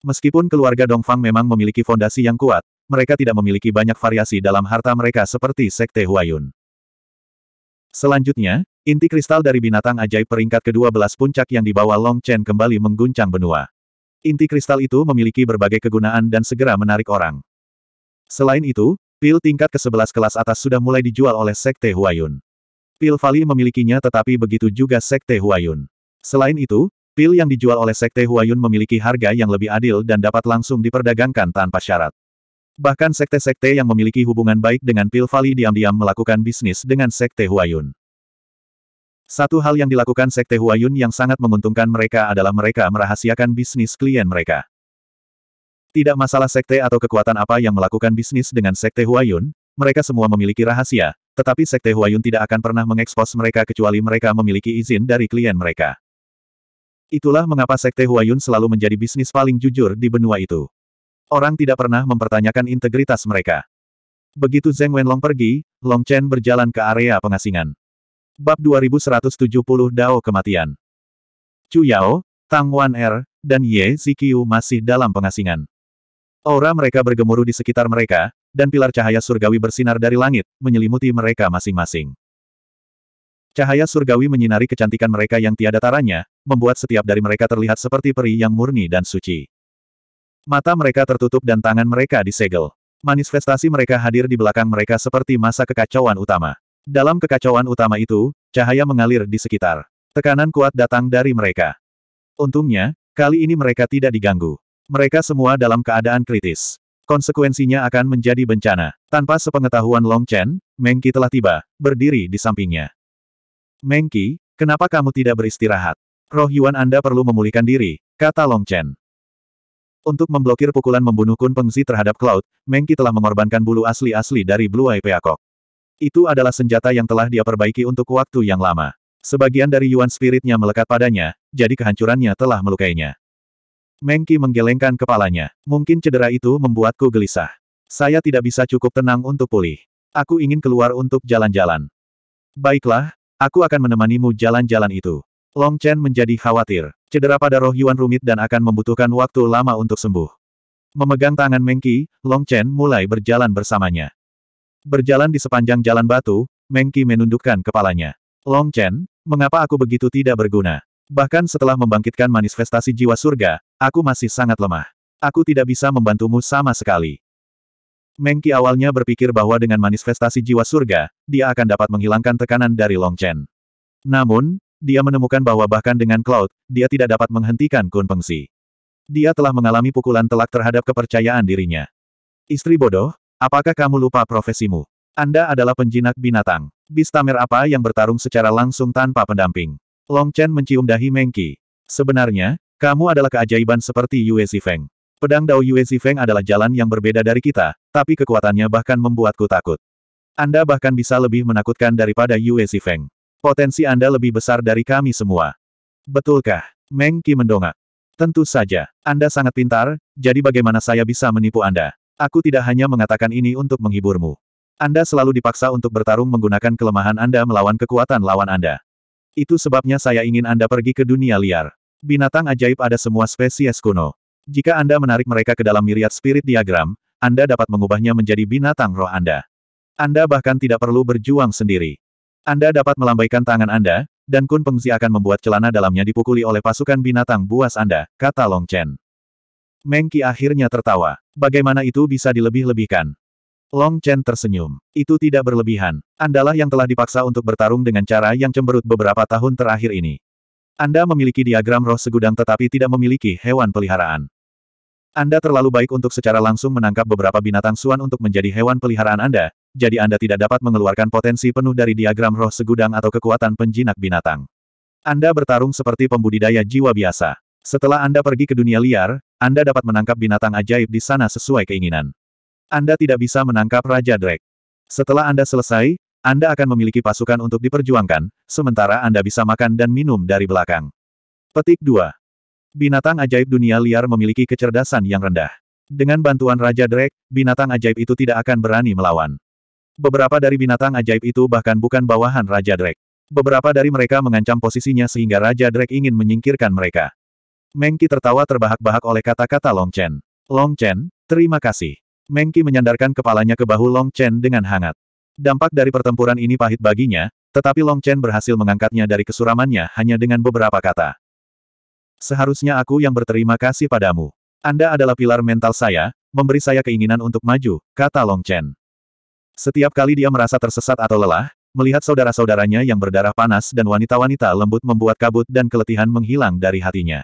Meskipun keluarga Dongfang memang memiliki fondasi yang kuat, mereka tidak memiliki banyak variasi dalam harta mereka seperti Sekte Huayun. Selanjutnya, inti kristal dari binatang ajaib peringkat ke-12 puncak yang dibawa Long Chen kembali mengguncang benua. Inti kristal itu memiliki berbagai kegunaan dan segera menarik orang. Selain itu, pil tingkat ke-11 kelas atas sudah mulai dijual oleh Sekte Huayun. Pil Valley memilikinya tetapi begitu juga Sekte Huayun. Selain itu, pil yang dijual oleh Sekte Huayun memiliki harga yang lebih adil dan dapat langsung diperdagangkan tanpa syarat. Bahkan sekte-sekte yang memiliki hubungan baik dengan Pil Valley diam-diam melakukan bisnis dengan Sekte Huayun. Satu hal yang dilakukan Sekte Huayun yang sangat menguntungkan mereka adalah mereka merahasiakan bisnis klien mereka. Tidak masalah sekte atau kekuatan apa yang melakukan bisnis dengan Sekte Huayun, mereka semua memiliki rahasia, tetapi Sekte Huayun tidak akan pernah mengekspos mereka kecuali mereka memiliki izin dari klien mereka. Itulah mengapa Sekte Huayun selalu menjadi bisnis paling jujur di benua itu. Orang tidak pernah mempertanyakan integritas mereka. Begitu Zheng Wenlong pergi, Long Chen berjalan ke area pengasingan. Bab 2170 Dao Kematian Chu Yao, Tang Wan Er, dan Ye Ziqiu masih dalam pengasingan. Aura mereka bergemuruh di sekitar mereka, dan pilar cahaya surgawi bersinar dari langit, menyelimuti mereka masing-masing. Cahaya surgawi menyinari kecantikan mereka yang tiada taranya, membuat setiap dari mereka terlihat seperti peri yang murni dan suci. Mata mereka tertutup dan tangan mereka disegel. Manifestasi mereka hadir di belakang mereka seperti masa kekacauan utama. Dalam kekacauan utama itu, cahaya mengalir di sekitar. Tekanan kuat datang dari mereka. Untungnya, kali ini mereka tidak diganggu. Mereka semua dalam keadaan kritis. Konsekuensinya akan menjadi bencana. Tanpa sepengetahuan Long Chen, Mengki telah tiba, berdiri di sampingnya. Mengki, kenapa kamu tidak beristirahat? Roh Yuan Anda perlu memulihkan diri, kata Long Chen. Untuk memblokir pukulan membunuh Kun Pengzi terhadap Cloud, Mengki telah mengorbankan bulu asli-asli dari Blue Eye Peacock. Itu adalah senjata yang telah dia perbaiki untuk waktu yang lama. Sebagian dari Yuan Spiritnya melekat padanya, jadi kehancurannya telah melukainya. Mengki menggelengkan kepalanya. Mungkin cedera itu membuatku gelisah. Saya tidak bisa cukup tenang untuk pulih. Aku ingin keluar untuk jalan-jalan. Baiklah, aku akan menemanimu jalan-jalan itu. Long Chen menjadi khawatir. Cedera pada roh Yuan rumit dan akan membutuhkan waktu lama untuk sembuh. Memegang tangan Mengki, Long Chen mulai berjalan bersamanya. Berjalan di sepanjang jalan batu, Mengki menundukkan kepalanya. Long Chen, mengapa aku begitu tidak berguna? Bahkan setelah membangkitkan manifestasi jiwa surga, aku masih sangat lemah. Aku tidak bisa membantumu sama sekali. Mengki awalnya berpikir bahwa dengan manifestasi jiwa surga, dia akan dapat menghilangkan tekanan dari Long Chen. Namun, dia menemukan bahwa bahkan dengan Cloud, dia tidak dapat menghentikan Kun Pengsi. Dia telah mengalami pukulan telak terhadap kepercayaan dirinya. Istri bodoh, apakah kamu lupa profesimu? Anda adalah penjinak binatang. Bistamer apa yang bertarung secara langsung tanpa pendamping? Long Chen mencium dahi Mengki. Sebenarnya, kamu adalah keajaiban seperti Yue Zifeng. Pedang Dao Yue Zifeng adalah jalan yang berbeda dari kita, tapi kekuatannya bahkan membuatku takut. Anda bahkan bisa lebih menakutkan daripada Yue Zifeng. Potensi Anda lebih besar dari kami semua. Betulkah? Meng Qi mendongak. Tentu saja. Anda sangat pintar, jadi bagaimana saya bisa menipu Anda? Aku tidak hanya mengatakan ini untuk menghiburmu. Anda selalu dipaksa untuk bertarung menggunakan kelemahan Anda melawan kekuatan lawan Anda. Itu sebabnya saya ingin Anda pergi ke dunia liar. Binatang ajaib ada semua spesies kuno. Jika Anda menarik mereka ke dalam miriat spirit diagram, Anda dapat mengubahnya menjadi binatang roh Anda. Anda bahkan tidak perlu berjuang sendiri. Anda dapat melambaikan tangan Anda, dan Kun Pengzi akan membuat celana dalamnya dipukuli oleh pasukan binatang buas Anda, kata Long Chen. Meng Qi akhirnya tertawa. Bagaimana itu bisa dilebih-lebihkan? Long Chen tersenyum. Itu tidak berlebihan. Andalah yang telah dipaksa untuk bertarung dengan cara yang cemberut beberapa tahun terakhir ini. Anda memiliki diagram roh segudang tetapi tidak memiliki hewan peliharaan. Anda terlalu baik untuk secara langsung menangkap beberapa binatang suan untuk menjadi hewan peliharaan Anda, jadi Anda tidak dapat mengeluarkan potensi penuh dari diagram roh segudang atau kekuatan penjinak binatang. Anda bertarung seperti pembudidaya jiwa biasa. Setelah Anda pergi ke dunia liar, Anda dapat menangkap binatang ajaib di sana sesuai keinginan. Anda tidak bisa menangkap Raja Drake. Setelah Anda selesai, Anda akan memiliki pasukan untuk diperjuangkan, sementara Anda bisa makan dan minum dari belakang. Petik 2. Binatang ajaib dunia liar memiliki kecerdasan yang rendah. Dengan bantuan Raja Drake, binatang ajaib itu tidak akan berani melawan. Beberapa dari binatang ajaib itu bahkan bukan bawahan Raja Drake. Beberapa dari mereka mengancam posisinya sehingga Raja Drake ingin menyingkirkan mereka. Mengki tertawa terbahak-bahak oleh kata-kata Long Chen. Long Chen, terima kasih. Mengki menyandarkan kepalanya ke bahu Long Chen dengan hangat. Dampak dari pertempuran ini pahit baginya, tetapi Long Chen berhasil mengangkatnya dari kesuramannya hanya dengan beberapa kata. Seharusnya aku yang berterima kasih padamu. Anda adalah pilar mental saya, memberi saya keinginan untuk maju, kata Long Chen. Setiap kali dia merasa tersesat atau lelah, melihat saudara-saudaranya yang berdarah panas dan wanita-wanita lembut membuat kabut dan keletihan menghilang dari hatinya.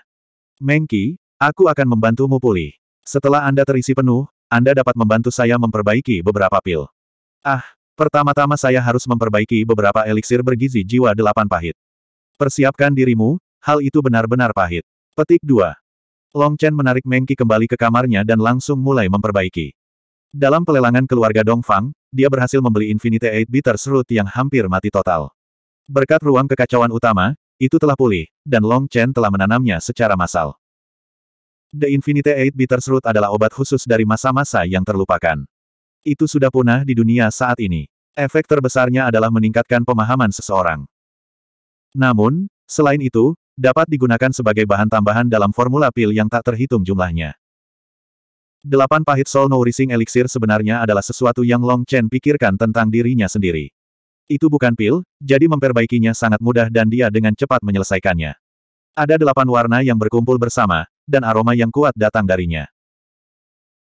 Mengki, aku akan membantumu pulih. Setelah Anda terisi penuh, Anda dapat membantu saya memperbaiki beberapa pil. Ah, pertama-tama saya harus memperbaiki beberapa eliksir bergizi jiwa delapan pahit. Persiapkan dirimu, Hal itu benar-benar pahit. Petik 2. Long Chen menarik Mengki kembali ke kamarnya dan langsung mulai memperbaiki. Dalam pelelangan keluarga Dongfang, dia berhasil membeli Infinite Eight Bitters Root yang hampir mati total. Berkat ruang kekacauan utama, itu telah pulih, dan Long Chen telah menanamnya secara massal. The Infinite Eight Bitters Root adalah obat khusus dari masa-masa yang terlupakan. Itu sudah punah di dunia saat ini. Efek terbesarnya adalah meningkatkan pemahaman seseorang. Namun, selain itu, dapat digunakan sebagai bahan tambahan dalam formula pil yang tak terhitung jumlahnya. Delapan pahit soul nourishing elixir sebenarnya adalah sesuatu yang Long Chen pikirkan tentang dirinya sendiri. Itu bukan pil, jadi memperbaikinya sangat mudah dan dia dengan cepat menyelesaikannya. Ada delapan warna yang berkumpul bersama, dan aroma yang kuat datang darinya.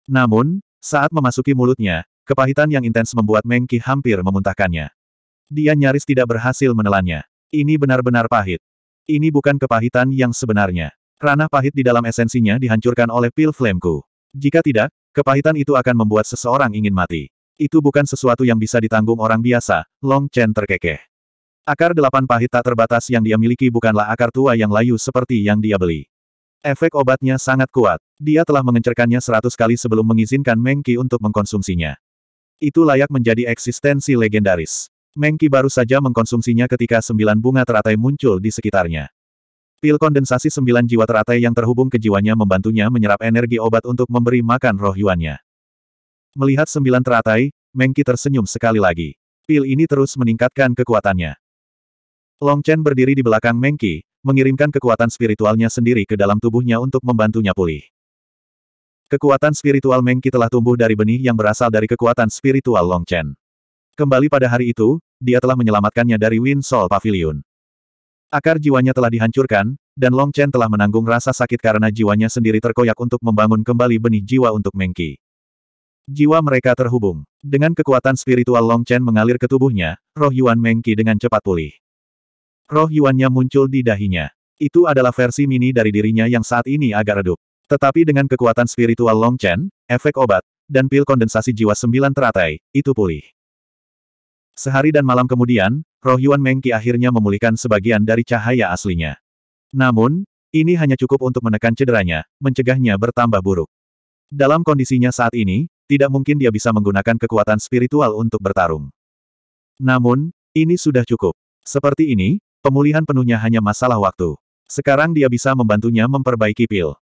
Namun, saat memasuki mulutnya, kepahitan yang intens membuat Meng Qi hampir memuntahkannya. Dia nyaris tidak berhasil menelannya. Ini benar-benar pahit. Ini bukan kepahitan yang sebenarnya. Ranah pahit di dalam esensinya dihancurkan oleh pil flameku. Jika tidak, kepahitan itu akan membuat seseorang ingin mati. Itu bukan sesuatu yang bisa ditanggung orang biasa, Long Chen terkekeh. Akar delapan pahit tak terbatas yang dia miliki bukanlah akar tua yang layu seperti yang dia beli. Efek obatnya sangat kuat. Dia telah mengencerkannya seratus kali sebelum mengizinkan Mengki untuk mengkonsumsinya. Itu layak menjadi eksistensi legendaris. Mengki baru saja mengkonsumsinya ketika sembilan bunga teratai muncul di sekitarnya. Pil kondensasi sembilan jiwa teratai yang terhubung ke jiwanya membantunya menyerap energi obat untuk memberi makan roh yuannya. Melihat sembilan teratai, Mengki tersenyum sekali lagi. Pil ini terus meningkatkan kekuatannya. Long Chen berdiri di belakang Mengki, mengirimkan kekuatan spiritualnya sendiri ke dalam tubuhnya untuk membantunya pulih. Kekuatan spiritual Mengki telah tumbuh dari benih yang berasal dari kekuatan spiritual Long Chen. Kembali pada hari itu, dia telah menyelamatkannya dari Wind Soul Pavilion. Akar jiwanya telah dihancurkan, dan Long Chen telah menanggung rasa sakit karena jiwanya sendiri terkoyak untuk membangun kembali benih jiwa untuk Mengki. Jiwa mereka terhubung. Dengan kekuatan spiritual Long Chen mengalir ke tubuhnya, roh Yuan Mengki dengan cepat pulih. Roh Yuannya muncul di dahinya. Itu adalah versi mini dari dirinya yang saat ini agak redup. Tetapi dengan kekuatan spiritual Long Chen, efek obat, dan pil kondensasi jiwa sembilan teratai, itu pulih. Sehari dan malam kemudian, roh Yuan Mengki akhirnya memulihkan sebagian dari cahaya aslinya. Namun, ini hanya cukup untuk menekan cederanya, mencegahnya bertambah buruk. Dalam kondisinya saat ini, tidak mungkin dia bisa menggunakan kekuatan spiritual untuk bertarung. Namun, ini sudah cukup. Seperti ini, pemulihan penuhnya hanya masalah waktu. Sekarang dia bisa membantunya memperbaiki pil.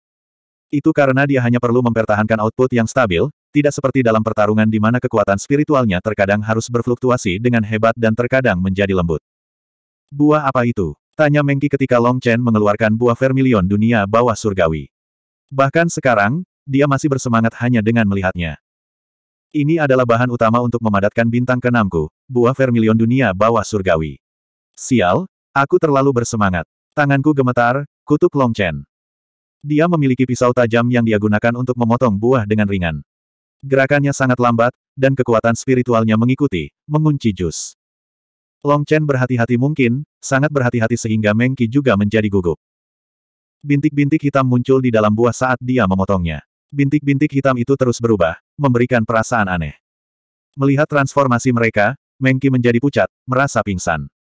Itu karena dia hanya perlu mempertahankan output yang stabil, tidak seperti dalam pertarungan di mana kekuatan spiritualnya terkadang harus berfluktuasi dengan hebat dan terkadang menjadi lembut. Buah apa itu? Tanya Mengki ketika Long Chen mengeluarkan buah vermilion dunia bawah surgawi. Bahkan sekarang, dia masih bersemangat hanya dengan melihatnya. Ini adalah bahan utama untuk memadatkan bintang keenamku, buah vermilion dunia bawah surgawi. Sial, aku terlalu bersemangat. Tanganku gemetar, kutuk Long Chen. Dia memiliki pisau tajam yang dia gunakan untuk memotong buah dengan ringan. Gerakannya sangat lambat, dan kekuatan spiritualnya mengikuti, mengunci jus. Long Chen berhati-hati mungkin, sangat berhati-hati sehingga Meng Qi juga menjadi gugup. Bintik-bintik hitam muncul di dalam buah saat dia memotongnya. Bintik-bintik hitam itu terus berubah, memberikan perasaan aneh. Melihat transformasi mereka, Meng Qi menjadi pucat, merasa pingsan.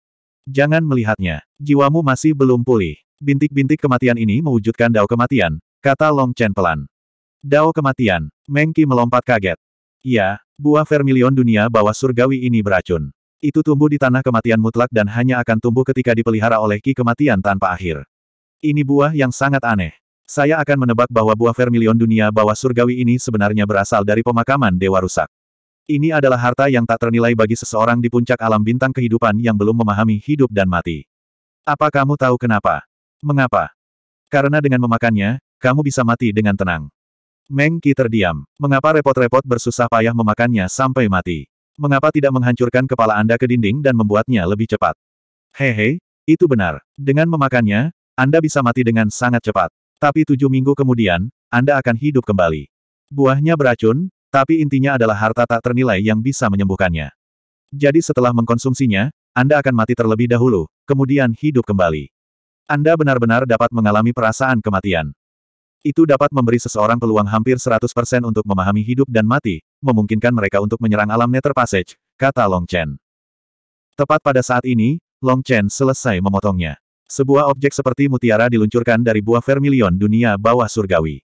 Jangan melihatnya. Jiwamu masih belum pulih. Bintik-bintik kematian ini mewujudkan dao kematian, kata Long Chen pelan. Dao kematian. Mengki melompat kaget. Ya, buah vermilion dunia bawah surgawi ini beracun. Itu tumbuh di tanah kematian mutlak dan hanya akan tumbuh ketika dipelihara oleh ki kematian tanpa akhir. Ini buah yang sangat aneh. Saya akan menebak bahwa buah vermilion dunia bawah surgawi ini sebenarnya berasal dari pemakaman dewa rusak. Ini adalah harta yang tak ternilai bagi seseorang di puncak alam bintang kehidupan yang belum memahami hidup dan mati. Apa kamu tahu kenapa? Mengapa? Karena dengan memakannya, kamu bisa mati dengan tenang. Meng Qi terdiam. Mengapa repot-repot bersusah payah memakannya sampai mati? Mengapa tidak menghancurkan kepala Anda ke dinding dan membuatnya lebih cepat? Hehe, itu benar. Dengan memakannya, Anda bisa mati dengan sangat cepat. Tapi tujuh minggu kemudian, Anda akan hidup kembali. Buahnya beracun, tapi intinya adalah harta tak ternilai yang bisa menyembuhkannya. Jadi setelah mengkonsumsinya, Anda akan mati terlebih dahulu, kemudian hidup kembali. Anda benar-benar dapat mengalami perasaan kematian. Itu dapat memberi seseorang peluang hampir 100% untuk memahami hidup dan mati, memungkinkan mereka untuk menyerang alam Nether Passage, kata Long Chen. Tepat pada saat ini, Long Chen selesai memotongnya. Sebuah objek seperti mutiara diluncurkan dari buah vermilion dunia bawah surgawi.